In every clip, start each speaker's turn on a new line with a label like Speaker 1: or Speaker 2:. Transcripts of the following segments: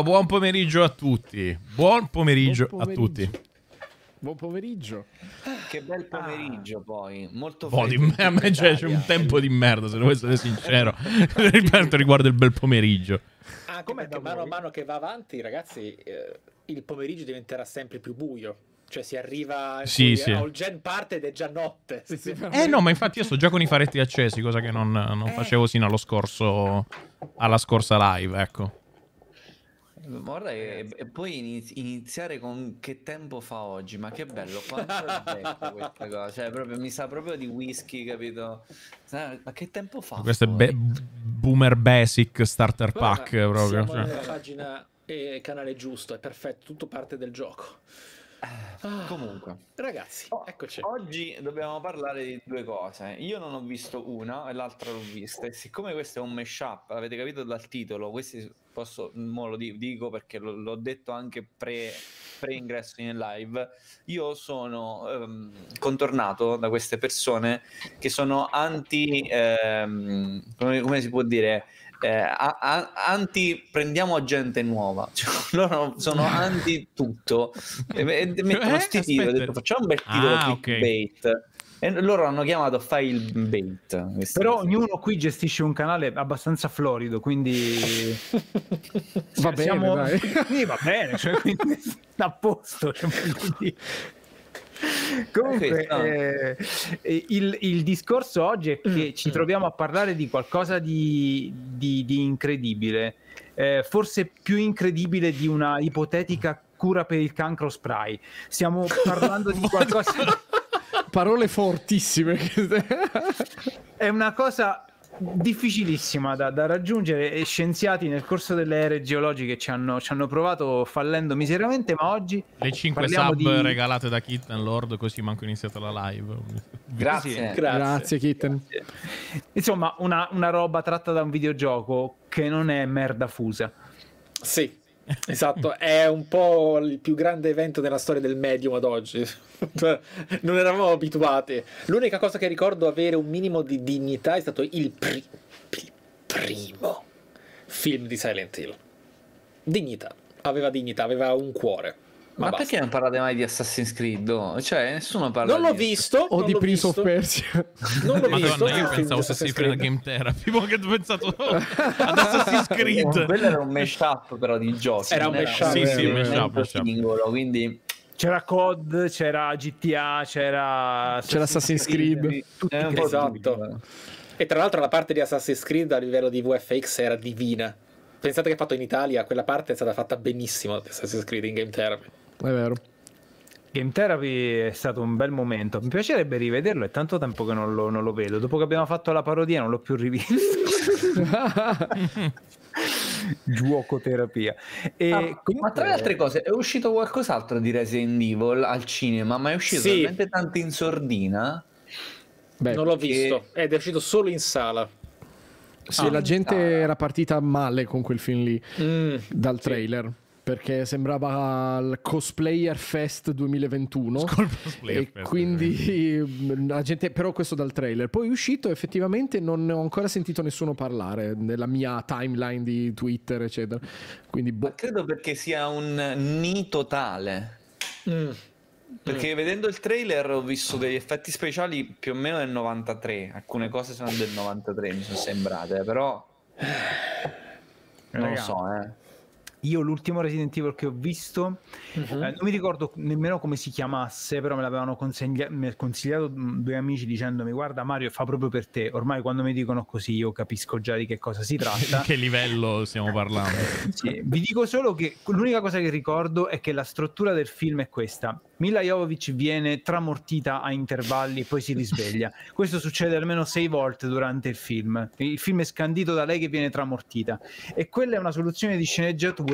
Speaker 1: Ah, buon pomeriggio a tutti. Buon pomeriggio,
Speaker 2: Buon
Speaker 1: a
Speaker 2: pomeriggio.
Speaker 1: tutti.
Speaker 2: Buon pomeriggio.
Speaker 3: Che bel pomeriggio poi, molto freddo
Speaker 1: me- a me c'è, c'è un tempo di merda, se devo essere sincero. Per quanto riguarda il bel pomeriggio.
Speaker 4: Anche
Speaker 5: Com'è
Speaker 4: perché
Speaker 5: da
Speaker 4: mano a mano che va avanti, ragazzi, eh, il pomeriggio diventerà sempre più buio. Cioè si arriva
Speaker 1: Sì,
Speaker 4: cui
Speaker 1: sì.
Speaker 4: il gen parte ed è già notte.
Speaker 5: Sì, sì,
Speaker 1: Eh no, ma infatti io sto già con i faretti accesi, cosa che non, non
Speaker 4: Eh.
Speaker 1: facevo sino allo scorso. alla scorsa live, ecco.
Speaker 3: Guarda, e, e poi inizi- iniziare con che tempo fa oggi, ma che bello, quanto è vecchio questa cosa, cioè proprio, mi sa proprio di whisky, capito? Ma che tempo fa?
Speaker 1: Questo è
Speaker 3: fuori?
Speaker 1: be- Boomer Basic Starter Pack proprio.
Speaker 4: Siamo
Speaker 1: cioè.
Speaker 4: nella pagina e canale giusto, è perfetto, tutto parte del gioco. Ah,
Speaker 3: Comunque,
Speaker 4: Ragazzi,
Speaker 3: o-
Speaker 4: eccoci.
Speaker 3: oggi dobbiamo parlare di due cose. Io non ho visto una e l'altra l'ho vista. E siccome questo è un mashup, avete capito dal titolo, questi posso, mo lo di- dico perché l'ho detto anche pre, ingresso in live. Io sono ehm, contornato da queste persone che sono anti, ehm, come, come si può dire, eh, a- a- anti prendiamo gente nuova, Cioè, loro sono anti tutto. E, e mettono
Speaker 1: Eh,
Speaker 3: sti titoli, detto, facciamo un bel titolo
Speaker 1: Ah,
Speaker 3: clickbait. E loro hanno chiamato file bait.
Speaker 5: Però ognuno qui gestisce un canale abbastanza florido, quindi
Speaker 2: Va bene,
Speaker 5: siamo... va bene, cioè, quindi a posto. cioè, dire. Comunque, eh, eh, il, il discorso oggi è che ci troviamo a parlare di qualcosa di, di- di incredibile, eh, forse più incredibile di una ipotetica cura per il cancro spray. Stiamo parlando di qualcosa...
Speaker 2: Parole fortissime.
Speaker 5: È una cosa difficilissima da, da raggiungere e scienziati nel corso delle ere geologiche ci hanno, ci hanno provato fallendo miseramente, ma oggi
Speaker 1: Le 5
Speaker 5: Parliamo
Speaker 1: sub
Speaker 5: di-
Speaker 1: regalate da Kitten Lord, così manco iniziata la live.
Speaker 3: grazie
Speaker 4: Grazie.
Speaker 2: Grazie, Kitten.
Speaker 5: insomma una, una roba tratta da un videogioco che non è merda fusa.
Speaker 4: Sì, esatto, è un po' il più grande evento della storia del medium ad oggi. Non eravamo abituati. L'unica cosa che ricordo avere un minimo di dignità è stato il, pri- il primo film di Silent Hill. Dignità, aveva dignità, aveva un cuore.
Speaker 3: Ma
Speaker 4: basta.
Speaker 3: perché non parlate mai di Assassin's Creed? Oh, cioè nessuno parla
Speaker 4: Non l'ho
Speaker 3: di-
Speaker 4: visto.
Speaker 2: O
Speaker 4: non
Speaker 2: di
Speaker 4: l'ho
Speaker 2: Prince of
Speaker 4: visto,
Speaker 2: Persia.
Speaker 4: Non l'ho visto.
Speaker 1: Madonna, io
Speaker 4: il film
Speaker 1: pensavo
Speaker 4: Assassin's
Speaker 1: per la
Speaker 4: Creed.
Speaker 1: Game Therapy. Ma che ho pensato ad Assassin's Creed.
Speaker 3: quello era un mashup però di giochi
Speaker 4: Era un mashup.
Speaker 1: Sì, sì,
Speaker 3: un
Speaker 1: mashup,
Speaker 3: singolo quindi
Speaker 5: C'era COD, c'era GTA, c'era
Speaker 2: C'era Assassin's Creed.
Speaker 5: Tutti
Speaker 3: è un po'
Speaker 4: Esatto. E tra l'altro la parte di Assassin's Creed a livello di VFX era divina. Pensate che fatto in Italia, quella parte è stata fatta benissimo di Assassin's Creed in Game Therapy.
Speaker 2: È vero.
Speaker 5: Game Therapy è stato un bel momento. Mi piacerebbe rivederlo, è tanto tempo che non lo, non lo vedo. Dopo che abbiamo fatto la parodia non l'ho più rivisto. Gioco terapia. E
Speaker 3: Ah,
Speaker 5: comunque-
Speaker 3: ma tra le altre cose è uscito qualcos'altro di Resident Evil al cinema ma è uscito
Speaker 4: Sì.
Speaker 3: talmente tanto in sordina
Speaker 2: Beh,
Speaker 4: non l'ho
Speaker 3: che-
Speaker 4: visto ed è uscito solo in sala.
Speaker 2: sì,
Speaker 3: Ah,
Speaker 2: la gente
Speaker 3: ah.
Speaker 2: era partita male con quel film lì
Speaker 4: Mm,
Speaker 2: dal
Speaker 4: sì.
Speaker 2: Perché sembrava il Cosplayer Fest 2021.
Speaker 1: Cosplayer
Speaker 2: e
Speaker 1: Fest,
Speaker 2: quindi mm, la gente, però questo dal trailer. Poi è uscito, effettivamente non ne ho ancora sentito nessuno parlare nella mia timeline di Twitter, eccetera. Quindi boh.
Speaker 3: Ma credo perché sia un ni totale.
Speaker 4: Mm.
Speaker 3: Perché vedendo il trailer ho visto degli effetti speciali più o meno del 93. Alcune cose sono del 93, mi sono sembrate, però non
Speaker 5: Raga,
Speaker 3: lo so, eh.
Speaker 5: Io l'ultimo Resident Evil che ho visto,
Speaker 4: Mhm.
Speaker 5: eh, non mi ricordo nemmeno come si chiamasse, però me l'avevano mi ha consigliato due amici dicendomi guarda Mario fa proprio per te, ormai quando mi dicono così io capisco già di che cosa si tratta.
Speaker 1: Di che livello stiamo parlando?
Speaker 5: Sì, vi dico solo che l'unica cosa che ricordo è che la struttura del film è questa. Mila Jovovich viene tramortita a intervalli e poi si risveglia. Questo succede almeno sei volte durante il film. Il film è scandito da lei che viene tramortita. E quella è una soluzione di sceneggiatura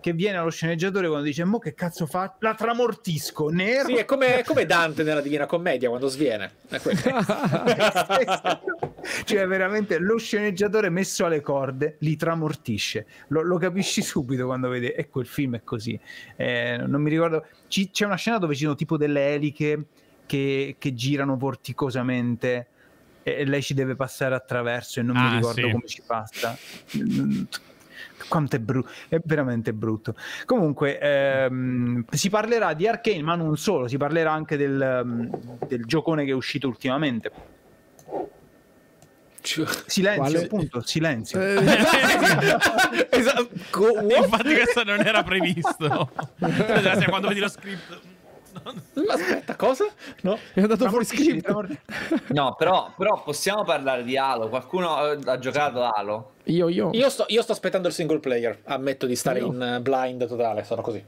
Speaker 5: che viene allo sceneggiatore quando dice mo che cazzo fa? La tramortisco, nero.
Speaker 4: Sì, è come, è come Dante nella Divina Commedia quando sviene. È
Speaker 5: cioè veramente lo sceneggiatore messo alle corde li tramortisce lo, lo capisci subito quando vedi ecco il film è così Eh, non mi ricordo ci- c'è una scena dove ci sono tipo delle eliche che, che girano vorticosamente e lei ci deve passare attraverso e non
Speaker 1: Ah,
Speaker 5: mi ricordo
Speaker 1: sì.
Speaker 5: come ci passa quanto è brutto è veramente brutto comunque ehm, si parlerà di Arcane ma non solo si parlerà anche del, mm, del giocone che è uscito ultimamente Silenzio,
Speaker 2: Quale?
Speaker 5: appunto, silenzio.
Speaker 2: Eh,
Speaker 4: esatto. Co-
Speaker 1: Infatti questo non era previsto. Cioè, quando vedi lo script...
Speaker 4: Aspetta, cosa? No.
Speaker 2: è andato fuori script.
Speaker 3: No, però, però possiamo parlare di Halo. Qualcuno eh, ha giocato Halo?
Speaker 2: Io, io.
Speaker 4: Io sto, io sto aspettando il single player. Ammetto di stare
Speaker 2: Io.
Speaker 4: in eh, blind totale. Sono così.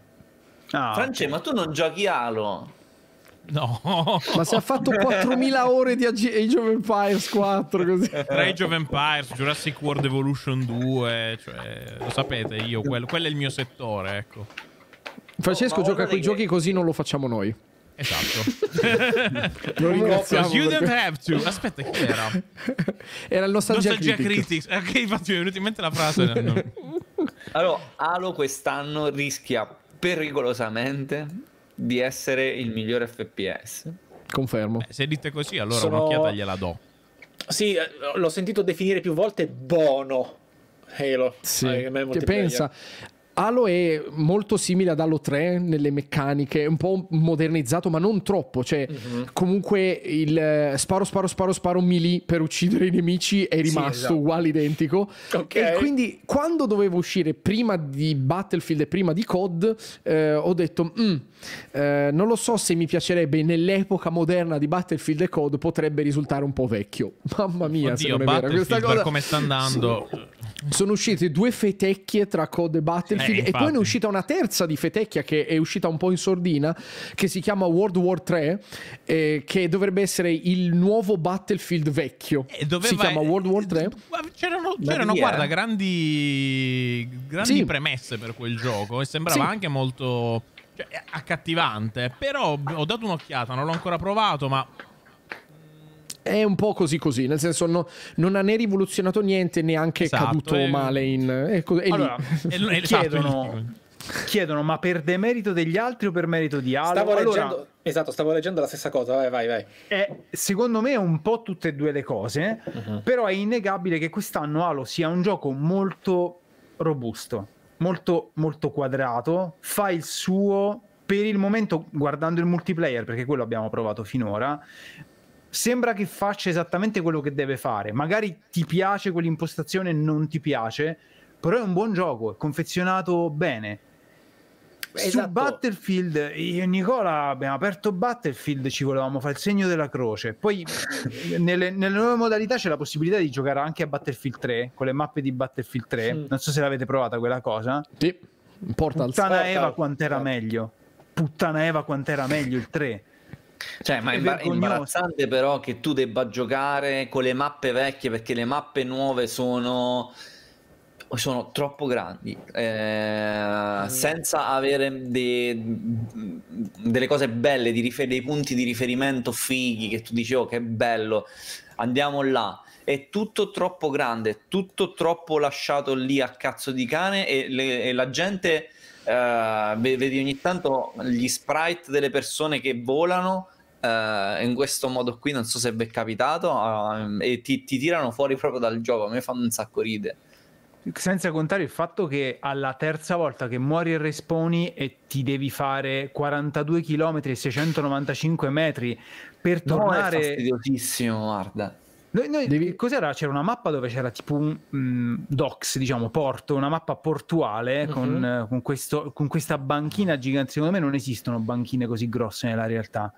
Speaker 5: Ah,
Speaker 3: France, ma tu non giochi Halo?
Speaker 1: No.
Speaker 2: Ma si è fatto 4000 ore di Age Age of Empires 4 così.
Speaker 1: Rage of Empires, Jurassic World Evolution 2, cioè, lo sapete, io, quello, quello è il mio settore, ecco.
Speaker 2: Francesco gioca quei giochi così non lo facciamo noi.
Speaker 1: Esatto.
Speaker 2: Lo ringraziamo.
Speaker 1: You
Speaker 2: perché-
Speaker 1: don't have to. Aspetta, chi era?
Speaker 2: Era il nostalgia,
Speaker 1: Nostalgia
Speaker 2: Critic.
Speaker 1: Critics. Ok, infatti mi è venuta in mente la frase. no.
Speaker 3: Allora, Halo quest'anno rischia pericolosamente di essere il migliore FPS.
Speaker 2: Confermo.
Speaker 1: Eh, Se dite così, allora
Speaker 4: Sono-
Speaker 1: un'occhiata gliela do.
Speaker 4: Sì, eh, l'ho sentito definire più volte bono. Halo.
Speaker 2: Sì.
Speaker 4: Eh, a me il
Speaker 2: Che pensa, Halo è molto simile ad Halo 3 nelle meccaniche, un po' modernizzato, ma non troppo. Cioè,
Speaker 4: Mhm.
Speaker 2: comunque il eh, sparo, sparo, sparo, sparo melee per uccidere i nemici è rimasto
Speaker 5: esatto.
Speaker 2: uguale identico.
Speaker 4: Ok.
Speaker 2: E quindi quando dovevo uscire prima di Battlefield e prima di COD, eh, ho detto, "Mm, eh, non lo so se mi piacerebbe nell'epoca moderna di Battlefield e COD, potrebbe risultare un po' vecchio. Mamma mia, se
Speaker 1: Oddio,
Speaker 2: non è vera. Questa cosa...
Speaker 1: come sta andando.
Speaker 2: Sono uscite due fetecchie tra COD e Battlefield
Speaker 1: Eh,
Speaker 2: e poi ne è uscita una terza di fetecchia che è uscita un po' in sordina che si chiama World War 3 eh, che dovrebbe essere il nuovo Battlefield vecchio.
Speaker 1: E doveva-
Speaker 2: Si chiama World War 3.
Speaker 1: Ma C'erano, c'erano, guarda, grandi, grandi
Speaker 2: Sì.
Speaker 1: premesse per quel gioco e sembrava
Speaker 2: Sì.
Speaker 1: anche molto cioè, accattivante. Però ho dato un'occhiata, non l'ho ancora provato, ma
Speaker 2: È un po' così così, nel senso no- non ha né rivoluzionato niente neanche
Speaker 1: Esatto,
Speaker 2: caduto
Speaker 1: è-
Speaker 2: male in... È, co- è lì.
Speaker 5: Allora,
Speaker 1: è- è- esatto,
Speaker 5: chiedono, chiedono, ma per demerito degli altri o per merito di Halo?
Speaker 4: Stavo
Speaker 5: Allora,
Speaker 4: leggendo, esatto, stavo leggendo la stessa cosa. Vai, vai, vai.
Speaker 5: è, secondo me è un po' tutte e due le cose, però è innegabile che quest'anno Halo sia un gioco molto robusto, molto, molto quadrato, fa il suo per il momento guardando il multiplayer, perché quello abbiamo provato finora. Sembra che faccia esattamente quello che deve fare. Magari ti piace quell'impostazione, non ti piace, però è un buon gioco, è confezionato bene. Su
Speaker 4: Esatto.
Speaker 5: Battlefield, io e Nicola abbiamo aperto Battlefield, ci volevamo fare il segno della croce. Poi nelle, nelle nuove modalità c'è la possibilità di giocare anche a Battlefield 3, con le mappe di Battlefield 3.
Speaker 4: Mm.
Speaker 5: Non so se l'avete provata quella cosa.
Speaker 2: Sì. Portals.
Speaker 5: Puttana
Speaker 4: Portal.
Speaker 5: Eva quant'era
Speaker 4: Portal.
Speaker 5: meglio. Puttana Eva quant'era meglio il 3.
Speaker 3: Cioè, ma è
Speaker 5: È
Speaker 3: imba-
Speaker 5: vergognoso.
Speaker 3: imbarazzante però che tu debba giocare con le mappe vecchie perché le mappe nuove sono sono troppo grandi eh, senza avere de- delle cose belle rifer- dei punti di riferimento fighi che tu dici oh che bello andiamo là è tutto troppo grande, tutto troppo lasciato lì a cazzo di cane e, le- e la gente eh, ve- vedi ogni tanto gli sprite delle persone che volano eh, in questo modo qui, non so se vi è capitato, eh, e ti, ti tirano fuori proprio dal gioco, a me fanno un sacco ridere.
Speaker 5: Senza contare il fatto che alla terza volta che muori e respawni e ti devi fare 42 km e 695 metri per
Speaker 3: No, è
Speaker 5: tornare.
Speaker 3: fastidiosissimo, guarda.
Speaker 5: Noi- noi-
Speaker 2: Devi-
Speaker 5: Cos'era? C'era una mappa dove c'era tipo un mm, docks, diciamo, porto, una mappa portuale
Speaker 2: Mhm.
Speaker 5: con, eh, con questo- con questa banchina gigante. Secondo me non esistono banchine così grosse nella realtà.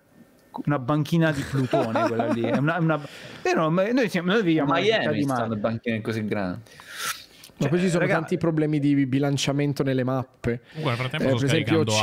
Speaker 5: Una banchina di Plutone, quella lì. È una, una- Però ma noi, siamo, noi viviamo
Speaker 3: Miami
Speaker 5: di
Speaker 3: stanno
Speaker 5: Marte.
Speaker 3: banchine così grandi.
Speaker 2: Ma poi ci sono
Speaker 5: raga-
Speaker 2: tanti problemi di bilanciamento nelle mappe.
Speaker 1: Comunque nel frattempo
Speaker 2: Eh,
Speaker 1: sto
Speaker 2: per esempio, c'è-.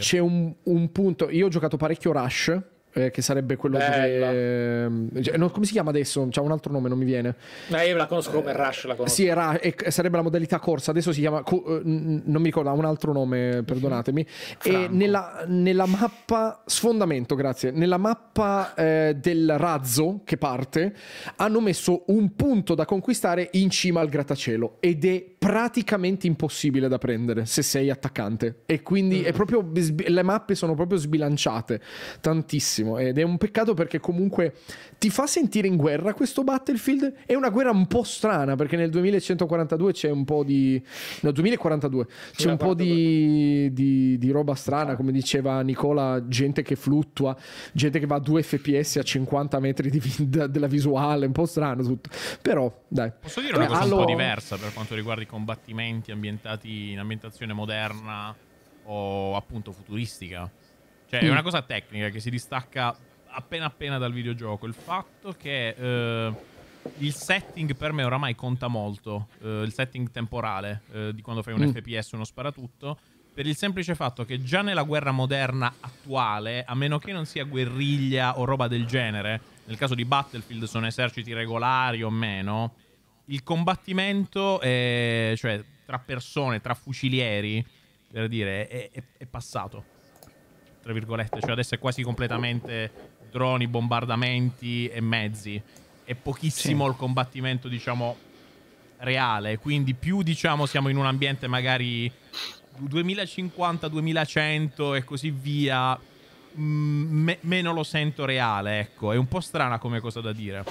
Speaker 2: C'è un, un punto. Io ho giocato parecchio Rush. Eh, che sarebbe quello dove. cioè, no, come si chiama adesso? C'ha un altro nome, non mi viene.
Speaker 4: Eh, io la conosco come Rush, la conosco.
Speaker 2: Sì, era, e- sarebbe la modalità corsa. Adesso si chiama. co- eh, n- non mi ricordo, ha un altro nome, perdonatemi. E nella, nella mappa. Sfondamento, grazie. Nella mappa eh, del razzo che parte, hanno messo un punto da conquistare in cima al grattacielo. Ed è praticamente impossibile da prendere se sei attaccante. E quindi è proprio. Le mappe sono proprio sbilanciate tantissimo. Ed è un peccato perché comunque ti fa sentire in guerra questo Battlefield. È una guerra un po' strana perché nel 2142 c'è un po' di. No, 2042 c'è un po' di, di, di roba strana, come diceva Nicola, gente che fluttua, gente che va a 2 fps a 50 metri di da- della visuale, un po' strano tutto. Però, dai.
Speaker 1: Posso dire una cosa un
Speaker 2: Halo-
Speaker 1: po' diversa per quanto riguarda i combattimenti ambientati in ambientazione moderna o appunto futuristica? Cioè, è
Speaker 2: Mm.
Speaker 1: una cosa tecnica che si distacca appena appena dal videogioco. Il fatto che eh, il setting per me oramai conta molto, eh, il setting temporale eh, di quando fai un
Speaker 2: Mm.
Speaker 1: FPS, uno sparatutto. Per il semplice fatto che già nella guerra moderna attuale, a meno che non sia guerriglia o roba del genere, nel caso di Battlefield sono eserciti regolari o meno, il combattimento, è- cioè tra persone, tra fucilieri, per dire, è, è- è passato. Tra virgolette, cioè adesso è quasi completamente droni, bombardamenti e mezzi. È pochissimo il combattimento, diciamo, reale. Quindi più, diciamo, siamo in un ambiente magari 2050-2100 e così via. mm, me- meno lo sento reale, ecco. È un po' strana come cosa da dire.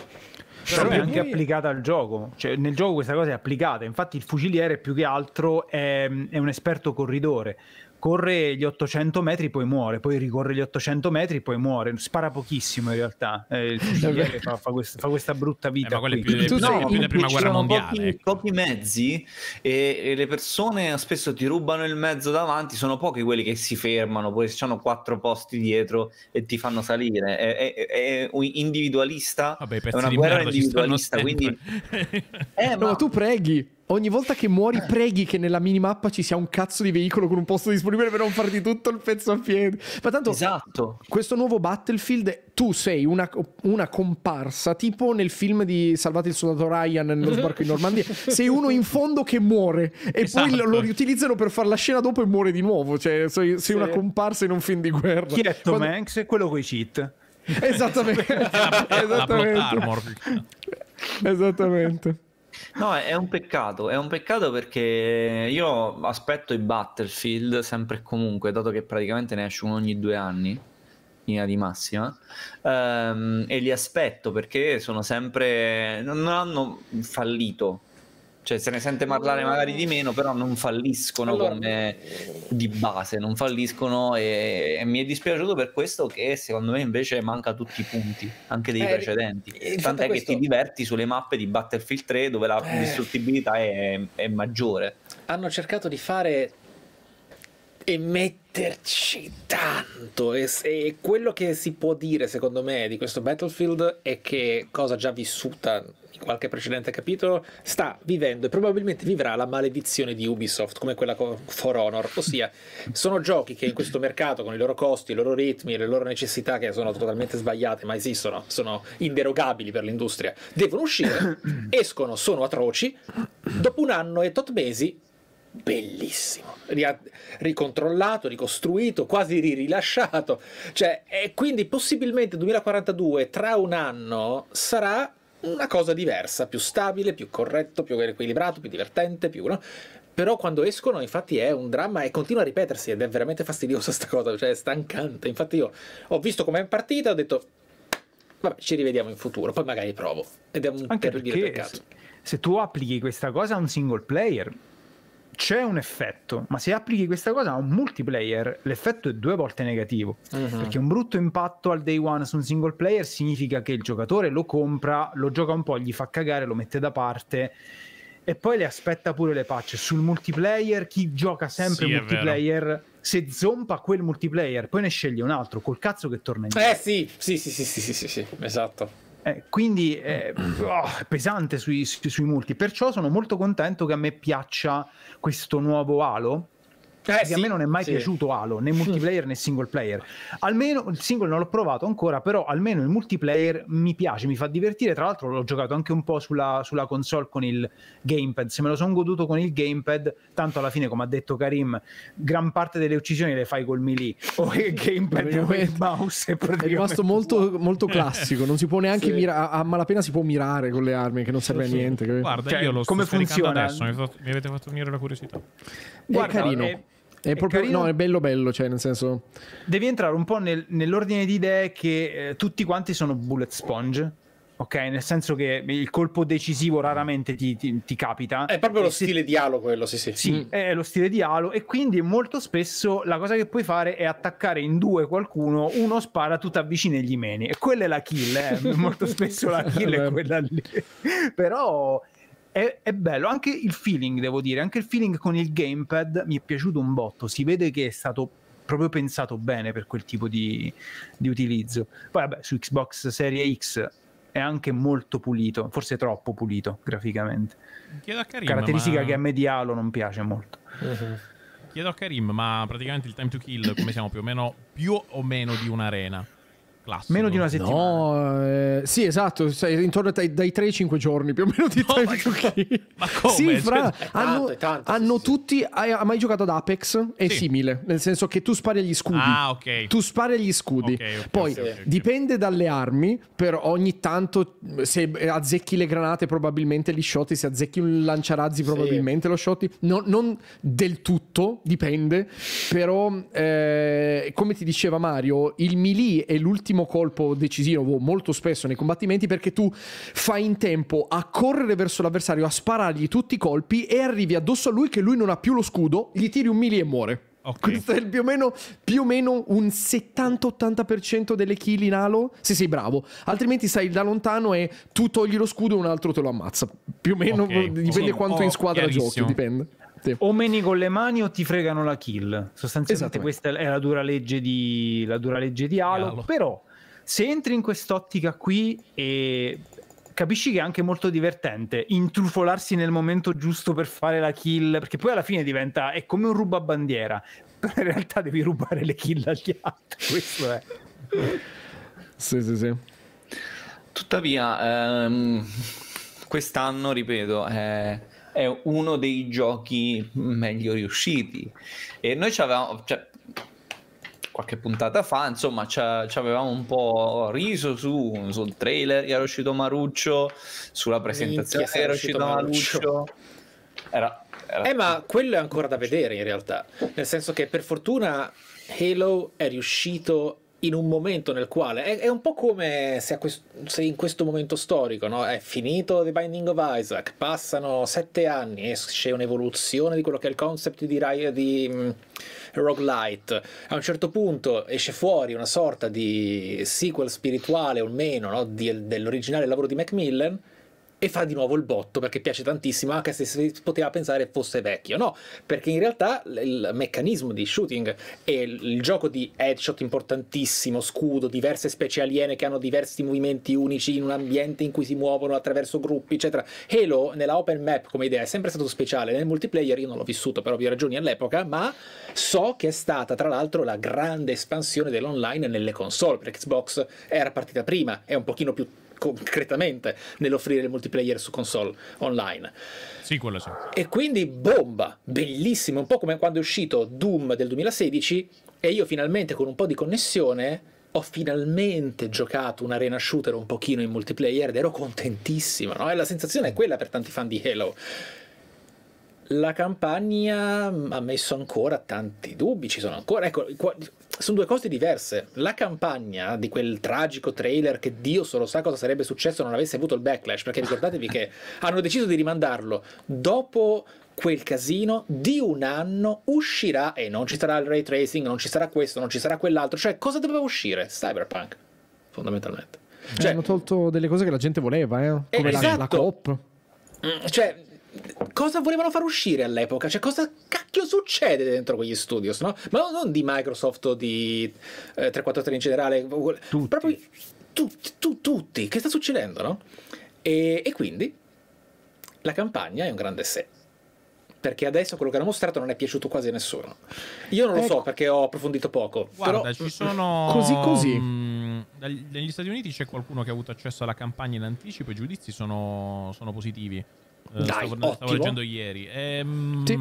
Speaker 5: Però è anche applicata al gioco, cioè nel gioco questa cosa è applicata, infatti il fuciliere più che altro è, è un esperto corridore, corre gli 800 metri poi muore, poi ricorre gli 800 metri poi muore, spara pochissimo in realtà, eh, il fuciliere fa, fa questa, fa questa brutta vita.
Speaker 1: Eh, ma è
Speaker 5: qui.
Speaker 1: più,
Speaker 2: Tu
Speaker 1: no, più della prima guerra mondiale.
Speaker 3: Pochi,
Speaker 1: ecco.
Speaker 3: pochi mezzi e, e le persone spesso ti rubano il mezzo davanti. Sono pochi quelli che si fermano, poi hanno quattro posti dietro e ti fanno salire. È, è- è un individualista.
Speaker 1: Vabbè,
Speaker 3: è una guerra individualista. Quindi, eh,
Speaker 2: No, ma tu preghi. Ogni volta che muori, preghi che nella minimappa ci sia un cazzo di veicolo con un posto disponibile per non farti tutto il pezzo a piedi. Ma tanto,
Speaker 3: Esatto.
Speaker 2: questo nuovo Battlefield, tu sei una, una comparsa, tipo nel film di Salvate il soldato Ryan nello sbarco in Normandia. Sei uno in fondo che muore e
Speaker 1: Esatto.
Speaker 2: poi lo, lo riutilizzano per fare la scena dopo e muore di nuovo. Cioè, sei, sei una comparsa in un film di guerra.
Speaker 5: Chi è Tom
Speaker 2: Quando-
Speaker 5: Hanks? Quello con i cheat.
Speaker 2: Esattamente. Esattamente.
Speaker 1: armor.
Speaker 2: Esattamente.
Speaker 3: No, è un peccato, è un peccato perché io aspetto i Battlefield sempre e comunque, dato che praticamente ne esce uno ogni due anni, in linea di massima, ehm, e li aspetto perché sono sempre... non hanno fallito, cioè se ne sente parlare magari di meno, però non falliscono
Speaker 4: Allora-
Speaker 3: come di base, non falliscono e, e mi è dispiaciuto per questo che secondo me invece manca tutti i punti, anche dei
Speaker 4: Eh,
Speaker 3: precedenti. Tant'è
Speaker 4: questo-
Speaker 3: che ti diverti sulle mappe di Battlefield 3 dove la
Speaker 4: Eh.
Speaker 3: distruttibilità è, è maggiore.
Speaker 4: hanno cercato di fare e metterci tanto e, e quello che si può dire secondo me di questo Battlefield è che cosa già vissuta qualche precedente capitolo sta vivendo e probabilmente vivrà la maledizione di Ubisoft come quella con For Honor ossia sono giochi che in questo mercato con i loro costi, i loro ritmi le loro necessità che sono totalmente sbagliate ma esistono, sono inderogabili per l'industria devono uscire, escono, sono atroci dopo un anno e tot mesi bellissimo, ricontrollato, ricostruito, quasi ri- rilasciato. Cioè, e quindi possibilmente 2042 tra un anno sarà una cosa diversa, più stabile, più corretto, più equilibrato, più divertente, più no? Però quando escono, infatti, è un dramma e continua a ripetersi ed è veramente fastidiosa sta cosa, cioè è stancante. Infatti, io ho visto com'è partita, ho detto, vabbè, ci rivediamo in futuro, poi magari provo. Ed è un
Speaker 5: Anche
Speaker 4: terribile peccato.
Speaker 5: se, se tu applichi questa cosa a un single player c'è un effetto, ma se applichi questa cosa a un multiplayer, l'effetto è due volte negativo.
Speaker 4: Uh-huh.
Speaker 5: Perché un brutto impatto al day one su un single player significa che il giocatore lo compra, lo gioca un po', gli fa cagare, lo mette da parte e poi le aspetta pure le patch sul multiplayer chi gioca sempre
Speaker 1: sì,
Speaker 5: multiplayer se zompa quel multiplayer poi ne sceglie un altro col cazzo che torna in indietro
Speaker 4: eh sì sì sì sì sì sì, sì, sì. esatto
Speaker 5: eh, quindi è, oh, è pesante sui, sui, sui multi. Perciò sono molto contento che a me piaccia questo nuovo Halo.
Speaker 4: Eh, sì,
Speaker 5: a me non è mai
Speaker 4: sì.
Speaker 5: piaciuto Halo, né multiplayer né single player. Almeno il single non l'ho provato ancora, però almeno il multiplayer mi piace, mi fa divertire. Tra l'altro l'ho giocato anche un po' sulla, sulla console con il gamepad. Se me lo sono goduto con il gamepad, tanto alla fine, come ha detto Karim, gran parte delle uccisioni le fai col melee o il gamepad o il mouse.
Speaker 2: È rimasto molto, molto classico, non si può neanche
Speaker 4: Sì.
Speaker 2: mirare, a malapena si può mirare con le armi che non serve a niente.
Speaker 1: Guarda,
Speaker 5: Cioè,
Speaker 1: io lo sto
Speaker 5: come
Speaker 1: scaricando
Speaker 5: funziona?
Speaker 1: adesso, mi, fa- mi avete fatto venire la curiosità.
Speaker 5: Guarda,
Speaker 2: è carino.
Speaker 5: è-
Speaker 2: È,
Speaker 5: è
Speaker 2: proprio,
Speaker 5: carino.
Speaker 2: no, è bello bello, cioè nel senso...
Speaker 5: devi entrare un po' nel- nell'ordine di idee che eh, tutti quanti sono bullet sponge. Ok, nel senso che il colpo decisivo raramente ti, ti- ti capita.
Speaker 4: È proprio
Speaker 5: E
Speaker 4: lo
Speaker 5: se-
Speaker 4: stile di Halo quello, sì, sì.
Speaker 5: Sì, è lo stile di Halo e quindi molto spesso la cosa che puoi fare è attaccare in due qualcuno, uno spara, tu ti avvicini e gli meni. E quella è la kill, eh. molto spesso la kill è quella lì. Però è, è bello, anche il feeling devo dire, anche il feeling con il gamepad mi è piaciuto un botto, si vede che è stato proprio pensato bene per quel tipo di, di utilizzo. Poi vabbè, su Xbox Serie X è anche molto pulito, forse troppo pulito graficamente.
Speaker 1: Chiedo a Karim,
Speaker 5: Caratteristica
Speaker 1: ma...
Speaker 5: che a me di Halo non piace molto.
Speaker 4: Mhm.
Speaker 1: Chiedo a Karim, ma praticamente il time to kill, come siamo più o meno, più o meno di un'arena? Classico.
Speaker 5: Meno di una settimana.
Speaker 2: No, eh, sì, esatto, sai, intorno dai, dai 3 ai 5 giorni più o meno di
Speaker 1: No,
Speaker 2: time
Speaker 1: ma-
Speaker 2: to kill.
Speaker 1: ma come?
Speaker 2: Sì, fra,
Speaker 1: Cioè,
Speaker 2: hanno,
Speaker 4: tanto,
Speaker 2: hanno
Speaker 4: sì, sì.
Speaker 2: tutti. Hai hai mai giocato ad Apex? È
Speaker 1: Sì.
Speaker 2: simile, nel senso che tu spari agli scudi.
Speaker 1: Ah, ok.
Speaker 2: Tu spari agli scudi.
Speaker 1: Ok, ok,
Speaker 2: Poi
Speaker 1: ok, ok, ok.
Speaker 2: dipende dalle armi, però ogni tanto se azzecchi le granate probabilmente li shotti, se azzecchi un lanciarazzi probabilmente lo shotti. No- non del tutto, dipende, però eh, come ti diceva Mario, il melee è l'ultimo colpo decisivo molto spesso nei combattimenti perché tu fai in tempo a correre verso l'avversario, a sparargli tutti i colpi e arrivi addosso a lui che lui non ha più lo scudo, gli tiri un melee e muore.
Speaker 1: Ok.
Speaker 2: Questo è più o meno, più o meno un 70-80% delle kill in Halo, se sei bravo. Altrimenti stai da lontano e tu togli lo scudo e un altro te lo ammazza. Più o meno
Speaker 1: Ok,
Speaker 2: dipende
Speaker 1: sì,
Speaker 2: quanto
Speaker 1: oh,
Speaker 2: in squadra giochi, dipende. Sì.
Speaker 5: O meni con le mani o ti fregano la kill. Sostanzialmente questa è la dura legge di, la dura legge di Halo.
Speaker 1: Halo.
Speaker 5: Però se entri in quest'ottica qui e capisci che è anche molto divertente intrufolarsi nel momento giusto per fare la kill, perché poi alla fine diventa è come un rubabandiera, però in realtà devi rubare le kill agli altri. Questo è.
Speaker 2: Sì, sì, sì.
Speaker 3: Tuttavia, ehm, quest'anno, ripeto, è, è uno dei giochi meglio riusciti. E noi ci avevamo, cioè, qualche puntata fa, insomma, ci, avevamo un po' riso su, sul trailer che era uscito Maruccio, sulla presentazione
Speaker 4: Minchia,
Speaker 3: era uscito
Speaker 4: uscito
Speaker 3: Maruccio. Era, era-
Speaker 4: Eh, ma quello è ancora da vedere in realtà. Nel senso che per fortuna Halo è riuscito in un momento nel quale è, è un po' come se, quest- se in questo momento storico no? è finito The Binding of Isaac, passano sette anni, esce un'evoluzione di quello che è il concept di, Rai- di mm, roguelite. A un certo punto esce fuori una sorta di sequel spirituale o meno no? di- dell'originale lavoro di Macmillan e fa di nuovo il botto perché piace tantissimo anche se si poteva pensare fosse vecchio no? Perché in realtà il meccanismo di shooting e il gioco di headshot importantissimo scudo diverse specie aliene che hanno diversi movimenti unici in un ambiente in cui si muovono attraverso gruppi eccetera. Halo nella open map come idea è sempre stato speciale. Nel multiplayer io non l'ho vissuto per ovvie ragioni all'epoca ma so che è stata tra l'altro la grande espansione dell'online nelle console perché Xbox era partita prima è un pochino più concretamente nell'offrire il multiplayer su console online.
Speaker 1: Sì, quello sì.
Speaker 4: E quindi bomba, bellissimo, un po' come quando è uscito Doom del 2016 e io finalmente con un po' di connessione ho finalmente giocato un arena shooter un pochino in multiplayer ed ero contentissimo, no? E la sensazione è quella per tanti fan di Halo. La campagna ha messo ancora tanti dubbi, ci sono ancora, ecco, sono due cose diverse. La campagna di quel tragico trailer che Dio solo sa cosa sarebbe successo se non avesse avuto il backlash, perché ricordatevi che hanno deciso di rimandarlo dopo quel casino di un anno uscirà e non ci sarà il ray tracing, non ci sarà questo, non ci sarà quell'altro, cioè cosa doveva uscire? Cyberpunk, fondamentalmente.
Speaker 2: Cioè,
Speaker 4: Cioè,
Speaker 2: hanno tolto delle cose che la gente voleva, eh? come la- la,
Speaker 4: esatto.
Speaker 2: coop.
Speaker 4: Mm, Cioè, cosa volevano far uscire all'epoca? Cioè, cosa cacchio succede dentro quegli studios, no? Ma non di Microsoft o di eh, 343 in generale,
Speaker 5: Tutti.
Speaker 4: proprio tutti, tu- tutti. Che sta succedendo, no? E, e quindi la campagna è un grande sé. Perché adesso quello che hanno mostrato non è piaciuto quasi a nessuno. Io non lo so
Speaker 2: Ecco.
Speaker 4: perché ho approfondito poco.
Speaker 1: Guarda,
Speaker 4: però,
Speaker 1: ci sono.
Speaker 2: Così, così.
Speaker 1: mh, dagli- negli Stati Uniti c'è qualcuno che ha avuto accesso alla campagna in anticipo. I giudizi sono, sono positivi. Eh,
Speaker 4: Dai,
Speaker 1: stavo, stavo leggendo ieri. Ehm,
Speaker 2: Sì.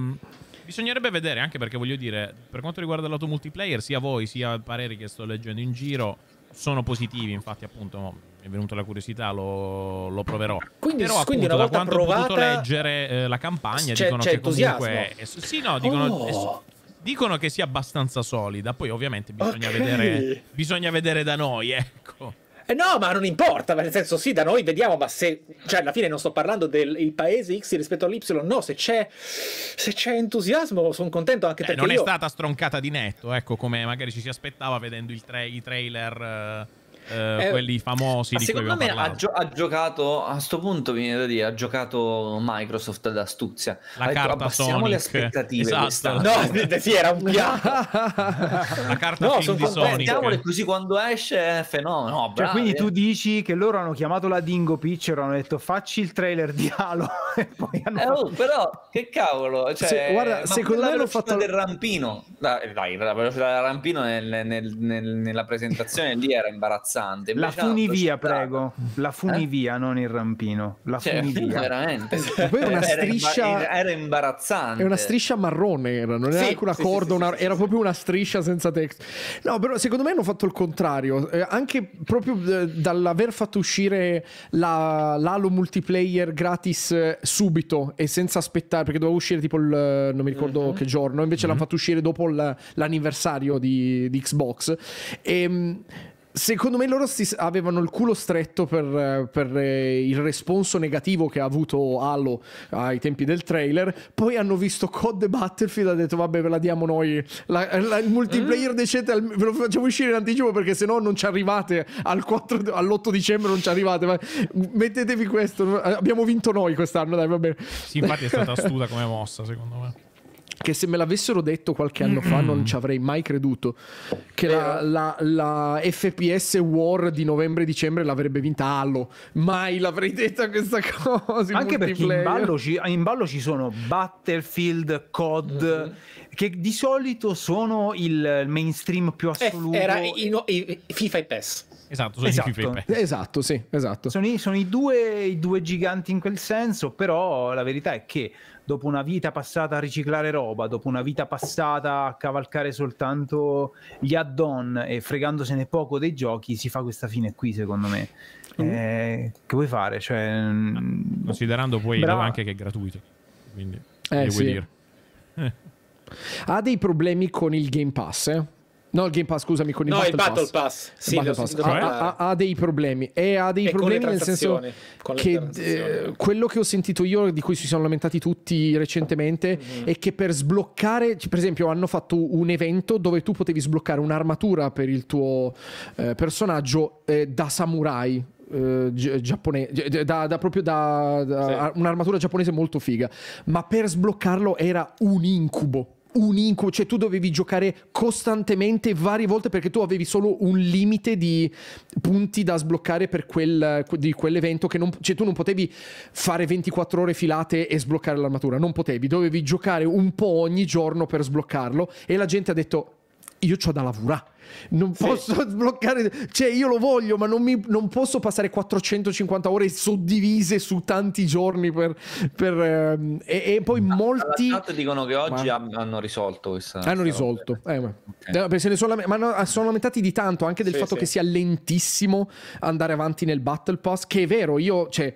Speaker 1: Bisognerebbe vedere, anche perché voglio dire, per quanto riguarda il lato multiplayer, sia voi sia i pareri che sto leggendo in giro sono positivi. Infatti, appunto, mi è venuta la curiosità, lo, lo proverò.
Speaker 4: Quindi-
Speaker 1: Però,
Speaker 4: quindi
Speaker 1: appunto, da quanto ho potuto
Speaker 4: provata-
Speaker 1: leggere eh, la campagna,
Speaker 4: C'è-
Speaker 1: dicono
Speaker 4: c'è
Speaker 1: che comunque. è- sì, no, dicono.
Speaker 4: Oh.
Speaker 1: è Dicono che sia abbastanza solida, poi ovviamente bisogna,
Speaker 4: Ok.
Speaker 1: vedere, bisogna vedere da noi, ecco.
Speaker 4: Eh no, ma non importa, nel senso sì, da noi vediamo, ma se, cioè alla fine non sto parlando del il paese X rispetto all'Y, no, se c'è, se c'è entusiasmo sono contento anche
Speaker 1: Eh,
Speaker 4: perché
Speaker 1: non è
Speaker 4: io...
Speaker 1: stata stroncata di netto, ecco, come magari ci si aspettava vedendo il tra- i trailer, eh, eh,
Speaker 4: Eh,
Speaker 1: quelli famosi di cui
Speaker 3: secondo me ha, gio- ha giocato a sto punto viene da dire ha giocato Microsoft d'astuzia
Speaker 1: La
Speaker 3: ha detto,
Speaker 1: carta
Speaker 3: abbassiamo le
Speaker 1: Sonic.
Speaker 3: aspettative
Speaker 1: Esatto.
Speaker 3: quest'anno."
Speaker 4: No, sì, era un piano.
Speaker 1: La carta
Speaker 4: No,
Speaker 1: film di. Sonic.
Speaker 3: Così quando esce è fenomeno no,
Speaker 5: Cioè, quindi tu dici che loro hanno chiamato la Dingo Picture, hanno detto facci il trailer di Halo e poi hanno
Speaker 3: Eh,
Speaker 5: fatto-
Speaker 3: oh, però che cavolo cioè,
Speaker 2: Se- guarda, secondo me
Speaker 3: velocità
Speaker 2: fatto-
Speaker 3: del rampino dai, dai, la velocità del rampino nel- nel- nel- nella presentazione lì era imbarazzante
Speaker 5: La
Speaker 3: Invece hanno
Speaker 5: funivia,
Speaker 3: citato-
Speaker 5: prego. La funivia, non il rampino. La
Speaker 3: Cioè,
Speaker 5: funivia.
Speaker 3: veramente
Speaker 2: poi era una
Speaker 3: Era
Speaker 2: striscia-
Speaker 3: era imbarazzante
Speaker 2: È una striscia marrone, era, non era
Speaker 4: Sì,
Speaker 2: anche una
Speaker 4: sì,
Speaker 2: corda,
Speaker 4: sì, sì,
Speaker 2: una- era proprio una striscia senza text. No, però secondo me hanno fatto il contrario. Eh, anche proprio eh, dall'aver fatto uscire la- l'Halo multiplayer gratis eh, subito e senza aspettare, perché doveva uscire tipo il eh, non mi ricordo
Speaker 4: Mhm.
Speaker 2: che giorno, invece l'hanno fatto uscire dopo l'anniversario di, di Xbox. E. Secondo me loro si- avevano il culo stretto per, per, eh, il responso negativo che ha avuto Halo ai tempi del trailer. Poi hanno visto COD e Battlefield e hanno detto: Vabbè, ve la diamo noi. La- la- il multiplayer decente al- ve lo facciamo uscire in anticipo perché se no non ci arrivate al 4 all'8 dicembre. Non ci arrivate. Ma mettetevi questo. Abbiamo vinto noi quest'anno. Dai, va bene.
Speaker 1: Sì, infatti è stata astuta come mossa, secondo me.
Speaker 2: Che se me l'avessero detto qualche anno fa non ci avrei mai creduto. Che la, la- la FPS War di novembre-dicembre l'avrebbe vinta Halo. Mai l'avrei detta questa cosa.
Speaker 5: Anche perché in ballo, ci, in ballo ci sono Battlefield, COD, che di solito sono il mainstream più
Speaker 4: Eh,
Speaker 5: assoluto.
Speaker 4: era i, i- i FIFA e PES.
Speaker 1: Esatto, sono
Speaker 5: Esatto.
Speaker 1: i FIFA e PES.
Speaker 2: Esatto, sì, esatto.
Speaker 5: Sono, i, sono i due, i due giganti in quel senso, però la verità è che dopo una vita passata a riciclare roba, dopo una vita passata a cavalcare soltanto gli add-on e fregandosene poco dei giochi, si fa questa fine qui, secondo me. Eh, che vuoi fare? Cioè, mm,
Speaker 1: Considerando poi
Speaker 5: Brava.
Speaker 1: anche che è gratuito. Quindi,
Speaker 2: Eh,
Speaker 1: che vuoi
Speaker 2: sì.
Speaker 1: dire?
Speaker 2: Ha dei problemi con il Game Pass, eh? No, il Game Pass, scusami, con il
Speaker 4: No,
Speaker 2: Battle
Speaker 4: il Battle
Speaker 2: Pass.
Speaker 4: Pass. Sì,
Speaker 2: Battle Pass. Ha, ha- ha dei problemi e ha dei
Speaker 4: E
Speaker 2: problemi
Speaker 4: le
Speaker 2: nel senso che eh, quello che ho sentito io di cui si sono lamentati tutti recentemente
Speaker 4: Mhm.
Speaker 2: è che per sbloccare per esempio hanno fatto un evento dove tu potevi sbloccare un'armatura per il tuo eh, personaggio eh, da samurai eh, gi- giapponese da, da- proprio da, da- un'armatura giapponese molto figa ma per sbloccarlo era un incubo un incubo, cioè tu dovevi giocare costantemente varie volte perché tu avevi solo un limite di punti da sbloccare per quel, di quell'evento che non, cioè tu non potevi fare 24 ore filate e sbloccare l'armatura, non potevi, dovevi giocare un po' ogni giorno per sbloccarlo e la gente ha detto io c'ho da lavorare. Non posso sbloccare. Cioè, io lo voglio, ma non, mi- non posso passare 450 ore suddivise su tanti giorni per. per, ehm, e, e poi molti.
Speaker 3: Alla chat dicono che oggi
Speaker 2: Ma-
Speaker 3: han- hanno risolto questa
Speaker 2: Hanno risolto. Eh, ma,
Speaker 3: Ok.
Speaker 2: Eh, se ne sono, ma no, sono lamentati di tanto anche del
Speaker 4: Sì,
Speaker 2: fatto
Speaker 4: sì.
Speaker 2: che sia lentissimo andare avanti nel Battle Pass. Che è vero, io cioè,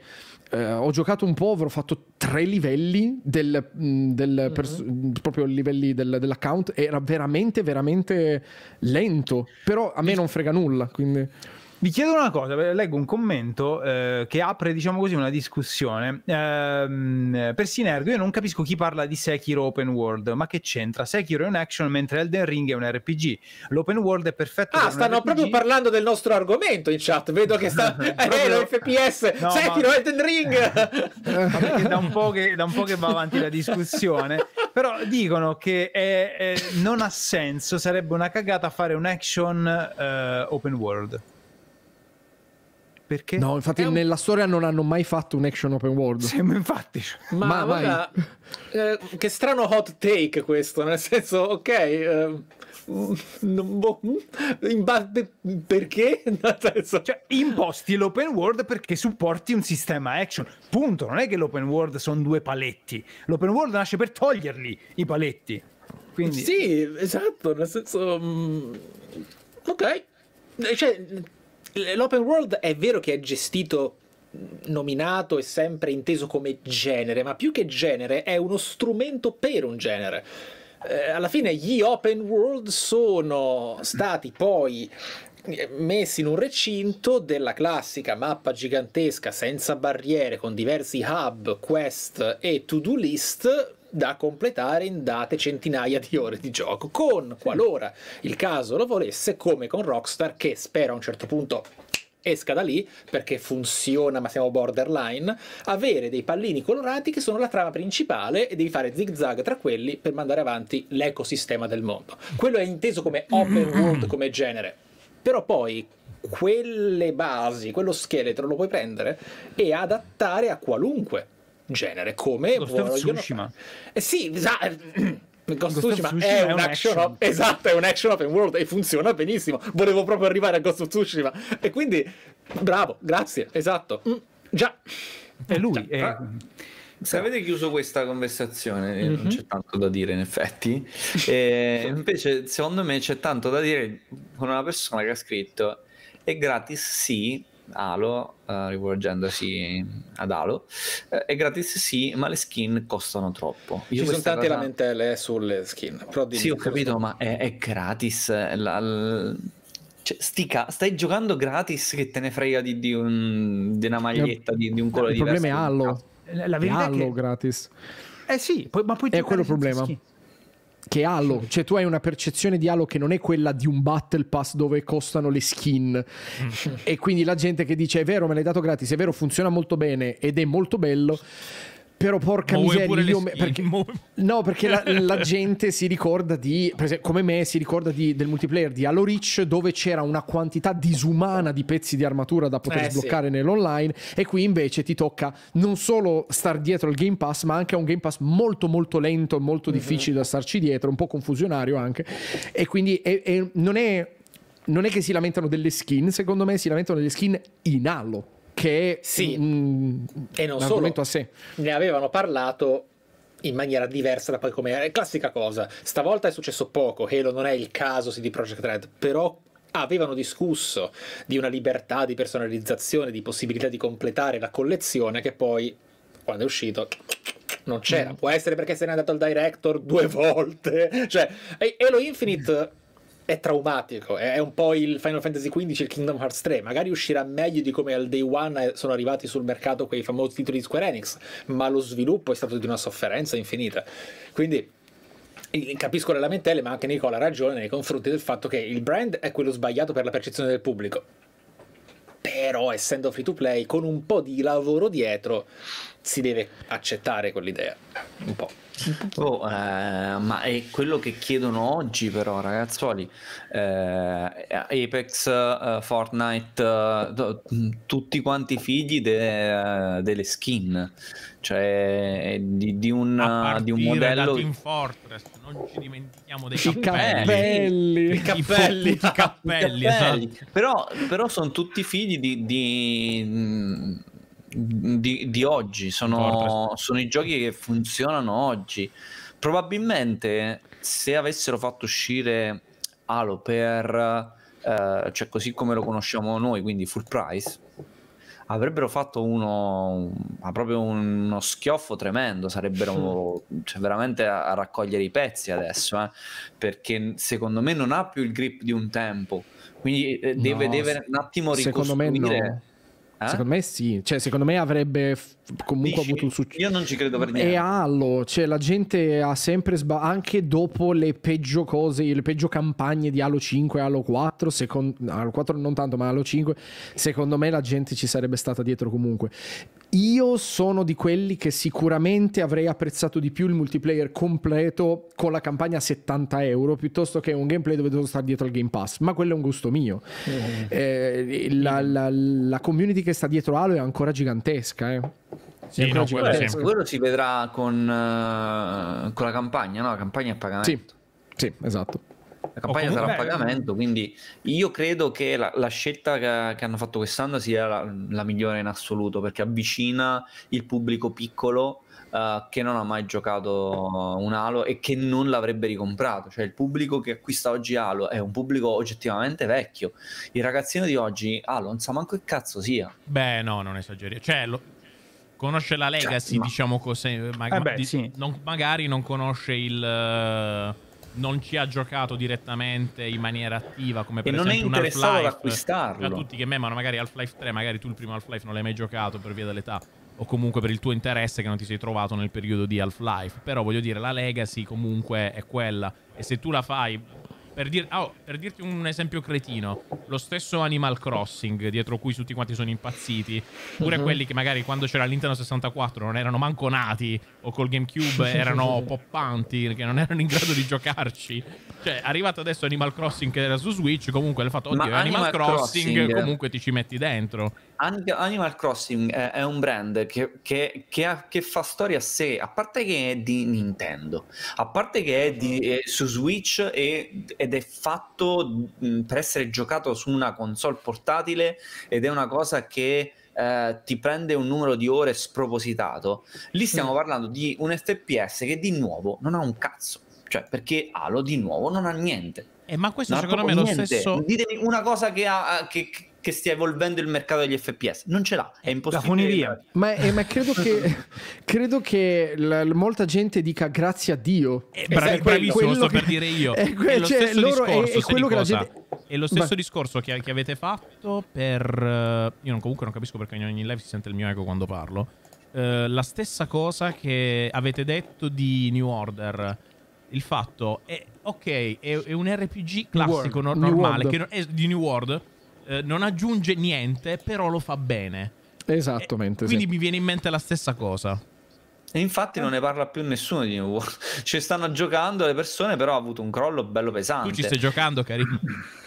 Speaker 2: eh, ho giocato un po', avrò fatto tre livelli del, mh, del pers- proprio livelli del- dell'account. Era veramente, veramente lento. Però a me non frega nulla. Quindi...
Speaker 5: Vi chiedo una cosa, eh, leggo un commento eh, che apre, diciamo così, una discussione. Ehm, per Sinergo, io non capisco chi parla di Sekiro Open World, ma che c'entra? Sekiro è un action mentre Elden Ring è un RPG. L'open world è perfetto per
Speaker 4: Ah, stanno
Speaker 5: RPG.
Speaker 4: proprio parlando del nostro argomento in chat. Vedo che sta. Eh,
Speaker 5: Proprio-
Speaker 4: lo FPS.
Speaker 5: No,
Speaker 4: Sekiro
Speaker 5: ma-
Speaker 4: Elden Ring.
Speaker 5: Da un, po' che, da un po' che va avanti la discussione, però dicono che è- è- non ha senso, sarebbe una cagata fare un action eh, open world. Perché?
Speaker 2: No, infatti,
Speaker 4: un-
Speaker 2: nella storia non hanno mai fatto un action open world.
Speaker 5: Sì, ma infatti.
Speaker 4: Ma,
Speaker 2: Ma vai.
Speaker 4: guarda, eh, che strano hot take questo, nel senso, ok, eh, non- boh, in ba- perché? Nel senso,
Speaker 5: Cioè, imposti l'open world perché supporti un sistema action. Punto. Non è che l'open world sono due paletti. L'open world nasce per toglierli i paletti. Quindi,
Speaker 4: Sì, esatto, nel senso... mm, ok. Eh, Cioè, l'open world è vero che è gestito, nominato e sempre inteso come genere, ma più che genere è uno strumento per un genere. Eh, alla fine gli open world sono stati poi messi in un recinto della classica mappa gigantesca senza barriere con diversi hub, quest e to-do list da completare in date centinaia di ore di gioco con qualora il caso lo volesse come con Rockstar che spero a un certo punto esca da lì perché funziona ma siamo borderline avere dei pallini colorati che sono la trama principale e devi fare zig zag tra quelli per mandare avanti l'ecosistema del mondo. Quello è inteso come open world come genere. Però poi quelle basi quello scheletro lo puoi prendere e adattare a qualunque genere come
Speaker 5: Ghost of Tsushima.
Speaker 4: eh sì esatto Ghost of
Speaker 5: of
Speaker 4: Tsushima
Speaker 5: Tsushima
Speaker 4: è,
Speaker 5: è
Speaker 4: un action,
Speaker 5: action.
Speaker 4: op- esatto è un action open world e funziona benissimo volevo proprio arrivare a Ghost of Tsushima e quindi bravo grazie esatto Mm, già
Speaker 5: è lui. è-
Speaker 3: Ah. Se avete chiuso questa conversazione, eh, non c'è tanto da dire in effetti. E invece, secondo me, c'è tanto da dire con una persona che ha scritto: è gratis, sì. Halo, eh, rivolgendosi ad Halo, eh, è gratis sì, ma le skin costano troppo. Io
Speaker 4: ci sono tante
Speaker 3: cosa-
Speaker 4: lamentele sulle skin però
Speaker 3: Sì, ho capito, ma è, è gratis. la- l- cioè, sti ca- stai giocando gratis che te ne frega di, di un- di una maglietta di, di un colore
Speaker 2: Il problema è
Speaker 3: diverso.
Speaker 2: Halo.
Speaker 5: La
Speaker 2: È
Speaker 5: verità è
Speaker 2: Halo
Speaker 5: che...
Speaker 2: gratis.
Speaker 5: Eh sì, poi- ma poi
Speaker 2: È quello il problema. Che Halo, cioè tu hai una percezione di Halo che non è quella di un Battle Pass dove costano le skin. e quindi la gente che dice è vero, me l'hai dato gratis, è vero, funziona molto bene ed è molto bello. Però porca
Speaker 1: vuoi
Speaker 2: miseria, io me- perché, no, perché la, la gente si ricorda di, per esempio, come me, si ricorda di- del multiplayer di Halo Reach dove c'era una quantità disumana di pezzi di armatura da poter
Speaker 4: Eh, sì.
Speaker 2: sbloccare nell'online e qui invece ti tocca non solo star dietro al Game Pass, ma anche a un Game Pass molto molto lento e molto
Speaker 4: Mhm.
Speaker 2: difficile da starci dietro, un po' confusionario anche. E quindi è- è- non, è, non è che si lamentano delle skin, secondo me si lamentano delle skin in Halo, che
Speaker 4: Sì.
Speaker 2: un,
Speaker 4: E non solo.
Speaker 2: a sé.
Speaker 4: ne avevano parlato in maniera diversa da poi come è classica cosa stavolta è successo poco Halo non è il caso sì, di Project Red però avevano discusso di una libertà di personalizzazione di possibilità di completare la collezione che poi quando è uscito non c'era può essere perché se n'è andato al director due volte cioè Halo Infinite è traumatico, è un po' il Final Fantasy XV il Kingdom Hearts 3. Magari uscirà meglio di come al day one sono arrivati sul mercato quei famosi titoli di Square Enix, ma lo sviluppo è stato di una sofferenza infinita. Quindi capisco le lamentele, ma anche Nicola ha ragione nei confronti del fatto che il brand è quello sbagliato per la percezione del pubblico. Però essendo free to play, con un po' di lavoro dietro, si deve accettare quell'idea. Un po'.
Speaker 3: Oh, eh, ma è quello che chiedono oggi però ragazzuoli eh, Apex, eh, Fortnite eh, to- tutti quanti figli de- delle skin cioè di, di un,
Speaker 1: A
Speaker 3: di un modello
Speaker 1: Team Fortress, non ci dimentichiamo dei
Speaker 2: I
Speaker 1: cappelli.
Speaker 2: cappelli.
Speaker 1: I cappelli, i cappelli,
Speaker 3: I cappelli.
Speaker 1: esatto.
Speaker 3: però, però sono tutti figli di, di, di- di oggi. Sono, sono i giochi che funzionano oggi. Probabilmente se avessero fatto uscire Halo per eh, cioè così come lo conosciamo noi quindi full price avrebbero fatto uno proprio uno schioffo tremendo. Sarebbero cioè, veramente a, a raccogliere i pezzi adesso eh, perché secondo me non ha più il grip di un tempo. Quindi eh, deve,
Speaker 2: No,
Speaker 3: deve un attimo
Speaker 2: Secondo me
Speaker 3: ricostruire
Speaker 2: no.
Speaker 3: Eh?
Speaker 2: Secondo me sì, cioè secondo me avrebbe f- comunque
Speaker 3: Dici?
Speaker 2: avuto un successo.
Speaker 3: io non ci credo per niente
Speaker 2: E Halo, cioè la gente ha sempre sbagliato, anche dopo le peggio cose, le peggio campagne di Halo 5 e Halo 4, secon- Halo 4 non tanto, ma Halo 5, secondo me la gente ci sarebbe stata dietro comunque. Io sono di quelli che sicuramente avrei apprezzato di più il multiplayer completo con la campagna a 70 euro piuttosto che un gameplay dove devo stare dietro al Game Pass, ma quello è un gusto mio. Eh, la, la- la community che sta dietro Halo è ancora gigantesca. Eh.
Speaker 1: Sì,
Speaker 2: È ancora
Speaker 1: no, quello
Speaker 3: quello si vedrà con, eh, con la campagna no? la campagna a pagamento
Speaker 2: Sì, sì, esatto.
Speaker 3: La campagna sarà a pagamento, quindi io credo che la, la scelta che, che hanno fatto quest'anno sia la, la migliore in assoluto perché avvicina il pubblico piccolo eh, che non ha mai giocato un Halo e che non l'avrebbe ricomprato. Cioè il pubblico che acquista oggi Halo è un pubblico oggettivamente vecchio. Il ragazzino di oggi Halo non sa manco che cazzo sia.
Speaker 1: Beh, no, non esageri. Cioè, lo- conosce la Legacy,
Speaker 3: ma-
Speaker 1: diciamo così. ma-
Speaker 5: Eh beh, sì.
Speaker 1: non- magari non conosce il. eh, non ci ha giocato direttamente in maniera attiva, come per
Speaker 3: E
Speaker 1: esempio un Half-Life.
Speaker 3: acquistarlo.
Speaker 1: A tutti che memano magari Half-Life 3, magari tu il primo Half-Life non l'hai mai giocato per via dell'età. O comunque per il tuo interesse che non ti sei trovato nel periodo di Half-Life. Però voglio dire, la Legacy comunque è quella. E se tu la fai. Per, dir- oh, per dirti un esempio cretino, lo stesso Animal Crossing, dietro cui tutti quanti sono impazziti, pure
Speaker 2: Mhm.
Speaker 1: quelli che magari quando c'era il Nintendo 64 non erano manco nati, o col GameCube erano poppanti, che non erano in grado di giocarci. Cioè, arrivato adesso Animal Crossing che era su Switch, comunque l'hai fatto, oddio, Animal,
Speaker 3: Animal
Speaker 1: Crossing,
Speaker 3: Crossing-
Speaker 1: comunque ti ci metti dentro.
Speaker 3: An- Animal Crossing è, è un brand che, che- che ha- che fa storia a sé, a parte che è di Nintendo, a parte che è, di- è su Switch e- ed è fatto mh, per essere giocato su una console portatile ed è una cosa che eh, ti prende un numero di ore spropositato. Lì stiamo parlando di un FPS che di nuovo non ha un cazzo. Cioè, perché Halo di nuovo non ha niente.
Speaker 1: Eh, ma questo
Speaker 3: Non
Speaker 1: secondo me è lo
Speaker 3: niente.
Speaker 1: stesso...
Speaker 3: Ditemi una cosa che, ha, che, che stia evolvendo il mercato degli FPS. Non ce l'ha, è
Speaker 5: La
Speaker 3: impossibile.
Speaker 5: funivia.
Speaker 2: Ma, eh, ma credo che, credo che la- molta gente dica grazie a Dio.
Speaker 1: Eh, bra-
Speaker 2: È
Speaker 1: bravissimo,
Speaker 2: quello
Speaker 1: sto
Speaker 2: che-
Speaker 1: per dire io.
Speaker 2: È, que-
Speaker 1: È lo
Speaker 2: cioè,
Speaker 1: stesso
Speaker 2: loro- è-
Speaker 1: discorso,
Speaker 2: è
Speaker 1: sai
Speaker 2: quello che la gente.
Speaker 1: È lo stesso
Speaker 2: Vai.
Speaker 1: discorso che, che avete fatto per... eh, io non- comunque non capisco perché in ogni live si sente il mio eco quando parlo. Eh, la stessa cosa che avete detto di New Order. Il fatto è, ok, è, è un RPG classico,
Speaker 2: World.
Speaker 1: no-
Speaker 2: New
Speaker 1: normale,
Speaker 2: World.
Speaker 1: che non- è di New World. Eh, non aggiunge niente, però lo fa bene.
Speaker 2: Esattamente.
Speaker 1: Eh,
Speaker 2: sì.
Speaker 1: Quindi mi viene in mente la stessa cosa.
Speaker 3: E infatti non ne parla più nessuno di New World. Ci stanno giocando le persone, però ha avuto un crollo bello pesante.
Speaker 1: Tu ci stai giocando, carino.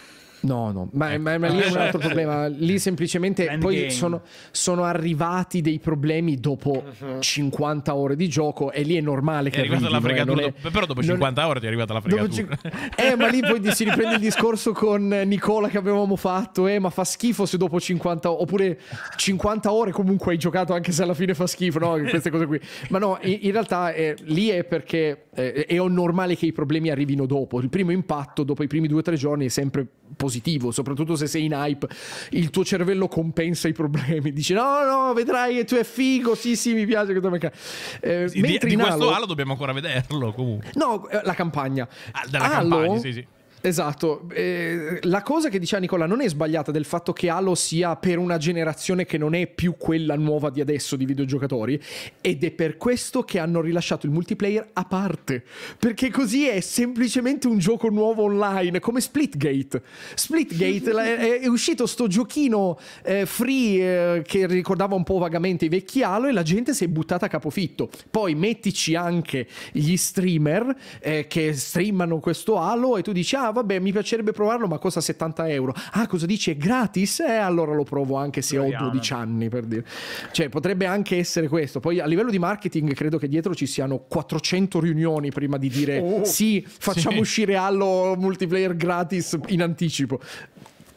Speaker 2: No, no, ma, ma- ma lì è un altro problema. Lì semplicemente
Speaker 5: Endgame.
Speaker 2: poi sono, sono arrivati dei problemi dopo 50 ore di gioco e lì è normale che
Speaker 1: È arrivata la
Speaker 2: arrivino, eh, non
Speaker 1: fregatura.
Speaker 2: è-
Speaker 1: Però dopo
Speaker 2: non-
Speaker 1: 50 ore ti è arrivata la fregatura.
Speaker 2: Eh, ma lì poi si riprende il discorso con Nicola che avevamo fatto. Eh, ma fa schifo se dopo 50 o- oppure 50 ore comunque hai giocato anche se alla fine fa schifo, no? Queste cose qui. Ma no, in, in realtà eh, lì è perché eh, è normale che i problemi arrivino dopo. Il primo impatto dopo i primi due o tre giorni è sempre positivo, soprattutto se sei in hype. Il tuo cervello compensa i problemi. Dice no, no, vedrai, tu è figo. Sì, sì, mi piace. che tu me ca-". Eh,
Speaker 1: di,
Speaker 2: mentre
Speaker 1: di questo
Speaker 2: Halo-
Speaker 1: Halo dobbiamo ancora vederlo comunque.
Speaker 2: No, eh, la campagna.
Speaker 1: Ah, dalla
Speaker 2: Halo-
Speaker 1: campagna, sì, sì.
Speaker 2: Esatto, Eh, la cosa che diceva Nicola non è sbagliata del fatto che Halo sia per una generazione che non è più quella nuova di adesso di videogiocatori ed è per questo che hanno rilasciato il multiplayer a parte, perché così è semplicemente un gioco nuovo online, come Splitgate. Splitgate è, è uscito sto giochino eh, free eh, che ricordava un po' vagamente i vecchi Halo e la gente si è buttata a capofitto. Poi mettici anche gli streamer eh, che streamano questo Halo e tu dici ah vabbè mi piacerebbe provarlo ma costa 70 euro. Ah cosa dici è gratis? Eh allora lo provo anche se
Speaker 5: Proviamo.
Speaker 2: ho 12 anni per dire. Cioè potrebbe anche essere questo. Poi a livello di marketing credo che dietro ci siano 400 riunioni prima di dire
Speaker 4: Oh.
Speaker 2: sì facciamo
Speaker 1: Sì.
Speaker 2: uscire Halo multiplayer gratis in anticipo.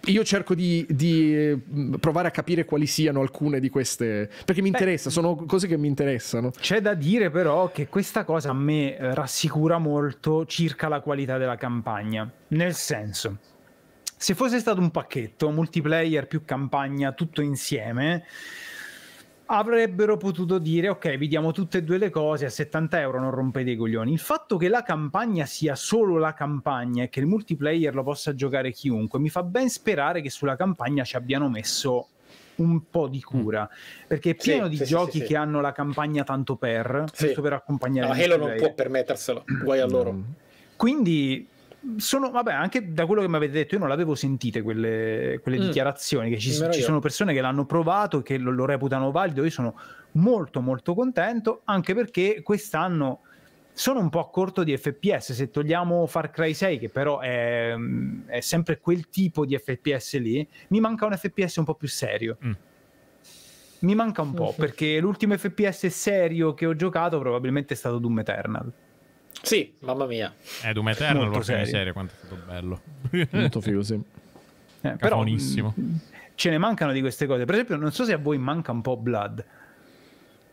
Speaker 2: Io cerco di, di, eh, provare a capire quali siano alcune di queste, perché mi interessa, sono cose che mi interessano.
Speaker 5: C'è da dire però che questa cosa a me rassicura molto circa la qualità della campagna. Nel senso, se fosse stato un pacchetto multiplayer più campagna tutto insieme, avrebbero potuto dire ok, vi diamo tutte e due le cose a 70 euro, non rompete i coglioni. Il fatto che la campagna sia solo la campagna e che il multiplayer lo possa giocare chiunque mi fa ben sperare che sulla campagna ci abbiano messo un po' di cura perché è
Speaker 4: Sì,
Speaker 5: pieno di
Speaker 4: sì, sì,
Speaker 5: giochi
Speaker 4: sì, sì.
Speaker 5: che hanno la campagna tanto per
Speaker 4: Sì.
Speaker 5: giusto per accompagnare
Speaker 4: No,
Speaker 5: il
Speaker 4: Halo non può permetterselo, guai a loro.
Speaker 5: Quindi sono, vabbè, anche da quello che mi avete detto, io non l'avevo sentite quelle, quelle
Speaker 4: Mm.
Speaker 5: dichiarazioni, che ci, ci sono persone che l'hanno provato, che lo, lo reputano valido, io sono molto molto contento, anche perché quest'anno sono un po' a corto di FPS, se togliamo Far Cry 6, che però è, è sempre quel tipo di FPS lì, mi manca un FPS un po' più serio.
Speaker 1: Mm.
Speaker 5: Mi manca un po',
Speaker 4: Mhm.
Speaker 5: perché l'ultimo FPS serio che ho giocato probabilmente è stato Doom Eternal.
Speaker 4: Sì, mamma mia.
Speaker 1: Eh, Doom Eternal, porca
Speaker 5: serio.
Speaker 1: miseria, quanto è stato bello.
Speaker 2: Molto figo, sì.
Speaker 5: Eh, però mh, ce ne mancano di queste cose. Per esempio, non so se a voi manca un po' Blood.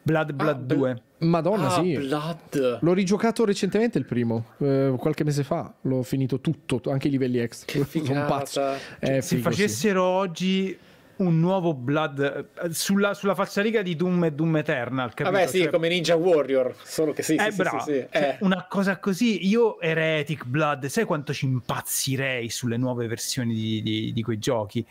Speaker 5: Blood Blood
Speaker 4: Ah, Bl-
Speaker 5: 2.
Speaker 2: Madonna,
Speaker 4: ah,
Speaker 2: sì.
Speaker 4: Blood.
Speaker 2: L'ho rigiocato recentemente il primo, eh, qualche mese fa. L'ho finito tutto, anche i livelli extra.
Speaker 4: Che
Speaker 2: Sono pazzo.
Speaker 4: figata.
Speaker 2: Eh,
Speaker 5: se
Speaker 2: figo, sì.
Speaker 5: facessero oggi un nuovo Blood eh, sulla, sulla falsariga di Doom e Doom Eternal, capito?
Speaker 4: Vabbè, sì,
Speaker 5: Cioè,
Speaker 4: come Ninja Warrior. Solo che sì,
Speaker 5: eh,
Speaker 4: sì, sì,
Speaker 5: bravo.
Speaker 4: sì, sì.
Speaker 5: Cioè,
Speaker 4: Eh.
Speaker 5: una cosa così, io Heretic Blood, sai quanto ci impazzirei sulle nuove versioni di, di- di quei giochi?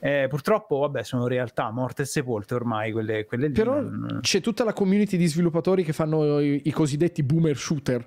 Speaker 5: Eh, purtroppo, vabbè, sono realtà morte e sepolte ormai quelle, quelle lì.
Speaker 2: Però
Speaker 5: non-
Speaker 2: c'è tutta la community di sviluppatori che fanno i, i cosiddetti boomer shooter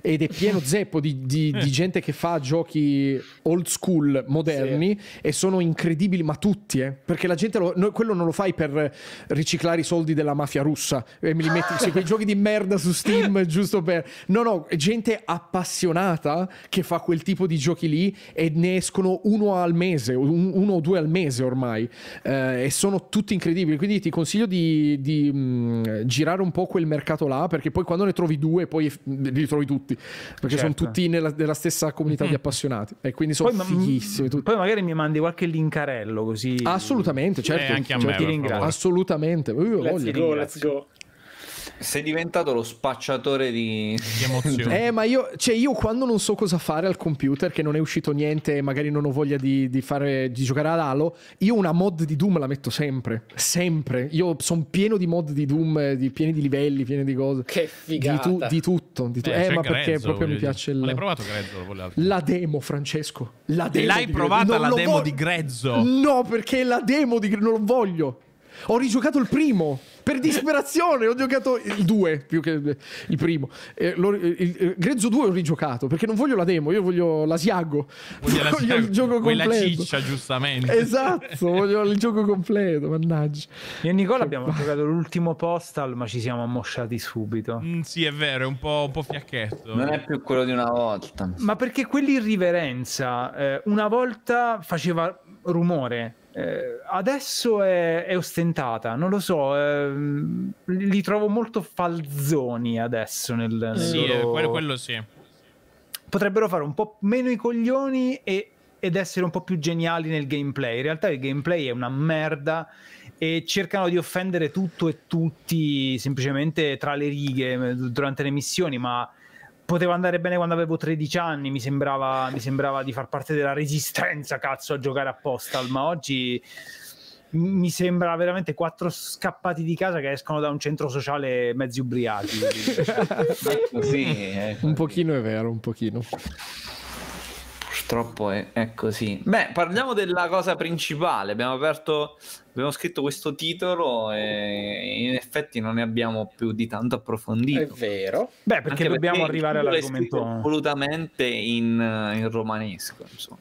Speaker 2: ed è pieno zeppo di, di- di gente che fa giochi old school moderni e sono incredibili, ma tutti, eh, perché la gente lo- no, quello non lo fai per riciclare i soldi della mafia russa e me li metti se quei giochi di merda su Steam giusto per no no, gente appassionata che fa quel tipo di giochi lì e ne escono uno al mese, un- uno o due al mese ormai eh, e sono tutti incredibili, quindi ti consiglio di, di, mh, girare un po' quel mercato là perché poi quando ne trovi due poi li trovi tutti perché sono
Speaker 5: Certo.
Speaker 2: tutti nella, nella stessa comunità di appassionati e quindi sono
Speaker 5: Poi, ma-
Speaker 2: fighissimi tutti.
Speaker 5: poi magari mi mandi qualche linkarello così.
Speaker 2: Assolutamente, certo.
Speaker 1: Eh, anche a
Speaker 2: Certo.
Speaker 1: me.
Speaker 2: Assolutamente. Io
Speaker 4: Let's
Speaker 2: voglio.
Speaker 4: go, let's go.
Speaker 3: Sei diventato lo spacciatore di...
Speaker 1: Di emozioni.
Speaker 2: Eh, ma io, cioè, io quando non so cosa fare al computer, che non è uscito niente, e magari non ho voglia di, di fare, di giocare ad Halo, io una mod di Doom la metto sempre. Sempre. Io sono pieno di mod di Doom, eh, di, pieni di livelli, pieni di cose.
Speaker 4: Che
Speaker 2: Di,
Speaker 4: figata.
Speaker 2: tu- di tutto. Di tu- eh,
Speaker 1: c'è
Speaker 2: ma perché
Speaker 1: Grezzo,
Speaker 2: proprio mi piace.
Speaker 1: Ma L'hai
Speaker 2: il.
Speaker 1: provato Grezzo?
Speaker 2: La demo, Francesco. La demo
Speaker 1: L'hai
Speaker 2: di
Speaker 1: provata
Speaker 2: Grezzo.
Speaker 1: la demo
Speaker 2: voglio-
Speaker 1: di Grezzo?
Speaker 2: No, perché la demo di Grezzo non lo voglio. Ho rigiocato il primo per disperazione. ho giocato il 2 più che il primo. Eh, l'ho- il- il- Grezzo 2 ho rigiocato perché non voglio la demo, io voglio l'Asiago.
Speaker 1: Voglio la-
Speaker 2: Voglio il gioco completo.
Speaker 1: ciccia, giustamente.
Speaker 2: Esatto, voglio il gioco completo. Mannaggia.
Speaker 5: Io e Nicola abbiamo giocato l'ultimo postal, ma ci siamo ammosciati subito.
Speaker 1: Mm, sì, è vero, è un po', un po' fiacchetto.
Speaker 3: Non è più quello di una volta.
Speaker 5: Ma perché quell'irriverenza eh, una volta faceva rumore, eh, adesso è, è ostentata, non lo so, ehm, li trovo molto falzoni adesso nel, nel
Speaker 1: Sì,
Speaker 5: loro-
Speaker 1: eh, quello, quello sì.
Speaker 5: potrebbero fare un po' meno i coglioni e- ed essere un po' più geniali nel gameplay. In realtà il gameplay è una merda e cercano di offendere tutto e tutti semplicemente tra le righe eh, durante le missioni, ma poteva andare bene quando avevo 13 anni, mi sembrava, mi sembrava di far parte della resistenza, cazzo, a giocare a Postal, ma oggi mi sembra veramente quattro scappati di casa che escono da un centro sociale mezzi ubriachi.
Speaker 3: Eh.
Speaker 2: Un pochino è vero, un pochino.
Speaker 3: Purtroppo è, è così. Beh, parliamo della cosa principale. Abbiamo aperto, abbiamo scritto questo titolo e in effetti non ne abbiamo più di tanto
Speaker 4: È
Speaker 3: approfondito.
Speaker 4: vero.
Speaker 5: Beh, perché
Speaker 3: Anche
Speaker 5: dobbiamo
Speaker 3: il
Speaker 5: arrivare
Speaker 3: è
Speaker 5: all'argomento.
Speaker 3: volutamente in, in romanesco, insomma.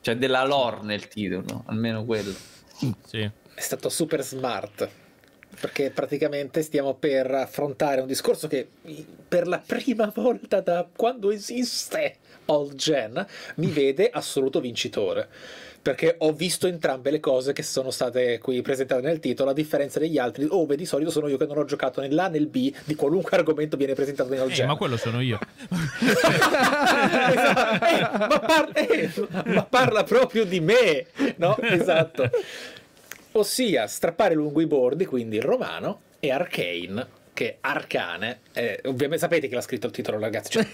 Speaker 3: C'è della lore nel titolo, almeno quello.
Speaker 1: Sì.
Speaker 4: È stato super smart. Perché praticamente stiamo per affrontare un discorso che per la prima volta da quando esiste Old Gen mi vede assoluto vincitore. Perché ho visto entrambe le cose che sono state qui presentate nel titolo, a differenza degli altri, dove di solito sono io che non ho giocato né l'A né il B di qualunque argomento viene presentato in Old
Speaker 1: Eh, ma quello sono io.
Speaker 4: Esatto. Eh, ma, par- eh, ma parla proprio di me, no? Esatto. Ossia, strappare lungo i bordi, quindi il romano, e Arcane, che Arcane, eh, ovviamente sapete che l'ha scritto il titolo, ragazzi. Cioè,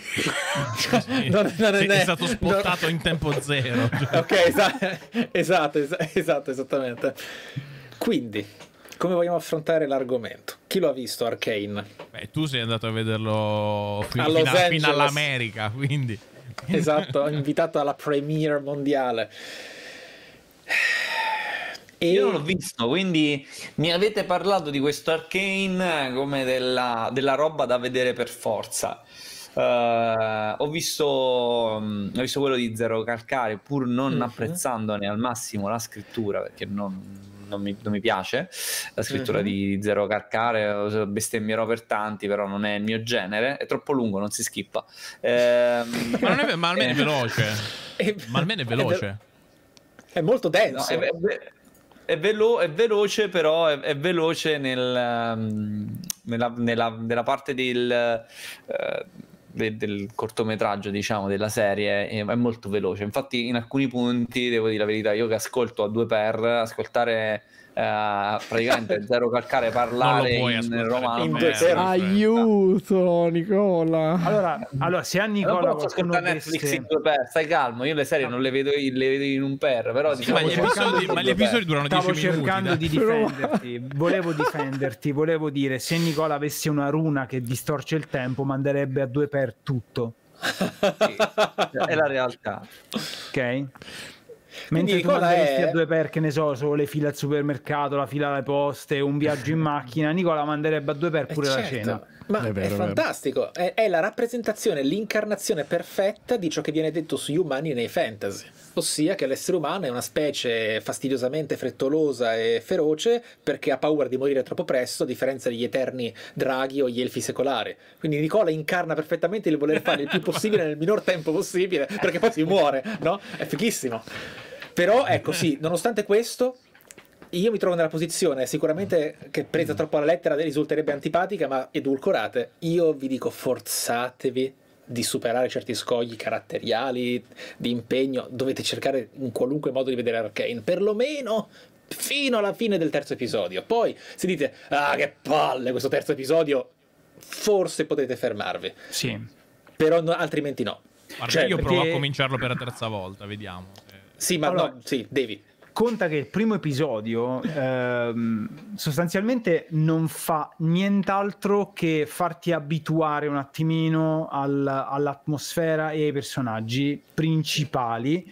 Speaker 1: Sì.
Speaker 4: non- non è-
Speaker 1: è stato spottato in tempo zero.
Speaker 4: ok, esa- esatto, esa- esatto, esattamente. Quindi, come vogliamo affrontare l'argomento? Chi lo ha visto Arcane?
Speaker 1: Beh, tu sei andato a vederlo
Speaker 4: A
Speaker 1: fino, a- fino
Speaker 4: Angeles.
Speaker 1: all'America, quindi...
Speaker 4: Esatto, invitato alla premiere mondiale. E
Speaker 3: Io non l'ho visto, quindi mi avete parlato di questo Arcane come della, della roba da vedere per forza. Eh, ho, visto, mm, ho visto quello di Zero Calcare, pur non
Speaker 4: Mhm.
Speaker 3: apprezzandone al massimo la scrittura, perché non, non mi, non mi piace la scrittura
Speaker 4: Mhm.
Speaker 3: di Zero Calcare, bestemmierò per tanti, però non è il mio genere, è troppo lungo, non si skippa. Ehm,
Speaker 1: Ma, non è, ma almeno è
Speaker 3: eh,
Speaker 1: veloce. Ma almeno è veloce.
Speaker 4: È molto
Speaker 3: No,
Speaker 4: denso.
Speaker 3: è, è ve- è velo- è veloce, però è, è veloce nel, um, nella, nella- nella parte del, eh, de- del cortometraggio, diciamo, della serie. È, è molto veloce. Infatti, in alcuni punti, devo dire la verità, io che ascolto a due per, ascoltare eh, praticamente zero calcare parlare
Speaker 1: Non
Speaker 3: in romano.
Speaker 4: in per-
Speaker 2: Aiuto, Nicola.
Speaker 5: Allora, allora, se a
Speaker 3: Non
Speaker 5: Nicola
Speaker 3: posso
Speaker 5: qualcuno
Speaker 3: ascoltare Netflix in due per, stai calmo. Io le serie non le vedo, le vedo in un per, però
Speaker 1: Sì,
Speaker 3: diciamo
Speaker 1: ma, gli episodi, ma gli episodi durano 10
Speaker 5: Stavo
Speaker 1: minuti.
Speaker 5: cercando
Speaker 1: dai.
Speaker 5: di difenderti, volevo difenderti, volevo dire se Nicola avesse una runa che distorce il tempo manderebbe a due per tutto,
Speaker 3: È la realtà.
Speaker 5: ok? Mentre tu
Speaker 4: Nicola
Speaker 5: manderesti
Speaker 4: è-
Speaker 5: a due per, che ne so, solo le file al supermercato, la fila alle poste, un viaggio in macchina, Nicola manderebbe a due per
Speaker 4: Eh,
Speaker 5: pure la
Speaker 4: certo.
Speaker 5: cena.
Speaker 4: Ma
Speaker 2: È vero, è
Speaker 4: fantastico, è, è la rappresentazione, l'incarnazione perfetta di ciò che viene detto sugli umani nei fantasy. Ossia che l'essere umano è una specie fastidiosamente frettolosa e feroce perché ha paura di morire troppo presto, a differenza degli eterni draghi o gli elfi secolari. Quindi Nicola incarna perfettamente il voler fare il più possibile nel minor tempo possibile, perché poi si muore, no? È fighissimo. Però ecco, sì, nonostante questo, io mi trovo nella posizione sicuramente che presa troppo alla lettera risulterebbe antipatica, ma edulcorate. Io vi dico forzatevi di superare certi scogli caratteriali, di impegno. Dovete cercare in qualunque modo di vedere Arcane, perlomeno fino alla fine del terzo episodio. Poi se dite, ah che palle questo terzo episodio, forse potete fermarvi,
Speaker 5: Sì.
Speaker 4: però no- altrimenti no.
Speaker 1: Guarda,
Speaker 4: Cioè,
Speaker 1: io provo
Speaker 5: perché-
Speaker 1: a cominciarlo per la terza volta, vediamo.
Speaker 4: Sì, ma
Speaker 5: Allora-
Speaker 4: no, sì, devi.
Speaker 5: Conta che il primo episodio ehm, sostanzialmente non fa nient'altro che farti abituare un attimino al- all'atmosfera e ai personaggi principali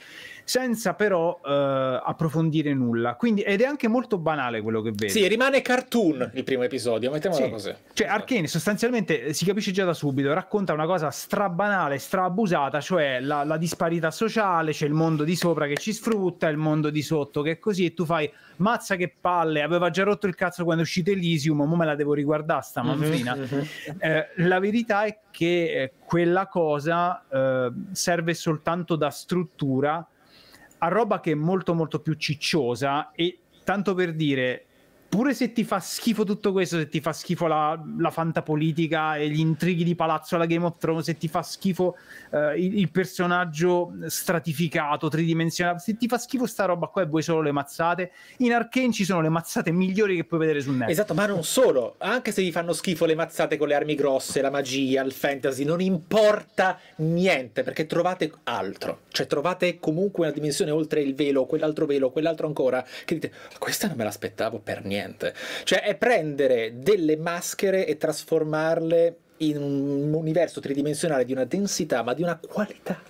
Speaker 5: senza però eh, approfondire nulla. Quindi, ed è anche molto banale quello che vedi.
Speaker 4: Sì, rimane cartoon il primo episodio, mettiamola
Speaker 5: Sì.
Speaker 4: così.
Speaker 5: Cioè, Arcane sostanzialmente eh, si capisce già da subito, racconta una cosa strabanale, straabusata, cioè la, la disparità sociale, c'è il mondo di sopra che ci sfrutta, il mondo di sotto che è così, e tu fai mazza che palle, aveva già rotto il cazzo quando è uscito Elysium, mo me la devo riguardare sta manfrina.
Speaker 4: Mhm.
Speaker 5: Eh, la verità è che eh, quella cosa eh, serve soltanto da struttura a roba che è molto molto più cicciosa e tanto per dire pure se ti fa schifo tutto questo se ti fa schifo la, la fantapolitica e gli intrighi di palazzo alla Game of Thrones se ti fa schifo eh, il, il personaggio stratificato tridimensionale se ti fa schifo sta roba qua e vuoi solo le mazzate in Arkane ci sono le mazzate migliori che puoi vedere sul net
Speaker 4: Esatto, ma non solo, anche se vi fanno schifo le mazzate con le armi grosse, la magia, il fantasy, non importa niente perché trovate altro, cioè trovate comunque una dimensione oltre il velo, quell'altro velo, quell'altro ancora, che dite, questa non me l'aspettavo per niente. Cioè è prendere delle maschere e trasformarle in un universo tridimensionale di una densità, ma di una qualità.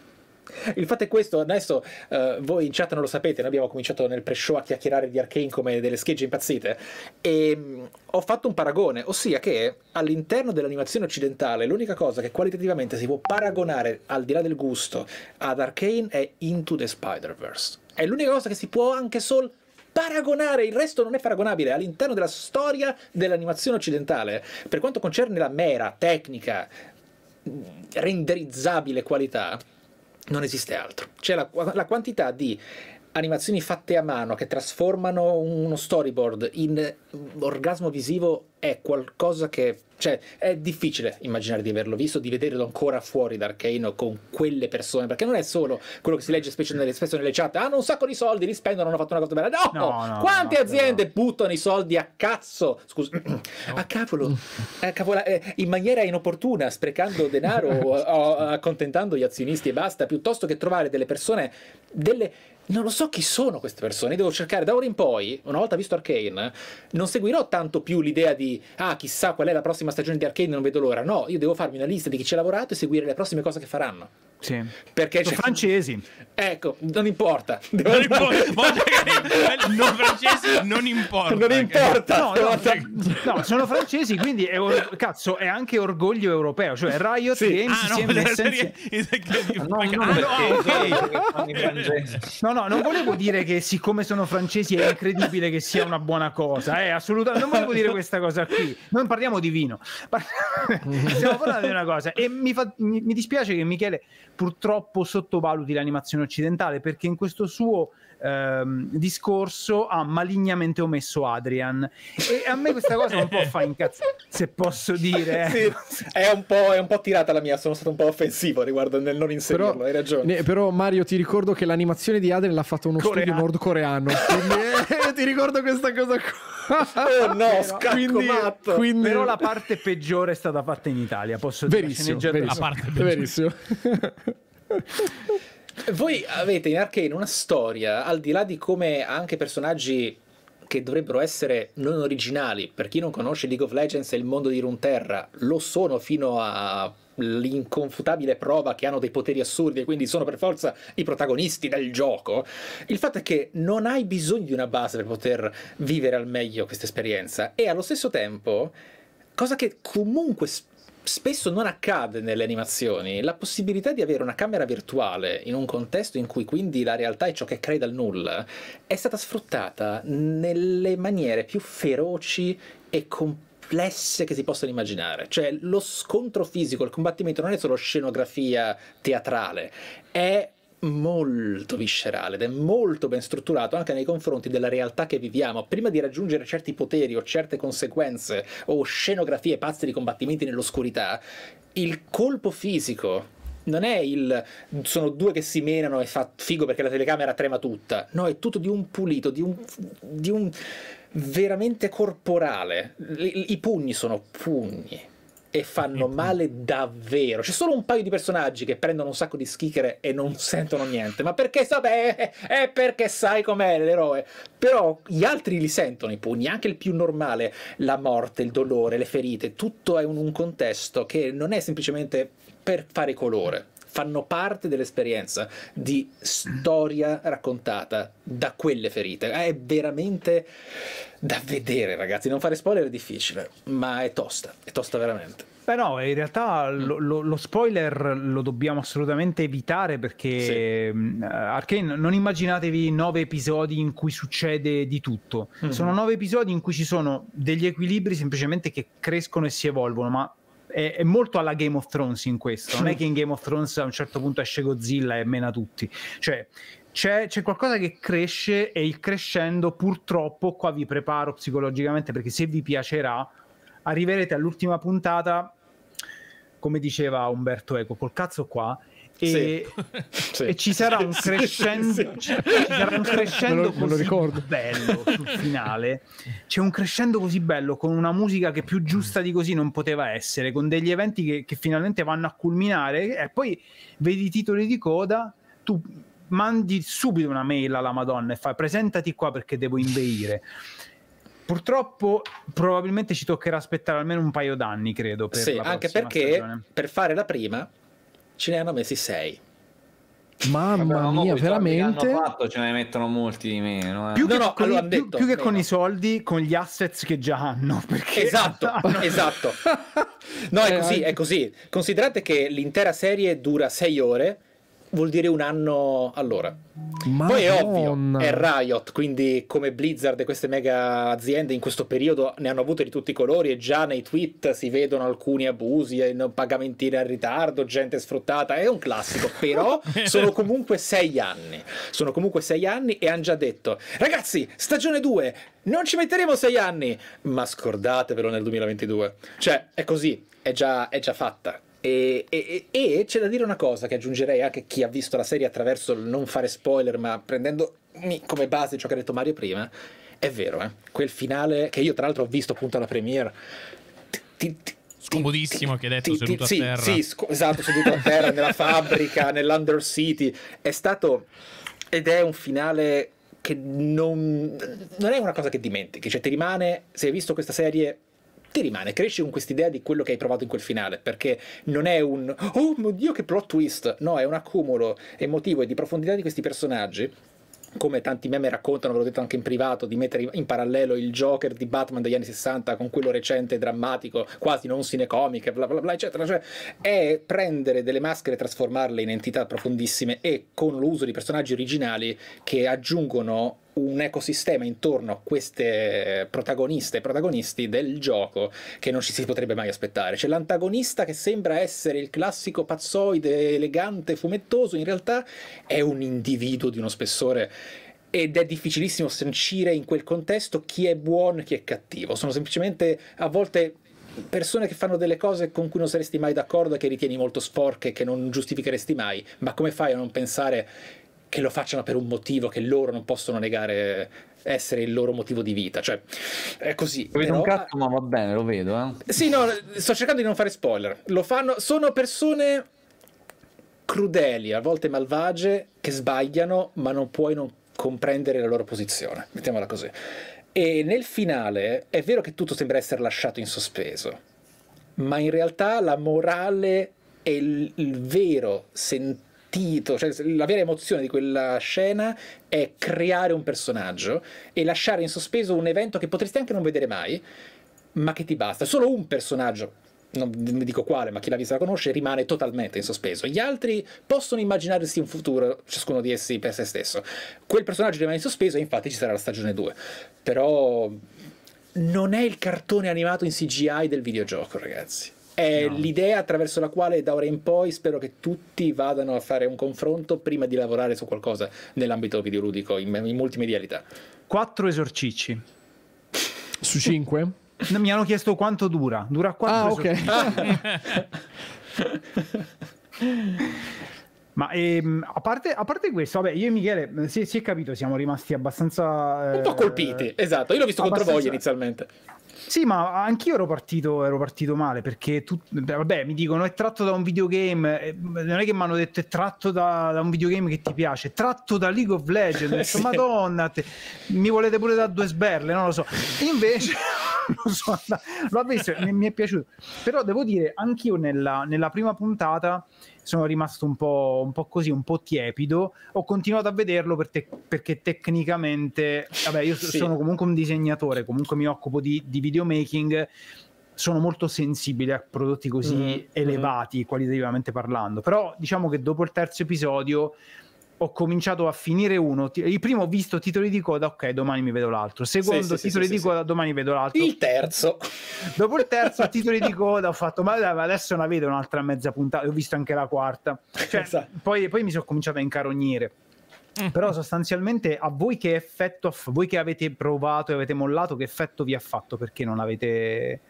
Speaker 4: Il fatto è questo, adesso eh, voi in chat non lo sapete, noi abbiamo cominciato nel pre-show a chiacchierare di Arcane come delle schegge impazzite. E mh, ho fatto un paragone, ossia che all'interno dell'animazione occidentale l'unica cosa che qualitativamente si può paragonare al di là del gusto ad Arcane è Into the Spider-Verse. È l'unica cosa che si può anche solo paragonare, il resto non è paragonabile all'interno della storia dell'animazione occidentale. Per quanto concerne la mera tecnica, mh, renderizzabile qualità, non esiste altro. C'è la, la quantità di animazioni fatte a mano che trasformano uno storyboard in orgasmo visivo è qualcosa che cioè è difficile immaginare di averlo visto, di vederlo ancora fuori da Arcane con quelle persone, perché non è solo quello che si legge spesso nelle, spesso nelle chat, hanno un sacco di soldi, li spendono, hanno fatto una cosa bella. No!
Speaker 5: No, no,
Speaker 4: Quante
Speaker 5: no,
Speaker 4: aziende
Speaker 5: no.
Speaker 4: buttano i soldi a cazzo? Scusa, a cavolo, a cavola- eh, in maniera inopportuna, sprecando denaro o, o accontentando gli azionisti e basta, piuttosto che trovare delle persone, delle non lo so chi sono queste persone, devo cercare da ora in poi, una volta visto Arcane, non seguirò tanto più l'idea di ah, chissà qual è la prossima stagione di Arcane, non vedo l'ora. No, io devo farmi una lista di chi ci ha lavorato e seguire le prossime cose che faranno.
Speaker 5: Sì.
Speaker 4: Perché
Speaker 5: Sono
Speaker 4: c'è-
Speaker 5: francesi.
Speaker 4: Ecco, non importa. Devo
Speaker 1: Non importa, non francesi non importa.
Speaker 4: Non importa.
Speaker 5: No, no, no, sono francesi, quindi è, or- cazzo, è anche orgoglio europeo. Cioè, Riot
Speaker 4: Sì.
Speaker 5: Games
Speaker 1: Ah,
Speaker 5: si è
Speaker 1: no, serie...
Speaker 3: No,
Speaker 1: Ah,
Speaker 3: non
Speaker 1: no,
Speaker 3: sono i francesi.
Speaker 5: No, no, non volevo dire che siccome sono francesi è incredibile che sia una buona cosa. Eh, assolutamente. Non volevo dire questa cosa qui. Non parliamo di vino. Par- Stiamo parlando di una cosa. E mi, fa- mi- mi dispiace che Michele purtroppo sottovaluti l'animazione occidentale perché in questo suo ehm, discorso ha malignamente omesso Adrian. E a me questa cosa un po' fa incazzare, se posso dire.
Speaker 4: Sì, è, un po', è un po' tirata la mia, sono stato un po' offensivo riguardo nel non inserirlo,
Speaker 2: Però,
Speaker 4: hai ragione.
Speaker 2: ne- però Mario ti ricordo che l'animazione di Adrian l'ha fatto uno
Speaker 5: Coreano.
Speaker 2: studio nordcoreano. Quindi eh, ti ricordo questa cosa qua.
Speaker 4: Oh no, scacco
Speaker 2: quindi,
Speaker 4: matto.
Speaker 2: quindi-
Speaker 5: Però la parte peggiore è stata fatta in Italia, posso dire.
Speaker 2: verissimo,
Speaker 5: Sceneggiatura-
Speaker 2: verissimo,
Speaker 1: A parte
Speaker 2: verissimo.
Speaker 4: Voi avete in Arcane una storia, al di là di come anche personaggi che dovrebbero essere non originali, per chi non conosce League of Legends e il mondo di Runeterra, lo sono fino all'inconfutabile prova che hanno dei poteri assurdi e quindi sono per forza i protagonisti del gioco. Il fatto è che non hai bisogno di una base per poter vivere al meglio questa esperienza e allo stesso tempo, cosa che comunque s- spesso non accade nelle animazioni, la possibilità di avere una camera virtuale in un contesto in cui quindi la realtà è ciò che crei dal nulla è stata sfruttata nelle maniere più feroci e complesse che si possano immaginare. Cioè lo scontro fisico, il combattimento non è solo scenografia teatrale, è molto viscerale ed è molto ben strutturato anche nei confronti della realtà che viviamo. Prima di raggiungere certi poteri o certe conseguenze o scenografie pazze di combattimenti nell'oscurità, il colpo fisico non è il sono due che si menano e fa figo perché la telecamera trema tutta. No, è tutto di un pulito, di un, di un veramente corporale. I, i pugni sono pugni e fanno male davvero. C'è solo un paio di personaggi che prendono un sacco di schichere e non sentono niente. Ma perché sapè? È perché sai com'è l'eroe. Però gli altri li sentono i pugni, anche il più normale, la morte, il dolore, le ferite, tutto è in un contesto che non è semplicemente per fare colore. Fanno parte dell'esperienza di storia raccontata da quelle ferite. È veramente da vedere, ragazzi. Non fare spoiler è difficile, ma è tosta. È tosta veramente.
Speaker 5: Beh no, in realtà lo, lo- lo spoiler lo dobbiamo assolutamente evitare perché mh, Arcane, non immaginatevi nove episodi in cui succede di tutto.
Speaker 4: Mhm.
Speaker 5: Sono nove episodi in cui ci sono degli equilibri semplicemente che crescono e si evolvono, ma è, è molto alla Game of Thrones in questo. Non è che in Game of Thrones a un certo punto esce Godzilla e mena tutti. Cioè, c'è, c'è qualcosa che cresce e il crescendo purtroppo qua vi preparo psicologicamente perché se vi piacerà arriverete all'ultima puntata come diceva Umberto Eco col cazzo qua e,
Speaker 4: Sì.
Speaker 5: e ci sarà un
Speaker 4: Sì,
Speaker 5: crescendo
Speaker 4: sì.
Speaker 5: ci sarà un crescendo
Speaker 2: lo-
Speaker 5: così
Speaker 2: ricordo.
Speaker 5: bello sul finale c'è un crescendo così bello con una musica che più giusta di così non poteva essere con degli eventi che, che finalmente vanno a culminare e poi vedi i titoli di coda tu mandi subito una mail alla Madonna e fai presentati qua perché devo inveire purtroppo probabilmente ci toccherà aspettare almeno un paio d'anni credo per
Speaker 4: Sì,
Speaker 5: la
Speaker 4: anche perché
Speaker 5: stagione.
Speaker 4: per fare la prima ce ne hanno messi sei.
Speaker 2: Mamma
Speaker 3: Vabbè,
Speaker 2: mia, veramente.
Speaker 3: hanno fatto ce ne mettono molti di meno. eh.
Speaker 5: Più,
Speaker 4: No,
Speaker 5: che,
Speaker 4: no,
Speaker 5: con,
Speaker 4: allora
Speaker 5: più-
Speaker 4: detto,
Speaker 5: più che con i soldi, con gli assets che già hanno. Perché
Speaker 4: Esatto,
Speaker 5: hanno-
Speaker 4: esatto. No, è
Speaker 2: Eh,
Speaker 4: così, è così. Considerate che l'intera serie dura 6 ore, vuol dire un anno all'ora. Poi è ovvio,
Speaker 2: Madonna.
Speaker 4: è Riot, quindi come Blizzard e queste mega aziende in questo periodo ne hanno avute di tutti i colori e già nei tweet si vedono alcuni abusi, e no- pagamenti in ritardo, gente sfruttata, è un classico, però sono comunque sei anni, sono comunque sei anni e hanno già detto, ragazzi, stagione 2, non ci metteremo sei anni, ma scordatevelo nel 2022, cioè è così, è già, è già fatta. E, e- e- c'è da dire una cosa che aggiungerei anche a chi ha visto la serie attraverso il non fare spoiler, ma prendendo come base ciò che ha detto Mario prima. È vero, eh? quel finale che io tra l'altro ho visto appunto alla premiere. ti- ti- ti-
Speaker 1: Scomodissimo che hai detto,
Speaker 4: ti-
Speaker 1: seduto a
Speaker 4: sì,
Speaker 1: terra.
Speaker 4: Sì, sco- esatto, seduto a terra, nella fabbrica, nell'Undercity. È stato ed è un finale che non, non è una cosa che dimentichi, cioè ti rimane, se hai visto questa serie ti rimane, cresci con quest'idea di quello che hai provato in quel finale, perché non è un oh mio dio che plot twist, no, è un accumulo emotivo e di profondità di questi personaggi. Come tanti meme raccontano, ve l'ho detto anche in privato, di mettere in parallelo il Joker di Batman degli anni 60 con quello recente, drammatico, quasi non cinecomiche, bla bla bla, eccetera. Cioè, è prendere delle maschere e trasformarle in entità profondissime e con l'uso di personaggi originali che aggiungono un ecosistema intorno a queste protagoniste e protagonisti del gioco che non ci si potrebbe mai aspettare. C'è l'antagonista che sembra essere il classico pazzoide, elegante, fumettoso, in realtà è un individuo di uno spessore ed è difficilissimo sancire in quel contesto chi è buono e chi è cattivo. Sono semplicemente a volte persone che fanno delle cose con cui non saresti mai d'accordo e che ritieni molto sporche, che non giustificheresti mai, ma come fai a non pensare che lo facciano per un motivo che loro non possono negare essere il loro motivo di vita? Cioè, è così.
Speaker 3: Lo vedo un
Speaker 4: Però-
Speaker 3: cazzo, ma va bene, lo vedo. Eh.
Speaker 4: sì, no, sto cercando di non fare spoiler. Lo fanno, sono persone crudeli, a volte malvagie, che sbagliano, ma non puoi non comprendere la loro posizione. Mettiamola così. E nel finale è vero che tutto sembra essere lasciato in sospeso, ma in realtà la morale e il, il vero sentito, cioè la vera emozione di quella scena è creare un personaggio e lasciare in sospeso un evento che potresti anche non vedere mai, ma che ti basta. Solo un personaggio, non vi dico quale, ma chi l'ha vista la conosce, rimane totalmente in sospeso. Gli altri possono immaginarsi un futuro, ciascuno di essi per se stesso. Quel personaggio rimane in sospeso e infatti ci sarà la stagione 2. Però non è il cartone animato in CGI del videogioco, ragazzi. È
Speaker 1: No.
Speaker 4: l'idea attraverso la quale da ora in poi spero che tutti vadano a fare un confronto prima di lavorare su qualcosa nell'ambito videoludico, in, in multimedialità.
Speaker 5: Quattro esorcicci.
Speaker 2: Su 5?
Speaker 5: No, Mi hanno chiesto quanto dura. Dura quattro
Speaker 2: Ah, ok.
Speaker 5: Ma ehm, a, parte, a parte questo, vabbè, io e Michele, eh, si, si è capito, siamo rimasti abbastanza...
Speaker 4: Un po'
Speaker 5: eh,
Speaker 4: colpiti, esatto. Io l'ho visto contro
Speaker 5: abbastanza-
Speaker 4: voi inizialmente.
Speaker 5: Sì, ma anch'io ero partito, ero partito male perché tu, vabbè, mi dicono è tratto da un videogame. eh, Non è che mi hanno detto è tratto da, da un videogame che ti piace, è tratto da League of Legends. Detto,
Speaker 4: Sì.
Speaker 5: Madonna, te- mi volete pure da due sberle, non lo so. Invece, non so, l'ho visto, mi, mi è piaciuto. Però devo dire, anch'io nella, nella prima puntata sono rimasto un po', un po' così, un po' tiepido. Ho continuato a vederlo per te- perché tecnicamente, vabbè, io
Speaker 4: Sì.
Speaker 5: sono comunque un disegnatore, comunque mi occupo di, di videomaking. Sono molto sensibile a prodotti così
Speaker 4: Mhm,
Speaker 5: elevati, qualitativamente parlando. Però diciamo che dopo il terzo episodio ho cominciato a finire uno. Il primo ho visto titoli di coda, ok, domani mi vedo l'altro. Secondo,
Speaker 4: Sì, sì, sì,
Speaker 5: titoli
Speaker 4: sì,
Speaker 5: di
Speaker 4: sì,
Speaker 5: coda, domani vedo l'altro.
Speaker 4: Il terzo.
Speaker 5: Dopo il terzo, titoli di coda, ho fatto, ma adesso la vedo un'altra mezza puntata. Ho visto anche la quarta. Cioè,
Speaker 4: Esatto.
Speaker 5: poi, poi mi sono cominciato a incarognire. Però sostanzialmente a voi che effetto, voi che avete provato e avete mollato, che effetto vi ha fatto perché non avete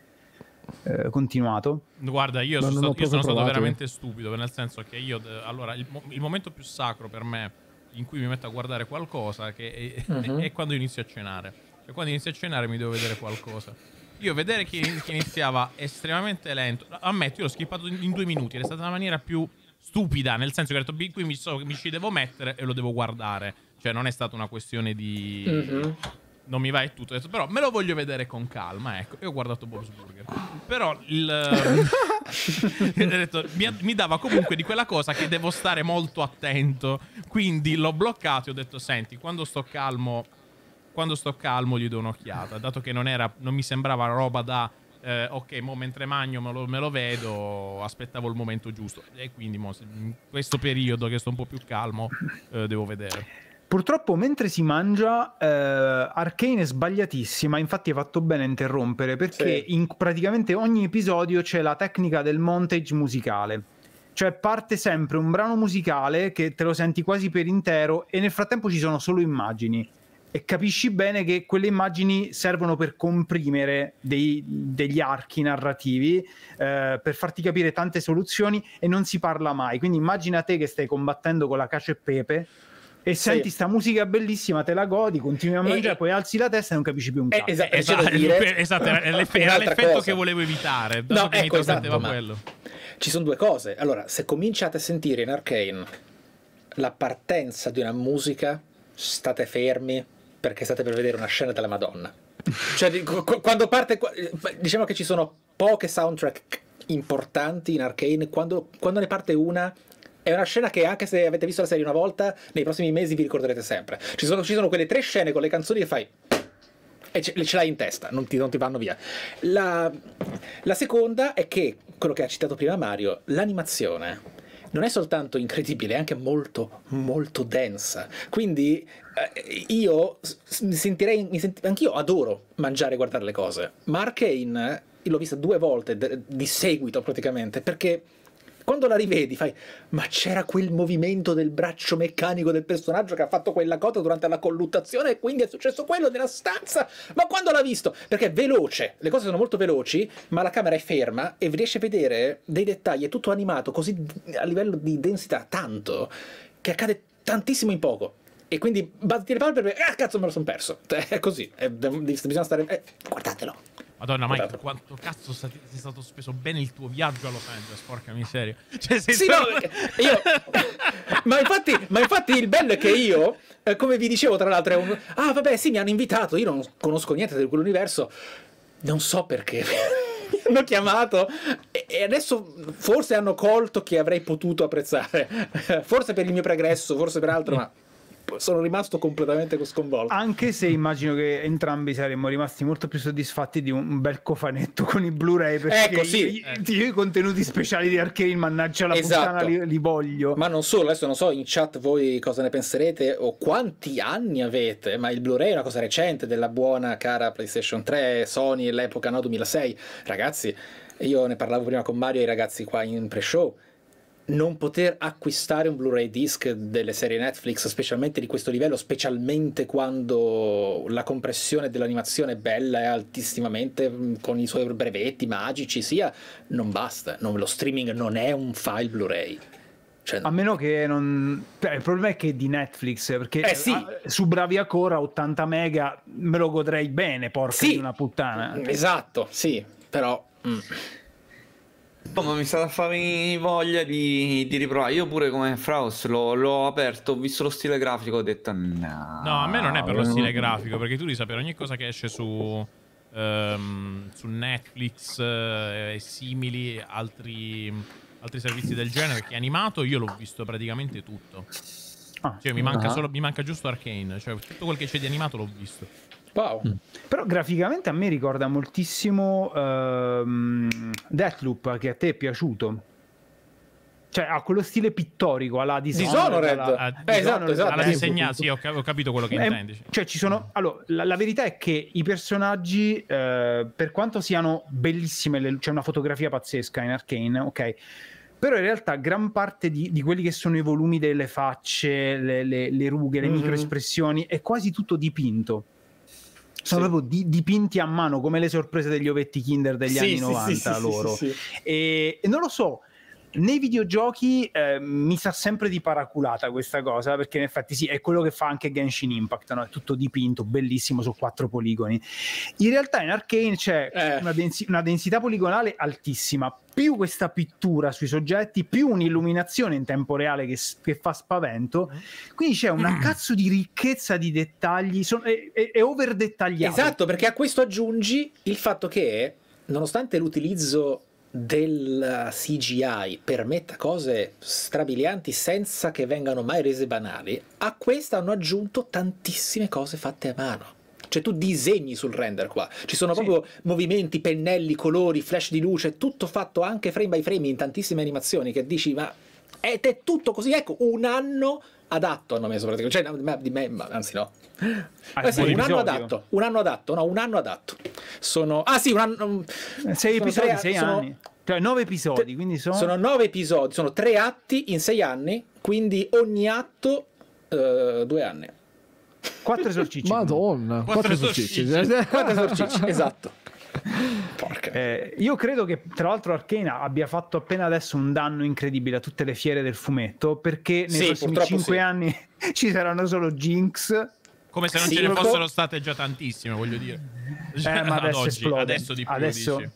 Speaker 5: eh, continuato?
Speaker 1: Guarda, io sono, stato, io sono stato veramente stupido, nel senso che io, eh, allora, il, il momento più sacro per me in cui mi metto a guardare qualcosa che è,
Speaker 4: Mhm.
Speaker 1: è quando inizio a cenare. Cioè, quando inizio a cenare mi devo vedere qualcosa. Io vedere che, che iniziava estremamente lento, ammetto, io l'ho skippato in, in due minuti, ed è stata la maniera più stupida, nel senso che ho detto, "Bi- qui mi, so- mi ci devo mettere e lo devo guardare. Cioè, non è stata una questione di...
Speaker 4: Mhm.
Speaker 1: Non mi va e tutto. Ho detto, però me lo voglio vedere con calma. Ecco, e ho guardato Bob's Burger. Però il. ho detto, mi, mi dava comunque di quella cosa che devo stare molto attento. Quindi l'ho bloccato e ho detto: Senti, quando sto calmo. Quando sto calmo gli do un'occhiata. Dato che non, era, non mi sembrava roba da. eh, ok, mo mentre magno me lo, me lo vedo. Aspettavo il momento giusto. E quindi mo, in questo periodo che sto un po' più calmo, eh, devo vedere.
Speaker 5: Purtroppo mentre si mangia, eh, Arcane è sbagliatissima, infatti hai fatto bene a interrompere, perché
Speaker 4: Sì.
Speaker 5: in praticamente ogni episodio c'è la tecnica del montage musicale. Cioè parte sempre un brano musicale che te lo senti quasi per intero e nel frattempo ci sono solo immagini. E capisci bene che quelle immagini servono per comprimere dei- degli archi narrativi, eh, per farti capire tante soluzioni e non si parla mai. Quindi immagina te che stai combattendo con la cacio e pepe e
Speaker 4: Sì.
Speaker 5: senti sta musica bellissima, te la godi, continui a mangiare,
Speaker 4: e-
Speaker 5: poi alzi la testa e non capisci più un
Speaker 4: Eh,
Speaker 5: cazzo.
Speaker 4: esatto,
Speaker 1: Esatto,
Speaker 4: dire-
Speaker 1: esatto, era l'eff- era l'effetto
Speaker 4: cosa.
Speaker 1: che volevo evitare. Dato
Speaker 4: No,
Speaker 1: che mi
Speaker 4: ecco,
Speaker 1: trasmetteva
Speaker 4: esatto, ma-
Speaker 1: quello.
Speaker 4: Ci sono due cose. Allora, se cominciate a sentire in Arcane la partenza di una musica, state fermi perché state per vedere una scena della Madonna. Cioè, quando parte, diciamo che ci sono poche soundtrack importanti in Arcane. Quando, quando ne parte una, è una scena che anche se avete visto la serie una volta, nei prossimi mesi vi ricorderete sempre. Ci sono, ci sono quelle tre scene con le canzoni che fai. E ce, ce l'hai in testa, non ti, non ti vanno via. La, la seconda è che, quello che ha citato prima Mario, l'animazione non è soltanto incredibile, è anche molto, molto densa. Quindi eh, io mi sentirei, mi sent- anch'io adoro mangiare e guardare le cose, ma Arcane eh, l'ho vista due volte d- di seguito praticamente, perché quando la rivedi fai, ma c'era quel movimento del braccio meccanico del personaggio che ha fatto quella cosa durante la colluttazione e quindi è successo quello nella stanza, ma quando l'ha visto? Perché è veloce, le cose sono molto veloci, ma la camera è ferma e riesce a vedere dei dettagli, è tutto animato così a livello di densità tanto che accade tantissimo in poco. E quindi battiti le palpebre ah cazzo me lo sono perso. È così, è- bisogna stare... eh, guardatelo.
Speaker 1: Madonna, Mike,
Speaker 4: Guardate.
Speaker 1: quanto cazzo sei stato speso bene il tuo viaggio a Los Angeles, porca miseria. Cioè, sei
Speaker 4: Sì,
Speaker 1: stato-
Speaker 4: no, io... ma, infatti, ma infatti il bello è che io, eh, come vi dicevo tra l'altro, è un... ah vabbè sì mi hanno invitato, io non conosco niente di quell'universo, non so perché. Mi hanno chiamato e e adesso forse hanno colto che avrei potuto apprezzare, forse per il mio pregresso, forse per altro, ma sono rimasto completamente sconvolto.
Speaker 5: Anche se immagino che entrambi saremmo rimasti molto più soddisfatti di un bel cofanetto con i Blu-ray perché
Speaker 4: Ecco, sì.
Speaker 5: i, i- contenuti speciali di Arcane, mannaggia la
Speaker 4: Esatto.
Speaker 5: puttana, li, li voglio.
Speaker 4: Ma non solo, adesso non so in chat voi cosa ne penserete o quanti anni avete, ma il Blu-ray è una cosa recente della buona cara PlayStation 3, Sony all'epoca no 2006. Ragazzi, io ne parlavo prima con Mario e i ragazzi qua in pre-show. Non poter acquistare un Blu-ray disc delle serie Netflix, specialmente di questo livello, specialmente quando la compressione dell'animazione è bella e altissimamente mh, con i suoi brevetti magici, sia, non basta. Non- lo streaming non è un file Blu-ray. Cioè,
Speaker 5: A meno che non. cioè, il problema è che è di Netflix. Perché
Speaker 4: Eh, sì.
Speaker 5: ah, su Braviacora 80 mega me lo godrei bene, porca
Speaker 4: Sì.
Speaker 5: di una puttana.
Speaker 4: Esatto, sì, però... mm.
Speaker 3: Oh, ma mi sta a farmi voglia di, di riprovare. Io pure come Fraus l'ho, l'ho aperto, ho visto lo stile grafico, ho detto no.
Speaker 1: No, a me non è per lo stile grafico, perché tu devi sapere ogni cosa che esce su, ehm, su Netflix eh, e simili, altri, altri servizi del genere, che è animato, io l'ho visto praticamente tutto.
Speaker 5: Ah.
Speaker 1: Cioè, mi manca,
Speaker 4: Ah.
Speaker 1: solo, mi manca giusto Arcane, cioè tutto quel che c'è di animato l'ho visto.
Speaker 4: Wow.
Speaker 5: Però graficamente a me ricorda moltissimo ehm, Deathloop, che a te è piaciuto. Cioè, ha quello stile pittorico alla Dishonored.
Speaker 4: Dishonored.
Speaker 5: alla-
Speaker 4: Eh, esatto,
Speaker 5: Dishonored,
Speaker 4: esatto.
Speaker 1: Alla
Speaker 5: sì,
Speaker 1: disegna-
Speaker 5: sì,
Speaker 1: ho, cap- ho capito quello che
Speaker 5: Eh,
Speaker 1: intendi.
Speaker 5: Cioè, ci sono. Allora, la, la verità è che i personaggi, eh, per quanto siano bellissime, le- c'è una fotografia pazzesca in Arcane, ok. Però in realtà gran parte di, di quelli che sono i volumi delle facce, le, le- le rughe, le
Speaker 4: Mhm.
Speaker 5: microespressioni, è quasi tutto dipinto. Sono
Speaker 4: Sì.
Speaker 5: proprio di- dipinti a mano, come le sorprese degli ovetti Kinder degli
Speaker 4: Sì,
Speaker 5: anni
Speaker 4: sì,
Speaker 5: 90
Speaker 4: sì,
Speaker 5: loro. E, e non lo so, nei videogiochi eh, mi sa sempre di paraculata questa cosa, perché in effetti sì, è quello che fa anche Genshin Impact, no? è tutto dipinto, bellissimo su quattro poligoni. In realtà in Arcane c'è
Speaker 4: Eh.
Speaker 5: una, densi- una densità poligonale altissima, più questa pittura sui soggetti, più un'illuminazione in tempo reale che, che fa spavento, quindi c'è una cazzo di ricchezza di dettagli, son- è, è, è over dettagliato.
Speaker 4: Esatto, perché a questo aggiungi il fatto che, nonostante l'utilizzo del CGI permetta cose strabilianti senza che vengano mai rese banali, a questa hanno aggiunto tantissime cose fatte a mano. Cioè tu disegni sul render qua, ci sono
Speaker 5: Sì.
Speaker 4: proprio movimenti, pennelli, colori, flash di luce, tutto fatto anche frame by frame in tantissime animazioni che dici ma ed è tutto così, ecco, un anno adatto hanno messo praticamente, cioè di me, ma- anzi no,
Speaker 5: Ah,
Speaker 4: eh sì, un anno adatto, un anno adatto, no, un anno adatto. Sono Ah sì, un anno
Speaker 5: Sei
Speaker 4: sono
Speaker 5: episodi,
Speaker 4: tre-
Speaker 5: sei
Speaker 4: sono-
Speaker 5: anni. Cioè, nove episodi, quindi sono...
Speaker 4: Sono nove episodi, sono tre atti in sei anni, quindi ogni atto eh, due anni.
Speaker 5: quattro esorcici.
Speaker 2: Madonna,
Speaker 1: Quattro
Speaker 2: quattro esorcizi.
Speaker 4: Quattro esorcici, esatto. Porca.
Speaker 5: Eh, io credo che tra l'altro Arcana abbia fatto appena adesso un danno incredibile a tutte le fiere del fumetto perché nei
Speaker 4: Sì,
Speaker 5: prossimi
Speaker 4: purtroppo
Speaker 5: cinque
Speaker 4: sì.
Speaker 5: anni ci saranno solo Jinx.
Speaker 1: Come se non
Speaker 4: Sì,
Speaker 1: ce ne
Speaker 4: ma-
Speaker 1: fossero state già tantissime, voglio dire. Cioè,
Speaker 5: Eh, ma
Speaker 1: ad
Speaker 5: adesso
Speaker 1: oggi,
Speaker 5: esplode.
Speaker 1: adesso di più,
Speaker 5: adesso,
Speaker 1: dici.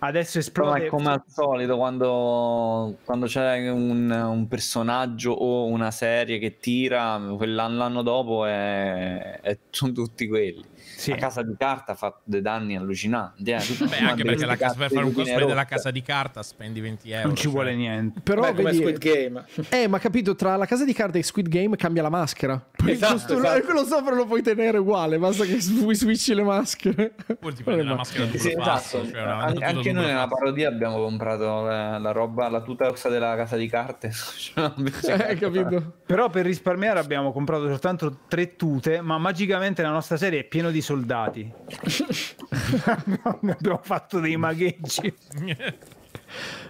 Speaker 5: adesso esplode.
Speaker 3: è come al solito quando, quando c'è un, un personaggio o una serie che tira, quell'anno l'anno dopo è, è- sono tutti quelli.
Speaker 5: Sì.
Speaker 3: La casa di carta fa dei danni allucinanti. Eh.
Speaker 1: Beh, anche perché la casa, per fare un cosplay della casa di carta spendi 20 euro.
Speaker 5: non ci
Speaker 1: cioè.
Speaker 5: vuole niente.
Speaker 2: Però
Speaker 4: Beh, come
Speaker 2: vedi,
Speaker 4: Squid Game.
Speaker 2: eh, ma capito, tra la casa di carta e Squid Game cambia la maschera. Poi
Speaker 4: Esatto,
Speaker 2: costume-
Speaker 4: esatto.
Speaker 2: quello sopra lo puoi tenere uguale, basta che swi- switchi le maschere.
Speaker 1: Poi ti prendi la maschera di
Speaker 3: Sì,
Speaker 1: Passo,
Speaker 3: esatto.
Speaker 1: cioè,
Speaker 3: An-
Speaker 1: tutto
Speaker 3: anche noi nella parodia abbiamo comprato la, la roba, la tuta rossa della casa di carte. Cioè,
Speaker 2: Eh, capito?
Speaker 5: Però per risparmiare abbiamo comprato soltanto tre tute, ma magicamente la nostra serie è piena di soldati. ne abbiamo fatto dei magheggi.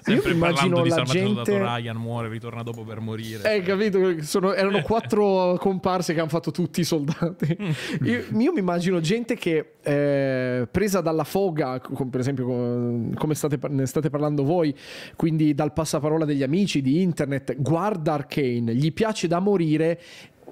Speaker 1: Sempre
Speaker 2: Io mi immagino
Speaker 1: di
Speaker 2: la gente-
Speaker 1: Ryan muore, ritorna dopo per morire.
Speaker 2: Eh, capito? Sono- erano quattro comparse che hanno fatto tutti i soldati. Io, io mi immagino gente che, eh, presa dalla foga, com- per esempio, com- come state, par- ne state parlando voi, quindi dal passaparola degli amici, di internet, guarda Arcane, gli piace da morire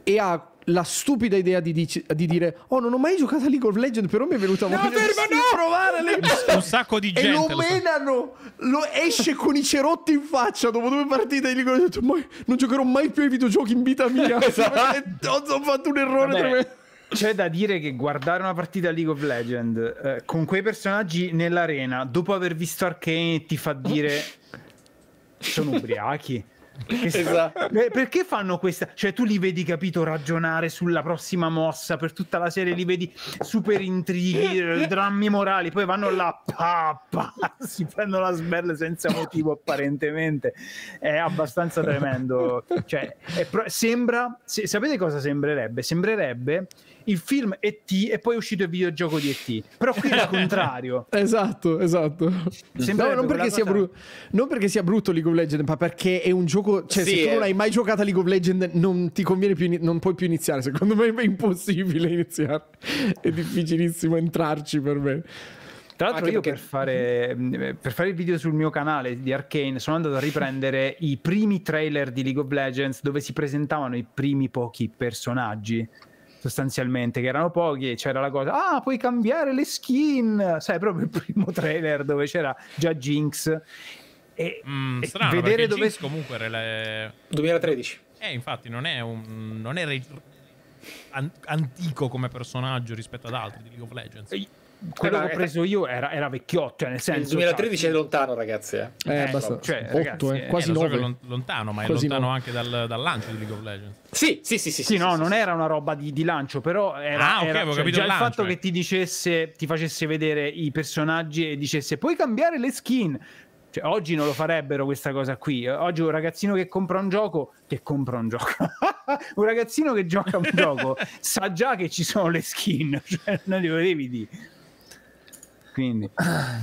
Speaker 2: e ha la stupida idea di, dici- di dire: Oh, non ho mai giocato a League of Legends, però mi è venuta voglia di provare le
Speaker 1: Un sacco di
Speaker 2: e
Speaker 1: gente.
Speaker 2: lo
Speaker 1: lo sta-
Speaker 2: menano, lo esce con i cerotti in faccia dopo due partite. E gli ho detto: "Mai- Non giocherò mai più ai videogiochi in vita mia. Perché ho ho fatto un errore
Speaker 5: Vabbè,
Speaker 2: tremendo.
Speaker 5: C'è da dire che guardare una partita League of Legends eh, con quei personaggi nell'arena, dopo aver visto Arcane, ti fa dire sono ubriachi.
Speaker 4: Esatto.
Speaker 5: Eh, Perché fanno questa? Cioè, tu li vedi, capito, ragionare sulla prossima mossa per tutta la serie, li vedi super intrighi, eh, drammi morali, poi vanno là, pa, pa, si prendono la sberle senza motivo apparentemente. È abbastanza tremendo. Cioè, pro- sembra, se- sapete cosa sembrerebbe? Sembrerebbe il film E.T. e poi è uscito il videogioco di E.T. Però qui è il contrario.
Speaker 2: Esatto, esatto. No, non, perché
Speaker 5: cosa-
Speaker 2: bru- non perché sia brutto League of Legends, ma perché è un gioco. Cioè,
Speaker 4: Sì,
Speaker 2: se tu non
Speaker 4: eh.
Speaker 2: hai mai giocato a League of Legends, non ti conviene più, ini- non puoi più iniziare. Secondo me è impossibile iniziare. È difficilissimo entrarci per me.
Speaker 5: Tra l'altro, io
Speaker 4: perché-
Speaker 5: per, fare, per fare il video sul mio canale di Arcane sono andato a riprendere i primi trailer di League of Legends dove si presentavano i primi pochi personaggi. Sostanzialmente, che erano pochi, e c'era la cosa, ah, puoi cambiare le skin, sai, proprio il primo trailer dove c'era già Jinx. E,
Speaker 1: Mm,
Speaker 5: e
Speaker 1: strano,
Speaker 5: vedere dove
Speaker 1: Jinx comunque era le-
Speaker 4: 2013.
Speaker 1: Eh, infatti, non è un. non è re- an- antico come personaggio rispetto ad altri di League of Legends.
Speaker 5: Quello
Speaker 4: Eh,
Speaker 5: che ho preso io era, era vecchiotto, cioè nel senso.
Speaker 4: Il 2013
Speaker 5: cioè,
Speaker 4: è lontano, ragazzi. eh.
Speaker 2: Eh,
Speaker 5: Ecco,
Speaker 2: basta.
Speaker 5: cioè,
Speaker 2: 8,
Speaker 5: ragazzi,
Speaker 2: eh,
Speaker 5: eh,
Speaker 2: quasi
Speaker 1: Eh, lo so
Speaker 2: 9.
Speaker 1: che è lon- lontano, ma è
Speaker 2: Quasi
Speaker 1: lontano
Speaker 2: nove.
Speaker 1: anche dal, dal lancio di League of Legends.
Speaker 4: Sì, sì, sì, sì.
Speaker 5: Sì, no, non era una roba di, di lancio, però era,
Speaker 1: Ah, ok,
Speaker 5: era-
Speaker 1: avevo
Speaker 5: cioè,
Speaker 1: capito
Speaker 5: già
Speaker 1: il
Speaker 5: il
Speaker 1: lancio,
Speaker 5: fatto
Speaker 1: eh.
Speaker 5: che ti dicesse, ti facesse vedere i personaggi e dicesse puoi cambiare le skin. Cioè, oggi non lo farebbero questa cosa qui. Oggi un ragazzino che compra un gioco, che compra un gioco, un ragazzino che gioca un gioco sa già che ci sono le skin, cioè non glielo devi dire. Quindi, ma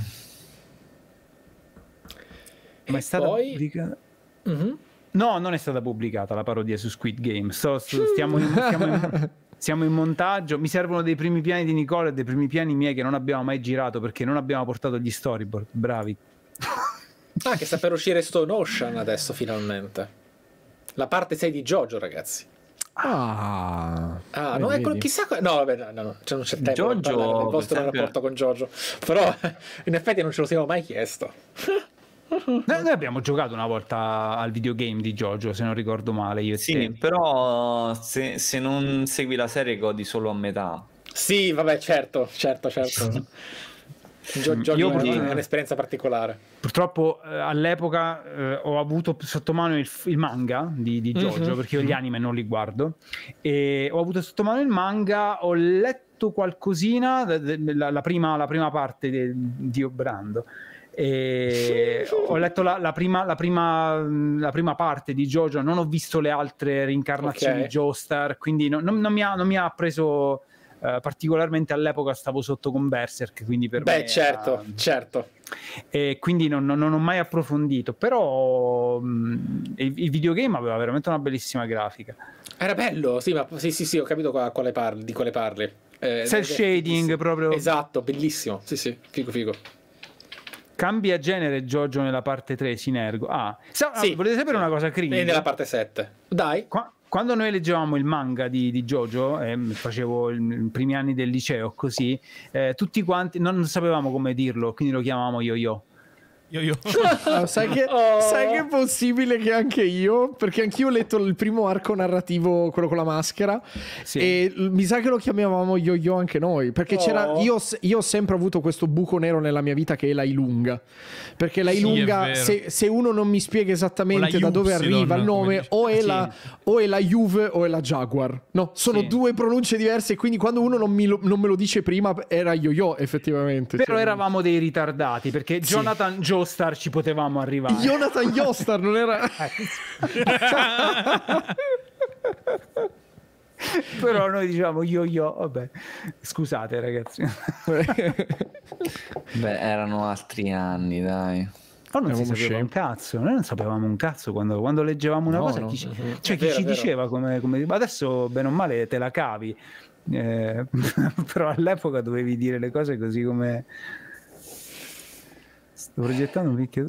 Speaker 5: è stata
Speaker 4: poi-
Speaker 5: pubblicata?
Speaker 4: Mhm.
Speaker 5: No, non è stata pubblicata la parodia su Squid Game. Sto- sto- stiamo, in, stiamo in- siamo in montaggio. Mi servono dei primi piani di Nicola e dei primi piani miei che non abbiamo mai girato perché non abbiamo portato gli storyboard. Bravi.
Speaker 4: Ah, che sta per uscire Stone Ocean adesso finalmente. La parte 6 di Jojo, ragazzi.
Speaker 2: Ah,
Speaker 4: Ah,
Speaker 2: eh,
Speaker 4: no, ecco, chissà. No, vabbè, no, no, no, cioè non c'è tempo
Speaker 3: Jojo,
Speaker 4: per parlare del vostro
Speaker 3: esempio-
Speaker 4: rapporto con Jojo. Però, in effetti, non ce lo siamo mai chiesto.
Speaker 5: Noi, noi abbiamo giocato una volta al videogame di Jojo, se non ricordo male. Io
Speaker 3: Sì,
Speaker 5: te.
Speaker 3: però se, se non segui la serie godi solo a metà.
Speaker 4: Sì, vabbè, certo, certo, certo. Gio- Jojo
Speaker 5: Io
Speaker 4: è un'esperienza particolare.
Speaker 5: Purtroppo eh, all'epoca eh, ho avuto sotto mano il, il manga di, di Jojo,
Speaker 4: Mhm.
Speaker 5: perché io gli anime non li guardo, e ho avuto sotto mano il manga, ho letto qualcosina, de- de- la, la prima, la prima parte de- di Obrando. E ho letto la, la prima, la, prima, la prima parte di Jojo, non ho visto le altre reincarnazioni
Speaker 4: Ok.
Speaker 5: Joestar, quindi no- non, non mi ha, non mi ha preso eh, particolarmente all'epoca stavo sotto con Berserk, quindi per me
Speaker 4: Beh, certo,
Speaker 5: era-
Speaker 4: certo.
Speaker 5: e quindi non, non- non ho mai approfondito però mh, il, il videogame aveva veramente una bellissima grafica
Speaker 4: Era bello, sì, ma sì, sì, sì, ho capito qua- quale parli, di quale parli. Eh,
Speaker 5: cell shading proprio
Speaker 4: Esatto, bellissimo. Sì, sì, figo, figo.
Speaker 5: cambia genere Giorgio nella parte 3 Sinergo ah, sa- ah,
Speaker 4: Sì.
Speaker 5: volete sapere una cosa cringe?
Speaker 4: E nella parte 7. Dai.
Speaker 5: Qua- quando noi leggevamo il manga di, di Jojo, eh, facevo i primi anni del liceo così, eh, tutti quanti non sapevamo come dirlo, quindi lo chiamavamo yo-yo.
Speaker 1: Io, io.
Speaker 2: Ah, sai, che,
Speaker 4: Oh.
Speaker 2: sai che è possibile che anche io, perché anch'io ho letto il primo arco narrativo, quello con la maschera,
Speaker 5: Sì.
Speaker 2: e mi sa che lo chiamavamo yo-yo anche noi, perché c'era,
Speaker 4: Oh.
Speaker 2: io, ho s- io ho sempre avuto questo buco nero nella mia vita che è la Ilunga, perché la
Speaker 1: Sì,
Speaker 2: Ilunga,
Speaker 1: vero.
Speaker 2: se, se uno non mi spiega esattamente da dove arriva il nome, o è,
Speaker 5: Sì.
Speaker 2: la, o è la Juve o è la Jaguar. No, sono
Speaker 5: Sì.
Speaker 2: due pronunce diverse, e quindi quando uno non, mi lo- non me lo dice prima era yo-yo effettivamente.
Speaker 5: Però
Speaker 2: Cioè,
Speaker 5: eravamo dei ritardati perché Jonathan Joestar ci potevamo arrivare.
Speaker 2: Jonathan Yostar non era...
Speaker 5: Però noi diciamo yo-yo, vabbè. Scusate ragazzi.
Speaker 3: Beh, erano altri anni, dai.
Speaker 5: Ma non si
Speaker 2: Eravamo
Speaker 5: sapeva
Speaker 2: scemi.
Speaker 5: un cazzo, noi non sapevamo un cazzo quando, quando leggevamo una
Speaker 2: No,
Speaker 5: cosa,
Speaker 2: no.
Speaker 5: chi, ci- cioè chi
Speaker 4: vero,
Speaker 5: ci
Speaker 4: vero.
Speaker 5: diceva come, come- adesso bene o male te la cavi, Eh, però all'epoca dovevi dire le cose così come... Sto progettando un picchio...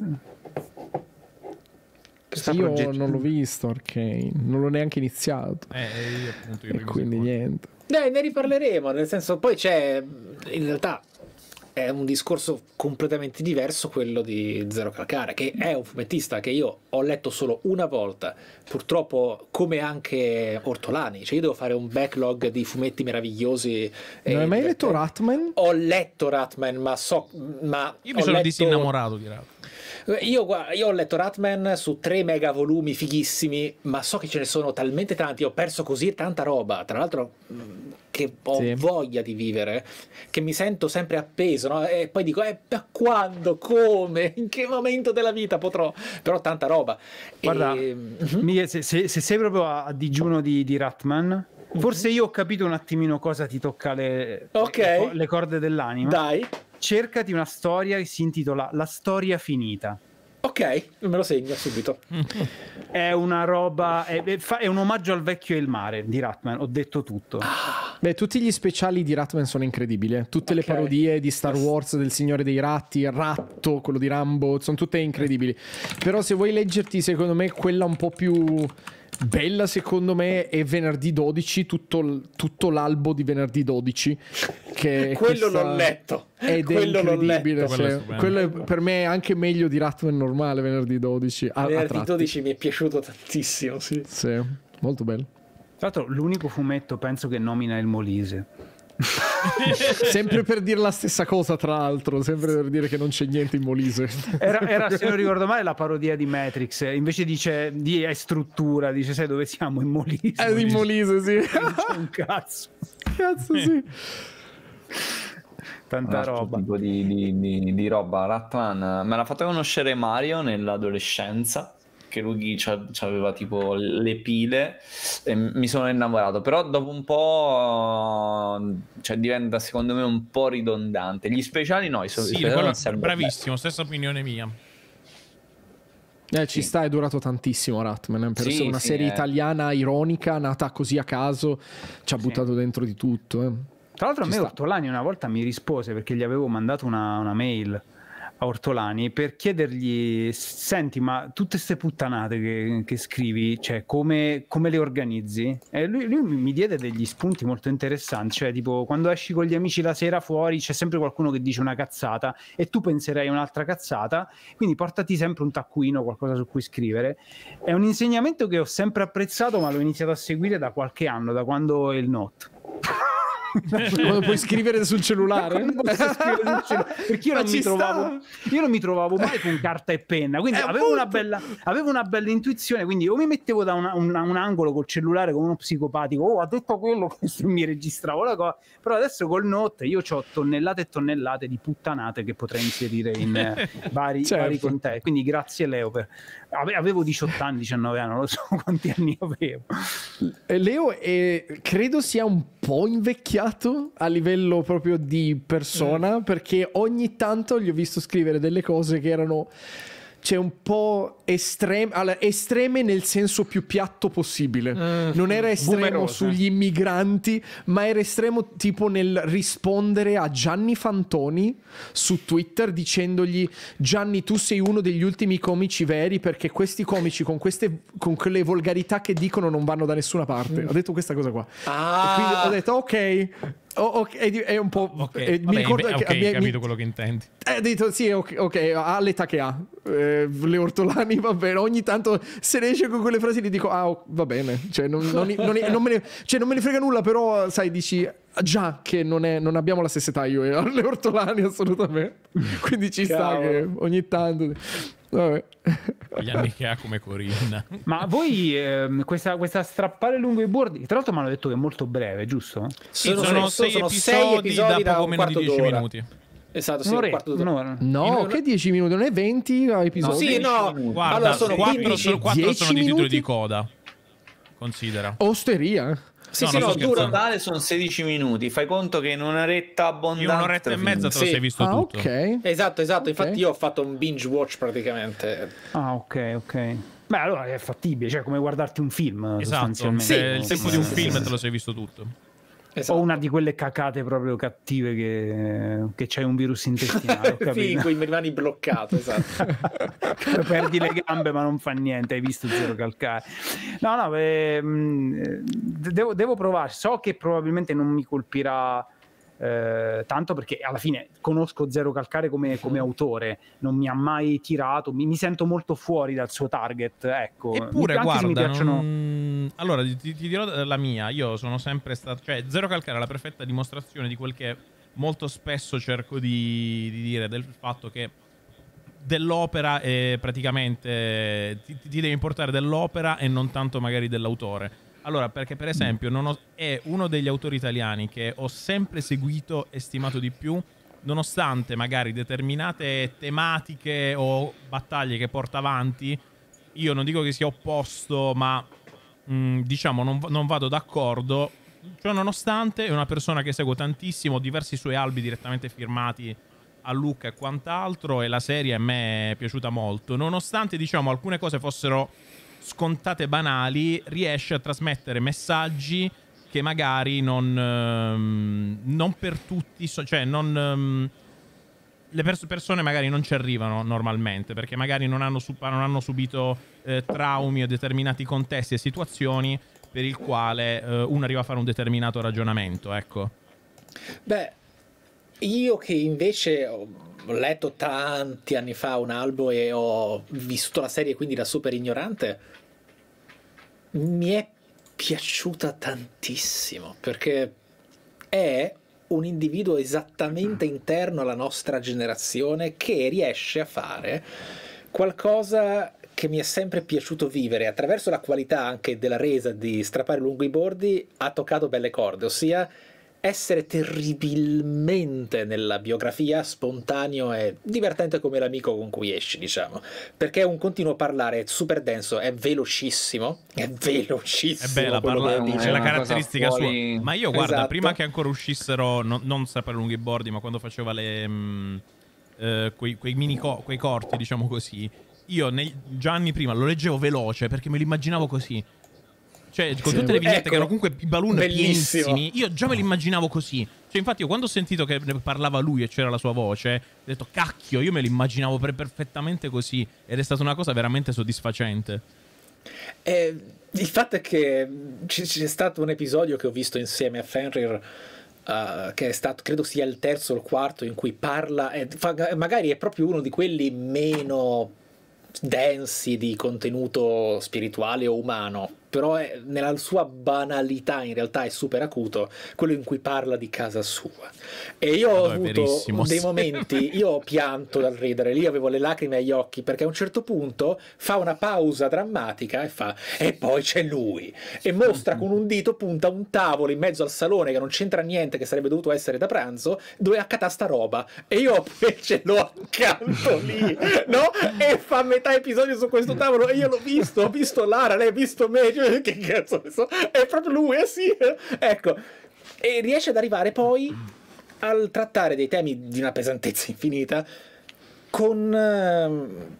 Speaker 5: Sta
Speaker 2: io
Speaker 5: progettando-
Speaker 2: non l'ho visto Arcane, non l'ho neanche iniziato.
Speaker 1: Eh, io appunto i
Speaker 2: E quindi niente.
Speaker 4: Dai, ne riparleremo, nel senso, poi c'è, in realtà, è un discorso completamente diverso quello di Zero Calcare, che è un fumettista che io ho letto solo una volta, purtroppo come anche Ortolani, cioè io devo fare un backlog di fumetti meravigliosi. e
Speaker 2: Non hai mai letto. Ratman?
Speaker 4: Ho letto Ratman, ma so... Ma
Speaker 1: Io mi sono
Speaker 4: letto-
Speaker 1: disinnamorato di Rat.
Speaker 4: Io, io ho letto Ratman su tre mega volumi fighissimi, ma so che ce ne sono talmente tanti, ho perso così tanta roba, tra l'altro mh, che ho
Speaker 2: Sì.
Speaker 4: voglia di vivere, che mi sento sempre appeso, no? e poi dico, eh, ma quando, come, in che momento della vita potrò, però tanta roba.
Speaker 5: Guarda,
Speaker 4: E- Mhm.
Speaker 5: Miguel, se, se- se sei proprio a, a digiuno di, di Ratman, forse io ho capito un attimino cosa ti tocca le,
Speaker 4: Ok.
Speaker 5: le, le corde dell'anima.
Speaker 4: Dai,
Speaker 5: cercati una storia che si intitola La storia finita.
Speaker 4: ok, me lo segno subito.
Speaker 5: È una roba, è, è fa- è un omaggio al vecchio e il mare di Ratman. Ho detto tutto.
Speaker 2: Beh, tutti gli speciali di Ratman sono incredibili. eh. Tutte
Speaker 4: Ok.
Speaker 2: le parodie di Star Wars, del Signore dei Ratti, il Ratto, quello di Rambo, sono tutte incredibili. Però se vuoi leggerti, secondo me, quella un po' più bella, secondo me, è Venerdì 12, tutto, tutto l'albo di Venerdì 12. Che è
Speaker 4: Quello
Speaker 2: questa-
Speaker 4: l'ho letto.
Speaker 2: Ed è
Speaker 4: Quello l'ho
Speaker 2: incredibile.
Speaker 4: letto.
Speaker 1: Quello è
Speaker 2: cioè,
Speaker 1: stupendo.
Speaker 2: quello è- per me è anche meglio di Ratman normale, Venerdì 12. a- a
Speaker 4: Venerdì
Speaker 2: tratti.
Speaker 4: 12 mi è piaciuto tantissimo, sì.
Speaker 2: Sì, molto bello.
Speaker 5: Tra l'altro, l'unico fumetto penso che nomina il Molise.
Speaker 2: Sempre per dire la stessa cosa, tra l'altro, sempre per dire che non c'è niente in Molise.
Speaker 5: Era, era, se non ricordo male, la parodia di Matrix. Invece dice di è struttura, dice sai dove siamo in Molise.
Speaker 2: È di Molise, sì.
Speaker 5: Un cazzo.
Speaker 2: Cazzo, sì.
Speaker 5: Tanta roba.
Speaker 3: tipo di, di- di- di roba. Ratman me l'ha fatto conoscere Mario nell'adolescenza. Che lui c'aveva tipo le pile e mi sono innamorato. Però dopo un po' cioè, diventa secondo me un po' ridondante. Gli speciali no, i so-
Speaker 1: Sì, quello- bravissimo, stessa opinione mia.
Speaker 2: Eh, ci sta, è durato tantissimo Ratman. eh, Per
Speaker 3: Sì,
Speaker 2: essere una
Speaker 3: sì,
Speaker 2: serie
Speaker 3: eh.
Speaker 2: italiana ironica, nata così a caso, ci ha
Speaker 5: Sì.
Speaker 2: buttato dentro di tutto. eh.
Speaker 5: Tra l'altro, a
Speaker 2: Ci
Speaker 5: me
Speaker 2: sta.
Speaker 5: Ortolani una volta mi rispose perché gli avevo mandato una, una mail. A Ortolani per chiedergli: Senti, ma tutte queste puttanate che, che scrivi, cioè, come, come le organizzi? E lui, lui mi diede degli spunti molto interessanti. Cioè, tipo, quando esci con gli amici la sera fuori, c'è sempre qualcuno che dice una cazzata e tu penserai un'altra cazzata. Quindi portati sempre un taccuino, qualcosa su cui scrivere. È un insegnamento che ho sempre apprezzato, ma l'ho iniziato a seguire da qualche anno, da quando è il Not.
Speaker 2: Quando puoi scrivere sul cellulare?
Speaker 5: Quando posso scrivere sul cellulare? Perché io non, trovavo, io non mi trovavo mai con carta e penna, quindi
Speaker 2: Eh,
Speaker 5: avevo, una bella, avevo una bella intuizione, quindi o mi mettevo da una- un, un angolo col cellulare come uno psicopatico, oh ha detto quello che mi registravo la cosa, però adesso col Note io ho tonnellate e tonnellate di puttanate che potrei inserire in eh, vari,
Speaker 2: Certo.
Speaker 5: vari contesti, quindi grazie Leo per... ave- Avevo 18 anni, 19 anni, non lo so quanti anni avevo.
Speaker 2: Eh, Leo è- credo sia un po' invecchiato a livello proprio di persona perché ogni tanto gli ho visto scrivere delle cose che erano c'è un po' estreme, allora, estreme nel senso più piatto possibile. non era estremo
Speaker 5: boomerose.
Speaker 2: sugli immigranti, ma era estremo tipo nel rispondere a Gianni Fantoni su Twitter dicendogli Gianni tu sei uno degli ultimi comici veri perché questi comici con, queste, con quelle volgarità che dicono non vanno da nessuna parte. Ho detto questa cosa qua.
Speaker 4: Ah.
Speaker 2: E quindi ho detto ok. Oh, ok, è un po'.
Speaker 1: Ok,
Speaker 2: eh,
Speaker 1: vabbè,
Speaker 2: mi ricordo
Speaker 1: ok,
Speaker 2: che mi-
Speaker 1: hai capito
Speaker 2: mi-
Speaker 1: quello che intendi.
Speaker 2: eh, detto sì, ok, ok, ha l'età che ha. Eh, le ortolani, va bene. Ogni tanto se ne esce con quelle frasi gli dico, ah, oh, va bene. Cioè, non, non- non- non me ne, cioè, non me ne frega nulla, però, sai, dici. "Ah, Già che non, è- non abbiamo la stessa età io e le ortolani, assolutamente. Quindi ci sta
Speaker 4: Cavolo.
Speaker 2: che ogni tanto. Vabbè.
Speaker 1: Gli anni che ha come Corinna.
Speaker 5: Ma voi ehm, questa, questa strappare lungo i bordi, tra l'altro mi hanno detto che è molto breve, giusto?
Speaker 1: Sì,
Speaker 4: Sono-
Speaker 1: sono, sei,
Speaker 4: sono
Speaker 1: episodi
Speaker 4: sei episodi
Speaker 1: da
Speaker 4: da
Speaker 1: poco meno di
Speaker 4: quarto
Speaker 1: 10
Speaker 4: d'ora.
Speaker 1: minuti.
Speaker 4: Esatto, sì, un
Speaker 5: Un'oretta,
Speaker 4: quarto d'ora.
Speaker 5: un'ora.
Speaker 2: No,
Speaker 1: In-
Speaker 2: che 10 minuti? Non è 20 episodi?
Speaker 4: Sì, no.
Speaker 1: Guarda,
Speaker 4: allora sono
Speaker 1: 4,
Speaker 4: 15,
Speaker 1: sono, quattro
Speaker 2: 10
Speaker 1: sono di titoli
Speaker 2: minuti?
Speaker 1: di coda. Considera.
Speaker 2: Osteria.
Speaker 4: Sì,
Speaker 1: No,
Speaker 4: sì, no, dura.
Speaker 3: totale sono 16 minuti. Fai conto che in un'oretta abbondante.
Speaker 1: In un'oretta e mezza te lo
Speaker 4: Sì.
Speaker 1: sei visto
Speaker 2: Ah,
Speaker 1: tutto.
Speaker 2: ok.
Speaker 4: Esatto, esatto.
Speaker 2: Ok.
Speaker 4: Infatti, io ho fatto un binge watch praticamente.
Speaker 5: Ah, ok, ok. Beh, allora è fattibile, cioè come guardarti un film
Speaker 1: Esatto.
Speaker 4: Sì,
Speaker 1: il tempo
Speaker 4: sì,
Speaker 1: di un
Speaker 4: sì,
Speaker 1: film
Speaker 4: sì,
Speaker 1: te lo sei visto tutto.
Speaker 4: Esatto.
Speaker 5: O una di quelle cacate proprio cattive che, che c'hai un virus intestinale,
Speaker 4: Sì, in cui mi rimani bloccato, esatto.
Speaker 5: Perdi le gambe ma non fa niente, hai visto zero calcare. No, no, beh, eh, devo, devo provare. So che probabilmente non mi colpirà eh, tanto perché alla fine conosco Zero Calcare come, come autore, non mi ha mai tirato, mi, mi sento molto fuori dal suo target. Ecco.
Speaker 1: Eppure,
Speaker 5: mi
Speaker 1: guarda,
Speaker 5: piacciono...
Speaker 1: non- allora ti, ti dirò la mia. Io sono sempre stato. Cioè, Zero Calcare è la perfetta dimostrazione di quel che molto spesso cerco di, di dire: del fatto che dell'opera è praticamente. Ti, ti devi importare dell'opera e non tanto magari dell'autore. Allora, perché per esempio ho- è uno degli autori italiani che ho sempre seguito e stimato di più, nonostante magari determinate tematiche o battaglie che porta avanti, io non dico che sia opposto, ma mh, diciamo non, non vado d'accordo. Ciò nonostante è una persona che seguo tantissimo, diversi suoi albi direttamente firmati a Luca e quant'altro e la serie a me è piaciuta molto. Nonostante diciamo alcune cose fossero scontate banali, riesce a trasmettere messaggi che magari non, ehm, non per tutti, so- cioè non... ehm, le pers- persone magari non ci arrivano normalmente perché magari non hanno, sub- non hanno subito eh, traumi o determinati contesti e situazioni per il quale eh, uno arriva a fare un determinato ragionamento, ecco.
Speaker 4: Beh, io che invece ho letto tanti anni fa un albo e ho vissuto la serie quindi da super ignorante, mi è piaciuta tantissimo perché è un individuo esattamente interno alla nostra generazione che riesce a fare qualcosa che mi è sempre piaciuto vivere attraverso la qualità anche della resa di strappare lungo i bordi ha toccato belle corde ossia essere terribilmente nella biografia spontaneo e divertente come l'amico con cui esci diciamo perché è un continuo parlare è super denso è velocissimo è
Speaker 1: È
Speaker 4: velocissimo
Speaker 1: bella,
Speaker 4: quello
Speaker 1: parla-
Speaker 4: che
Speaker 3: è
Speaker 1: è la caratteristica
Speaker 3: fuori-
Speaker 1: sua. Ma io guarda,
Speaker 4: Esatto.
Speaker 1: prima che ancora uscissero, no- non sempre lunghi i bordi, ma quando faceva le, mh, eh, quei, quei mini co- quei corti, diciamo così, io nei, già anni prima lo leggevo veloce perché me lo immaginavo così. Cioè, con tutte le vignette
Speaker 4: Ecco,
Speaker 1: che erano comunque i balloon
Speaker 4: bellissimo.
Speaker 1: pienissimi, io già me li immaginavo così. Cioè, infatti, io quando ho sentito che ne parlava lui e c'era la sua voce, ho detto, cacchio, io me lo immaginavo per- perfettamente così. Ed è stata una cosa veramente soddisfacente.
Speaker 4: Eh, il fatto è che c- c'è stato un episodio che ho visto insieme a Fenrir. uh, che è stato, credo sia il terzo o il quarto, in cui parla, e fa- magari è proprio uno di quelli meno densi di contenuto spirituale o umano, però è- nella sua banalità in realtà è super acuto, quello in cui parla di casa sua. E io ho
Speaker 1: No, è
Speaker 4: avuto dei momenti, io ho pianto dal ridere, lì avevo le lacrime agli occhi perché a un certo punto fa una pausa drammatica e fa e poi c'è lui e mostra con un dito punta un tavolo in mezzo al salone che non c'entra niente che sarebbe dovuto essere da pranzo dove accata sta roba e io invece l'ho accanto lì no? e fa metà episodio su questo tavolo e io l'ho visto ho visto Lara lei ha visto me Che cazzo ne so è proprio lui eh sì ecco e riesce ad arrivare poi al trattare dei temi di una pesantezza infinita con ehm,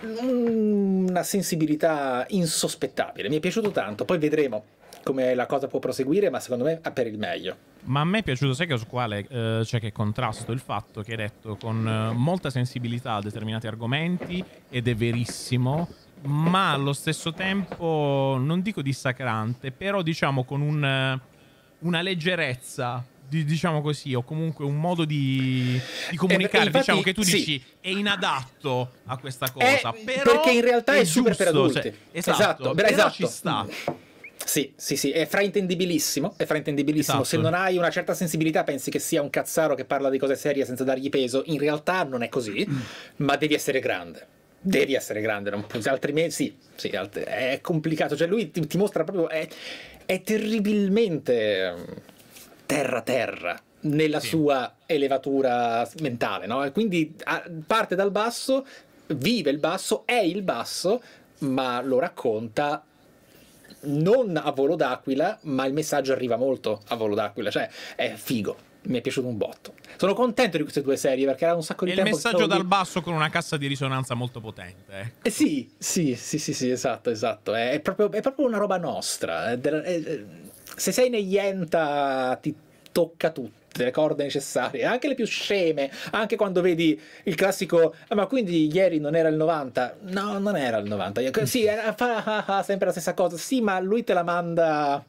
Speaker 4: una sensibilità insospettabile. Mi è piaciuto tanto, poi vedremo come la cosa può proseguire, ma secondo me è per il meglio.
Speaker 1: Ma a me è piaciuto, sai che su quale eh, c'è che contrasto il fatto che hai detto con eh, molta sensibilità a determinati argomenti ed è verissimo, ma allo stesso tempo non dico dissacrante, però diciamo con un, eh, una leggerezza, di- diciamo così, o comunque un modo di, di comunicare,
Speaker 4: Eh, infatti,
Speaker 1: diciamo che tu
Speaker 4: sì.
Speaker 1: dici è inadatto a questa cosa,
Speaker 4: Eh,
Speaker 1: però
Speaker 4: perché in realtà è super per
Speaker 1: giusto,
Speaker 4: adulti.
Speaker 1: cioè, esatto,
Speaker 4: Esatto,
Speaker 1: però
Speaker 4: esatto.
Speaker 1: ci sta.
Speaker 4: Sì, sì, sì, è fraintendibilissimo, è fraintendibilissimo.
Speaker 1: Esatto.
Speaker 4: Se non hai una certa sensibilità pensi che sia un cazzaro che parla di cose serie senza dargli peso, in realtà non è così, ma devi essere grande. Devi essere grande, non puoi- altrimenti sì, sì, alt- è complicato. Cioè lui ti, ti mostra proprio, è, è terribilmente ehm, terra-terra nella
Speaker 1: Sì.
Speaker 4: sua elevatura mentale, no? E quindi ah, parte dal basso, vive il basso, è il basso, ma lo racconta non a volo d'aquila, ma il messaggio arriva molto a volo d'aquila, cioè è figo. Mi è piaciuto un botto. Sono contento di queste due serie perché era un sacco di
Speaker 1: il
Speaker 4: tempo. che
Speaker 1: messaggio dal
Speaker 4: lì-
Speaker 1: basso con una cassa di risonanza molto potente. eh.
Speaker 4: Eh sì, sì, sì, sì, sì, esatto, esatto. È, proprio, è proprio una roba nostra. Se sei Neyenta ti tocca tutte le corde necessarie, anche le più sceme, anche quando vedi il classico "Ah, ma quindi ieri non era il 90? No, non era il 90. Io- Sì, era, fa sempre la stessa cosa. Sì, ma lui te la manda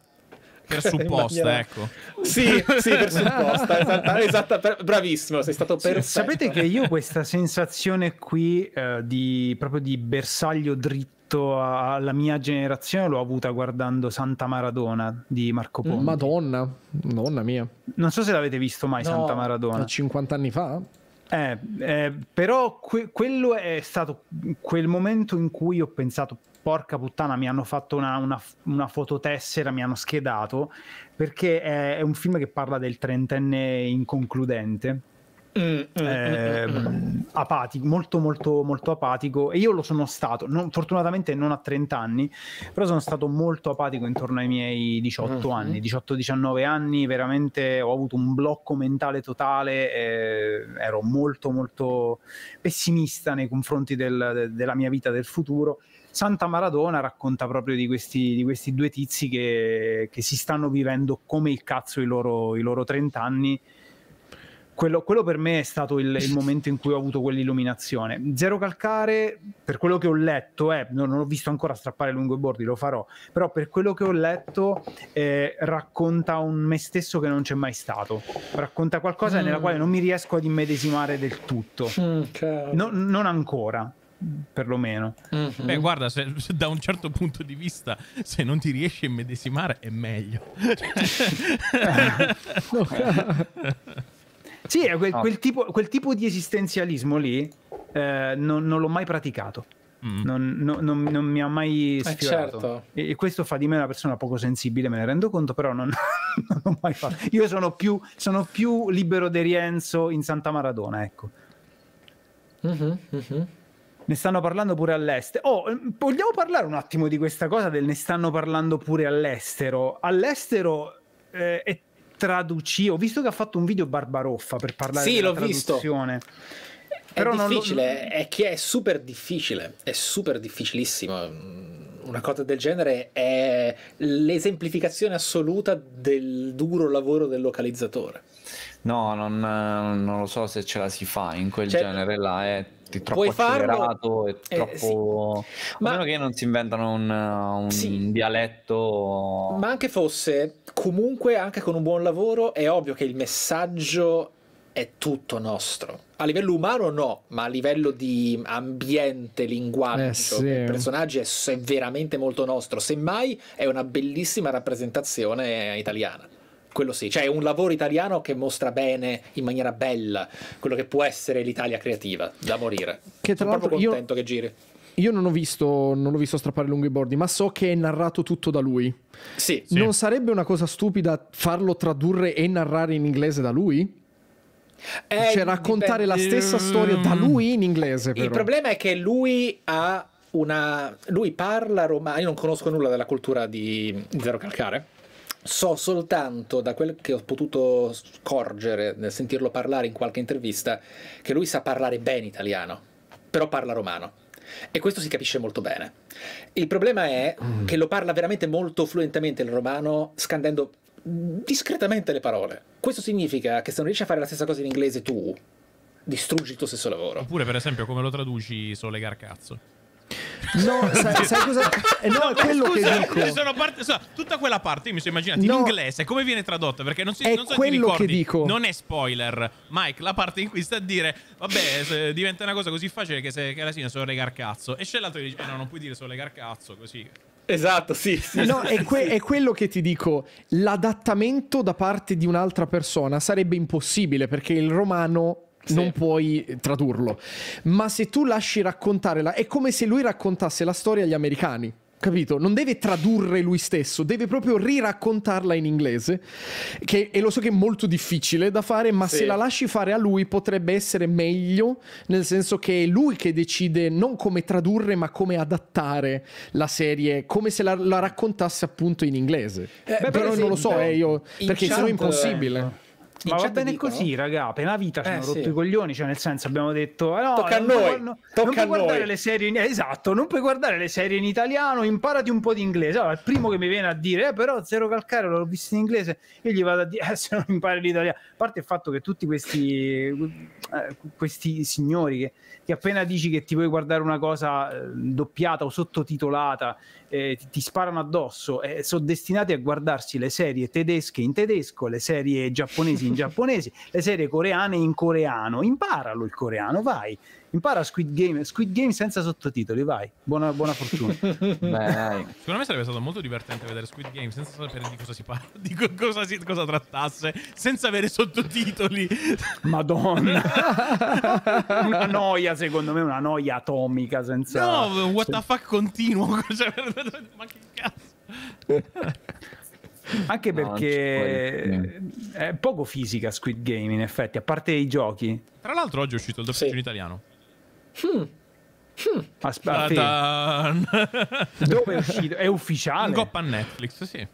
Speaker 1: Per supposta,
Speaker 4: maniera-
Speaker 1: ecco.
Speaker 4: Sì, sì, per supposta, esatta, esatta, per- bravissimo, sei stato perfetto.
Speaker 5: Sapete che io questa sensazione qui eh, di proprio di bersaglio dritto alla mia generazione l'ho avuta guardando Santa Maradona di Marco Ponti.
Speaker 2: Madonna, madonna mia.
Speaker 5: Non so se l'avete visto mai
Speaker 4: No,
Speaker 5: Santa Maradona.
Speaker 2: 50 anni fa?
Speaker 5: Eh, eh, però que- quello è stato quel momento in cui ho pensato porca puttana mi hanno fatto una, una, una fototessera mi hanno schedato perché è, è un film che parla del trentenne inconcludente
Speaker 4: Mm, mm, mm, mm,
Speaker 5: apatico, molto molto molto apatico e io lo sono stato, non- fortunatamente non a 30 anni, però sono stato molto apatico intorno ai miei 18
Speaker 4: Mhm.
Speaker 5: anni, 18-19 anni, veramente ho avuto un blocco mentale totale, eh, ero molto molto pessimista nei confronti del- de- della mia vita del futuro. Santa Maradona racconta proprio di questi, di questi due tizi che, che si stanno vivendo come il cazzo i loro, i loro 30 anni quello, quello per me è stato il, il momento in cui ho avuto quell'illuminazione. Zero calcare, per quello che ho letto, eh, non, non ho visto ancora strappare lungo i bordi, lo farò, però per quello che ho letto eh, racconta un me stesso che non c'è mai stato, racconta qualcosa
Speaker 4: Mm.
Speaker 5: nella quale non mi riesco ad immedesimare del tutto,
Speaker 4: Mm.
Speaker 5: No- non ancora, perlomeno.
Speaker 4: Mhm.
Speaker 1: Beh, guarda, se, se da un certo punto di vista, se non ti riesci a immedesimare, è meglio.
Speaker 5: Sì, quel,
Speaker 4: No.
Speaker 5: quel tipo, quel tipo di esistenzialismo lì eh, non, non l'ho mai praticato.
Speaker 1: Mm.
Speaker 5: Non, non- non- non mi ha mai
Speaker 4: Eh,
Speaker 5: sfiorato.
Speaker 4: certo.
Speaker 5: E, e questo fa di me una persona poco sensibile, me ne rendo conto, però non, non l'ho mai fatto. Io sono più, sono più libero di Rienzo in Santa Maradona, ecco.
Speaker 4: Mhm, mhm.
Speaker 5: Ne stanno parlando pure all'estero. Oh, ehm, vogliamo parlare un attimo di questa cosa del ne stanno parlando pure all'estero? All'estero eh, è traduci. Ho visto che ha fatto un video Barbaroffa per parlare
Speaker 4: Sì,
Speaker 5: della
Speaker 4: l'ho visto.
Speaker 5: traduzione.
Speaker 4: È
Speaker 5: Però non lo-
Speaker 4: difficile, è che è super difficile, è super difficilissimo. Mm, una cosa del genere è l'esemplificazione assoluta del duro lavoro del localizzatore.
Speaker 3: No, non, non lo so se ce la si fa in quel
Speaker 4: Cioè,
Speaker 3: genere là, è t- troppo
Speaker 4: puoi farlo-
Speaker 3: accelerato, è
Speaker 4: eh,
Speaker 3: troppo...
Speaker 4: Ma-
Speaker 3: A meno che non si inventano un, un
Speaker 4: Sì.
Speaker 3: dialetto...
Speaker 4: Ma anche fosse, comunque, anche con un buon lavoro, è ovvio che il messaggio è tutto nostro. A livello umano no, ma a livello di ambiente, linguaggio,
Speaker 2: Eh, sì.
Speaker 4: personaggi è, è veramente molto nostro. Semmai è una bellissima rappresentazione italiana. Quello sì, cioè è un lavoro italiano che mostra bene, in maniera bella, quello che può essere l'Italia creativa, da morire.
Speaker 2: Che tra
Speaker 4: Sono proprio
Speaker 2: l'altro io-
Speaker 4: contento che giri.
Speaker 2: Io non ho visto, non l'ho visto strappare lungo i bordi, ma so che è narrato tutto da lui.
Speaker 4: Sì,
Speaker 1: Sì.
Speaker 2: Non sarebbe una cosa stupida farlo tradurre e narrare in inglese da lui?
Speaker 4: Eh,
Speaker 2: cioè raccontare la
Speaker 4: dipende-
Speaker 2: stessa storia da lui in inglese però.
Speaker 4: Il problema è che lui ha una. Lui parla romano. Io non conosco nulla della cultura di Zero Calcare. So soltanto da quel che ho potuto scorgere nel sentirlo parlare in qualche intervista che lui sa parlare bene italiano, però parla romano. E questo si capisce molto bene. Il problema è che lo parla veramente molto fluentemente il romano, scandendo discretamente le parole. Questo significa che se non riesci a fare la stessa cosa in inglese tu distruggi il tuo stesso lavoro.
Speaker 1: Oppure, per esempio, come lo traduci Solegar cazzo?
Speaker 2: No, sai, sai cosa? Eh, no, è quello
Speaker 1: scusa,
Speaker 2: che dico.
Speaker 1: ci sono parti- so, tutta quella parte io mi sono immaginato
Speaker 2: No.
Speaker 1: in inglese come viene tradotta perché non, si,
Speaker 2: È
Speaker 1: non so
Speaker 2: quello che
Speaker 1: ricordi,
Speaker 2: dico.
Speaker 1: non è spoiler Mike la parte in cui sta a dire vabbè se diventa una cosa così facile che, se, che alla fine sono legar cazzo e c'è l'altro che dice eh, no non puoi dire solo legar cazzo così
Speaker 4: Esatto, sì, sì.
Speaker 2: No, è, que- è quello che ti dico. L'adattamento da parte di un'altra persona sarebbe impossibile perché il romano
Speaker 4: Sì.
Speaker 2: non puoi tradurlo. Ma se tu lasci raccontare, la- è come se lui raccontasse la storia agli americani. Capito? Non deve tradurre lui stesso, deve proprio riraccontarla in inglese. Che, e lo so che è molto difficile da fare, ma
Speaker 4: Sì.
Speaker 2: se la lasci fare a lui potrebbe essere meglio, nel senso che è lui che decide non come tradurre, ma come adattare la serie, come se la, la raccontasse appunto in inglese.
Speaker 4: Eh, per
Speaker 2: Però non lo so,
Speaker 4: esempio,
Speaker 2: eh, io, perché sennò è
Speaker 4: chat-
Speaker 2: impossibile.
Speaker 4: In
Speaker 5: Ma va
Speaker 4: chat
Speaker 5: bene
Speaker 4: dicono-
Speaker 5: così, raga. La vita ci
Speaker 4: Eh,
Speaker 5: hanno rotto
Speaker 4: sì.
Speaker 5: i coglioni. Cioè, nel senso, abbiamo detto: eh, no,
Speaker 4: Tocca a
Speaker 5: puoi
Speaker 4: noi,
Speaker 5: non
Speaker 4: tocca
Speaker 5: puoi
Speaker 4: a
Speaker 5: guardare
Speaker 4: noi.
Speaker 5: le serie in esatto, non puoi guardare le serie in italiano, imparati un po' di inglese. Allora, il primo che mi viene a dire, eh, però Zero Calcare l'ho visto in inglese, io gli vado a dire, eh, se non impari l'italiano. A parte il fatto che tutti questi, eh, questi signori che, che appena dici che ti vuoi guardare una cosa eh, doppiata o sottotitolata, eh, ti, ti sparano addosso, sono destinati a guardarsi le serie tedesche in tedesco, le serie giapponesi in giapponesi, le serie coreane in coreano. Imparalo il coreano, vai. Impara Squid Game, Squid Game senza sottotitoli, vai. Buona, buona fortuna.
Speaker 3: Beh,
Speaker 1: secondo me sarebbe stato molto divertente vedere Squid Game senza sapere di cosa si parla di co- cosa, si, cosa trattasse senza avere sottotitoli
Speaker 5: Madonna. una noia, secondo me, una noia atomica senza...
Speaker 1: no what the fuck continuo Cioè, ma che cazzo
Speaker 5: Anche
Speaker 3: No,
Speaker 5: perché è poco fisica Squid Game, in effetti, a parte i giochi.
Speaker 1: tra l'altro oggi è uscito il doppiaggio
Speaker 4: Sì.
Speaker 1: in italiano
Speaker 5: Aspetta,
Speaker 1: Ta-dan.
Speaker 5: dove è uscito? È ufficiale?
Speaker 1: in coppa a Netflix sì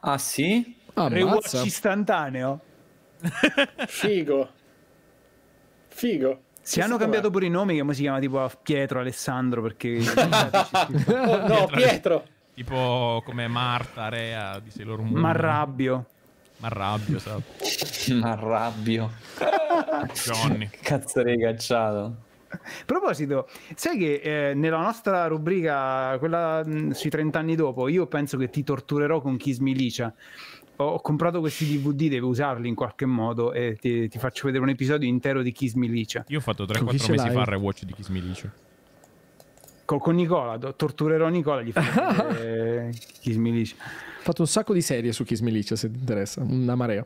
Speaker 3: Ah sì?
Speaker 5: Rewatch
Speaker 2: Ammazza.
Speaker 5: istantaneo?
Speaker 4: Figo. Figo.
Speaker 5: Si hanno cambiato pure i nomi, che mo si chiama tipo Pietro, Alessandro, perché...
Speaker 4: Oh, no, Pietro.
Speaker 1: Tipo come Marta Rea di Sailor Moon
Speaker 5: Marrabbio.
Speaker 1: Marrabbio esatto
Speaker 3: Mi arrabbio.
Speaker 1: Johnny
Speaker 3: Che cazzo hai cacciato?
Speaker 5: A proposito, sai che eh, nella nostra rubrica, quella mh, sui 30 anni dopo, io penso che ti torturerò con Kiss Milicia. Ho, comprato questi DVD, devo usarli in qualche modo e ti, ti faccio vedere un episodio intero di Kiss Milicia.
Speaker 1: io ho fatto
Speaker 2: Con chi
Speaker 1: 3-4
Speaker 2: ce
Speaker 1: mesi fa il rewatch di Kiss Milicia
Speaker 5: Co- con Nicola, torturerò Nicola, gli faccio Kiss Milicia.
Speaker 2: Ho fatto un sacco di serie su Kiss Milicia, se ti interessa, una marea.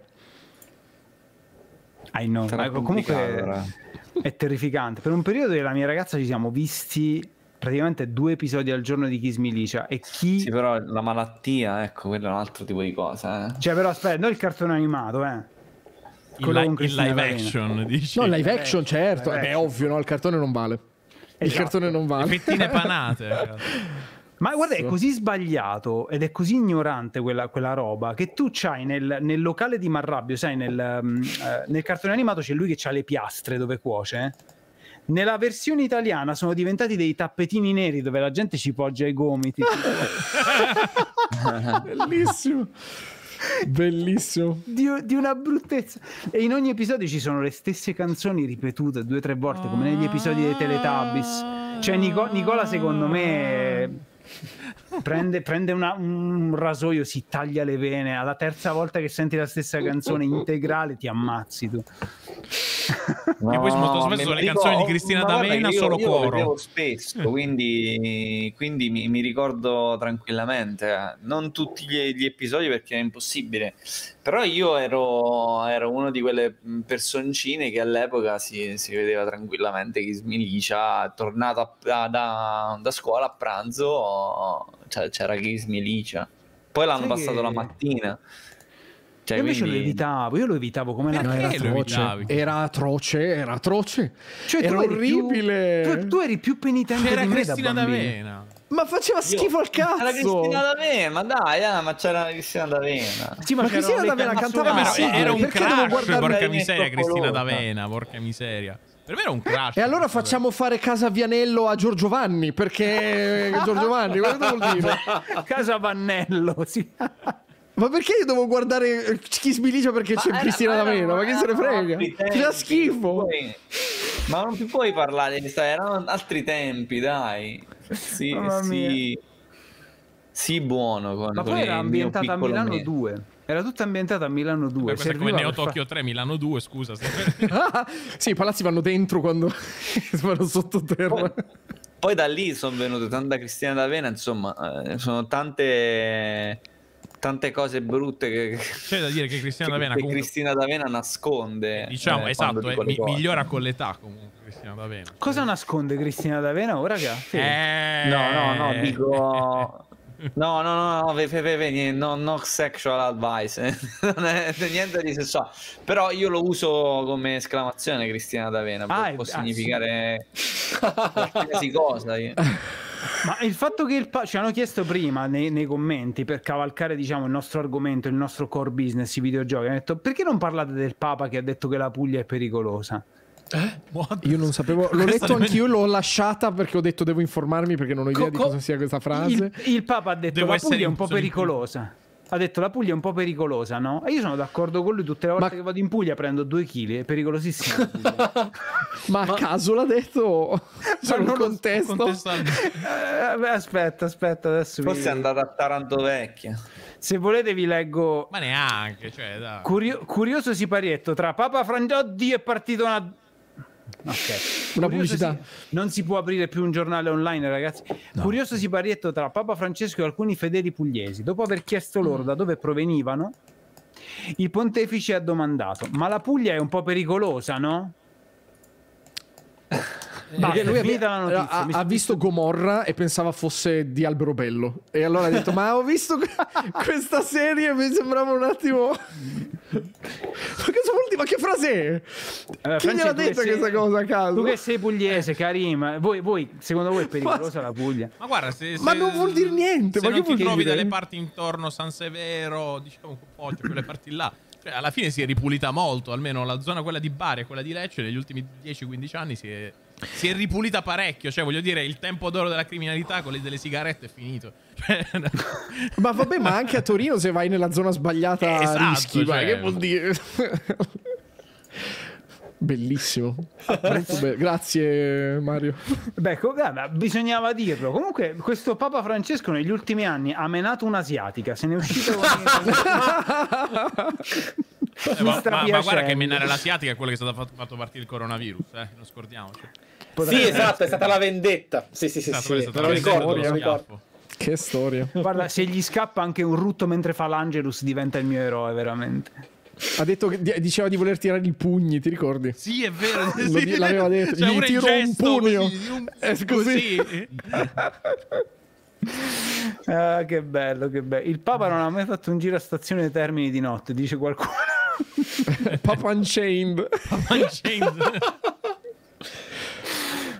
Speaker 5: I know.
Speaker 3: Sarà complicato,
Speaker 5: comunque è terrificante. Per un periodo della mia ragazza ci siamo visti praticamente due episodi al giorno di Kiss Milicia e chi...
Speaker 3: Sì, però la malattia, ecco, quello è un altro tipo di cosa, eh.
Speaker 5: Cioè però aspetta, non il cartone animato, eh.
Speaker 1: il, li-
Speaker 5: con
Speaker 1: il live action dici
Speaker 2: No, live action,
Speaker 5: action,
Speaker 2: certo.
Speaker 5: live
Speaker 2: Eh beh,
Speaker 5: action.
Speaker 2: ovvio, no, il cartone non vale. Il
Speaker 5: Esatto.
Speaker 2: cartone non
Speaker 1: le
Speaker 2: vale.
Speaker 1: fettine panate cazzo.
Speaker 5: Ma guarda, è così sbagliato ed è così ignorante quella, quella roba che tu c'hai nel, nel locale di Marrabbio, sai, nel, mm, eh, nel cartone animato c'è lui che ha le piastre dove cuoce. eh. Nella versione italiana sono diventati dei tappetini neri dove la gente ci poggia i gomiti.
Speaker 2: Bellissimo. Bellissimo.
Speaker 5: di, di una bruttezza. E in ogni episodio ci sono le stesse canzoni ripetute due o tre volte, come negli episodi dei Teletubbies. Cioè, Nico- Nicola, secondo me. Prende, prende una- un rasoio, si taglia le vene. Alla terza volta che senti la stessa canzone integrale, ti ammazzi tu.
Speaker 1: E poi molto spesso le canzoni di
Speaker 3: ricordo-
Speaker 1: Cristina D'Avena solo
Speaker 3: io lo
Speaker 1: coro.
Speaker 3: vedevo spesso, quindi, quindi mi, mi ricordo tranquillamente. eh. Non tutti gli, gli episodi perché è impossibile. Però io ero, ero uno di quelle mh, personcine che all'epoca si, si vedeva tranquillamente Kiss Milicia, tornato a- a- da, da scuola a pranzo, cioè, c'era Kiss Milicia. Poi l'hanno
Speaker 5: Sai
Speaker 3: passato
Speaker 5: che-
Speaker 3: la mattina. Cioè,
Speaker 5: io invece
Speaker 3: quindi-
Speaker 5: lo evitavo, io lo evitavo come la
Speaker 2: No, era atroce. Era atroce, era atroce.
Speaker 5: Cioè, tu
Speaker 2: era
Speaker 5: eri più-
Speaker 2: orribile.
Speaker 5: tu, tu eri più penitente
Speaker 1: C'era
Speaker 5: di me
Speaker 1: Cristina
Speaker 5: da bambino.
Speaker 1: D'Avena.
Speaker 2: Ma faceva schifo al cazzo.
Speaker 3: Cristina D'Avena, ma dai, ah, ma c'era Cristina D'Avena.
Speaker 5: Sì,
Speaker 2: Ma
Speaker 5: c'erano
Speaker 2: Cristina D'Avena cantava sì,
Speaker 1: era un crash, porca miseria, Cristina? D'Avena, porca miseria. Per me era un crash.
Speaker 2: E allora facciamo fare casa Vianello a Giorgio Vanni, perché Giorgio Vanni, cosa vuol dire?
Speaker 5: Casa Vannello, sì.
Speaker 2: Ma perché io devo guardare chi sbilicia perché c'è
Speaker 3: Ma
Speaker 2: Cristina
Speaker 3: era-
Speaker 2: D'Avena? Ma chi se ne frega? Ti fa schifo.
Speaker 3: Ma non ti puoi parlare di sta- erano altri tempi, dai. Sì,
Speaker 5: Mamma
Speaker 3: sì. Sì, buono.
Speaker 5: Ma poi era
Speaker 3: mio
Speaker 5: ambientata a Milano
Speaker 3: me.
Speaker 5: 2. Era tutta ambientata a Milano 2.
Speaker 1: Beh, questa è come Neo
Speaker 5: per fa-
Speaker 1: Tokyo 3, Milano 2, scusa. stai-
Speaker 2: sì, i palazzi vanno dentro quando vanno sottoterra.
Speaker 3: Poi, poi da lì sono venute tanta Cristina D'Avena, insomma, eh, sono tante tante cose brutte che,
Speaker 1: C'è da dire che Cristina D'Avena
Speaker 3: che
Speaker 1: comunque
Speaker 3: Cristina D'Avena nasconde.
Speaker 1: diciamo
Speaker 3: eh,
Speaker 1: esatto, eh, mi- migliora con l'età comunque Cristina D'Avena.
Speaker 5: Cosa nasconde Cristina D'Avena ora, raga?
Speaker 1: Eh...
Speaker 3: No, no, no, dico. No, no, no, no, ve- ve- ve- no, no sexual advice, eh. non è niente di sessuale. Però io lo uso come esclamazione Cristina D'Avena,
Speaker 5: Ah,
Speaker 3: può
Speaker 5: ah,
Speaker 3: significare qualsiasi cosa.
Speaker 5: Ma il fatto che il pa- ci hanno chiesto prima nei, nei commenti per cavalcare diciamo il nostro argomento, il nostro core business, i videogiochi, hanno detto perché non parlate del Papa che ha detto che la Puglia è pericolosa?
Speaker 1: What?
Speaker 2: Io non sapevo, l'ho
Speaker 1: Questa
Speaker 2: letto anch'io, l'ho lasciata perché ho detto devo informarmi perché non ho idea
Speaker 5: Co-
Speaker 2: di
Speaker 5: co-
Speaker 2: cosa sia questa frase.
Speaker 5: Il, il Papa ha detto
Speaker 1: Devo
Speaker 5: la Puglia è un po' pericolosa. Ha detto la Puglia è un po' pericolosa, no? E io sono d'accordo con lui. Tutte le volte
Speaker 2: Ma-
Speaker 5: che vado in Puglia prendo due chili, è pericolosissima. la Puglia.
Speaker 2: Ma a caso l'ha detto? C'è un
Speaker 5: non
Speaker 2: contesto?
Speaker 5: Eh, beh, aspetta, aspetta, adesso vi-
Speaker 3: Forse è andata a Taranto Vecchia.
Speaker 5: Se volete vi leggo
Speaker 1: Ma neanche, cioè, dai.
Speaker 5: Curio- curioso siparietto tra Papa Frangiotti è partito una Ok.
Speaker 2: Una
Speaker 5: Curioso
Speaker 2: pubblicità.
Speaker 5: si- Non si può aprire più un giornale online, ragazzi. Curioso siparietto tra Papa Francesco e alcuni fedeli pugliesi. Dopo aver chiesto loro da dove provenivano, il pontefice ha domandato: Ma la Puglia è un po' pericolosa, no?
Speaker 2: Perché lui
Speaker 5: è
Speaker 2: ha,
Speaker 5: finita la notizia.
Speaker 2: ha-
Speaker 5: Mi-
Speaker 2: ha visto Gomorra e pensava fosse di Alberobello. E allora ha detto: Ma ho visto que- questa serie, mi sembrava un attimo. Ma cosa vuol dire? Ma che frase è?
Speaker 5: Eh,
Speaker 2: Chi
Speaker 5: Francia,
Speaker 2: gliel'ha detta
Speaker 5: sei-
Speaker 2: questa cosa a caso?
Speaker 5: Tu che sei pugliese, Karim, voi, voi, secondo voi è pericolosa la Puglia?
Speaker 1: Ma guarda, se, se-
Speaker 2: Ma non vuol dire niente,
Speaker 1: Se
Speaker 2: ma
Speaker 1: non
Speaker 2: che
Speaker 1: ti trovi
Speaker 2: dire?
Speaker 1: dalle parti intorno San Severo, diciamo un po' cioè quelle parti là. Cioè, alla fine si è ripulita molto, almeno la zona quella di Bari e quella di Lecce negli ultimi 10-15 anni si è, si è ripulita parecchio. Cioè, voglio dire, il tempo d'oro della criminalità, quelli delle sigarette, è finito.
Speaker 2: Ma vabbè, ma anche a Torino se vai nella zona sbagliata
Speaker 1: Eh, esatto,
Speaker 2: rischi.
Speaker 1: cioè-
Speaker 2: che vuol dire? Bellissimo. Molto be- Grazie Mario.
Speaker 5: Beh, co- guarda, bisognava dirlo. Comunque, questo Papa Francesco negli ultimi anni ha menato un'asiatica, se ne è uscito con
Speaker 1: Eh, ma, ma- ma guarda che menare l'asiatica è quello che è stato fatto, fatto partire il coronavirus, eh? non scordiamoci.
Speaker 4: Sì, esatto, è stata la vendetta. Sì, sì, sì,
Speaker 1: Esatto,
Speaker 4: sì, me lo ricordo, me lo ricordo.
Speaker 2: Che storia.
Speaker 5: Guarda, se gli scappa anche un rutto mentre fa l'Angelus, diventa il mio eroe, veramente.
Speaker 2: Ha detto che di- diceva di voler tirare i pugni, ti ricordi?
Speaker 1: Sì, è vero.
Speaker 2: Lo
Speaker 1: sì.
Speaker 2: l'aveva detto.
Speaker 1: Cioè,
Speaker 2: Gli tiro un pugno.
Speaker 1: così, un-
Speaker 2: È così.
Speaker 5: Ah, che bello, che bello. Il Papa non ha mai fatto un giro a stazione dei termini di notte, dice qualcuno.
Speaker 2: Papa Unchained.
Speaker 1: Unchained.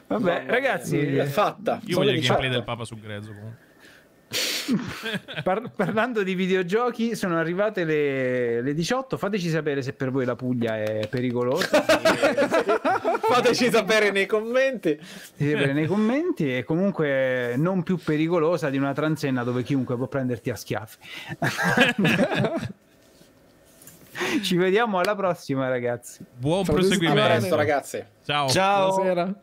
Speaker 5: Vabbè, ragazzi,
Speaker 4: È fatta.
Speaker 1: Io voglio il gameplay
Speaker 4: fatto.
Speaker 1: del Papa su Grezzo comunque.
Speaker 5: Par- parlando di videogiochi, sono arrivate le, le 18. Fateci sapere se per voi la Puglia è pericolosa.
Speaker 4: Fateci sapere nei commenti.
Speaker 5: Fateci sapere nei commenti. E comunque non più pericolosa di una transenna dove chiunque può prenderti a schiaffi. Ci vediamo alla prossima, ragazzi.
Speaker 1: Buon
Speaker 4: A
Speaker 1: proseguimento.
Speaker 4: presto, ragazzi.
Speaker 1: Ciao.
Speaker 3: Ciao.
Speaker 2: Buonasera.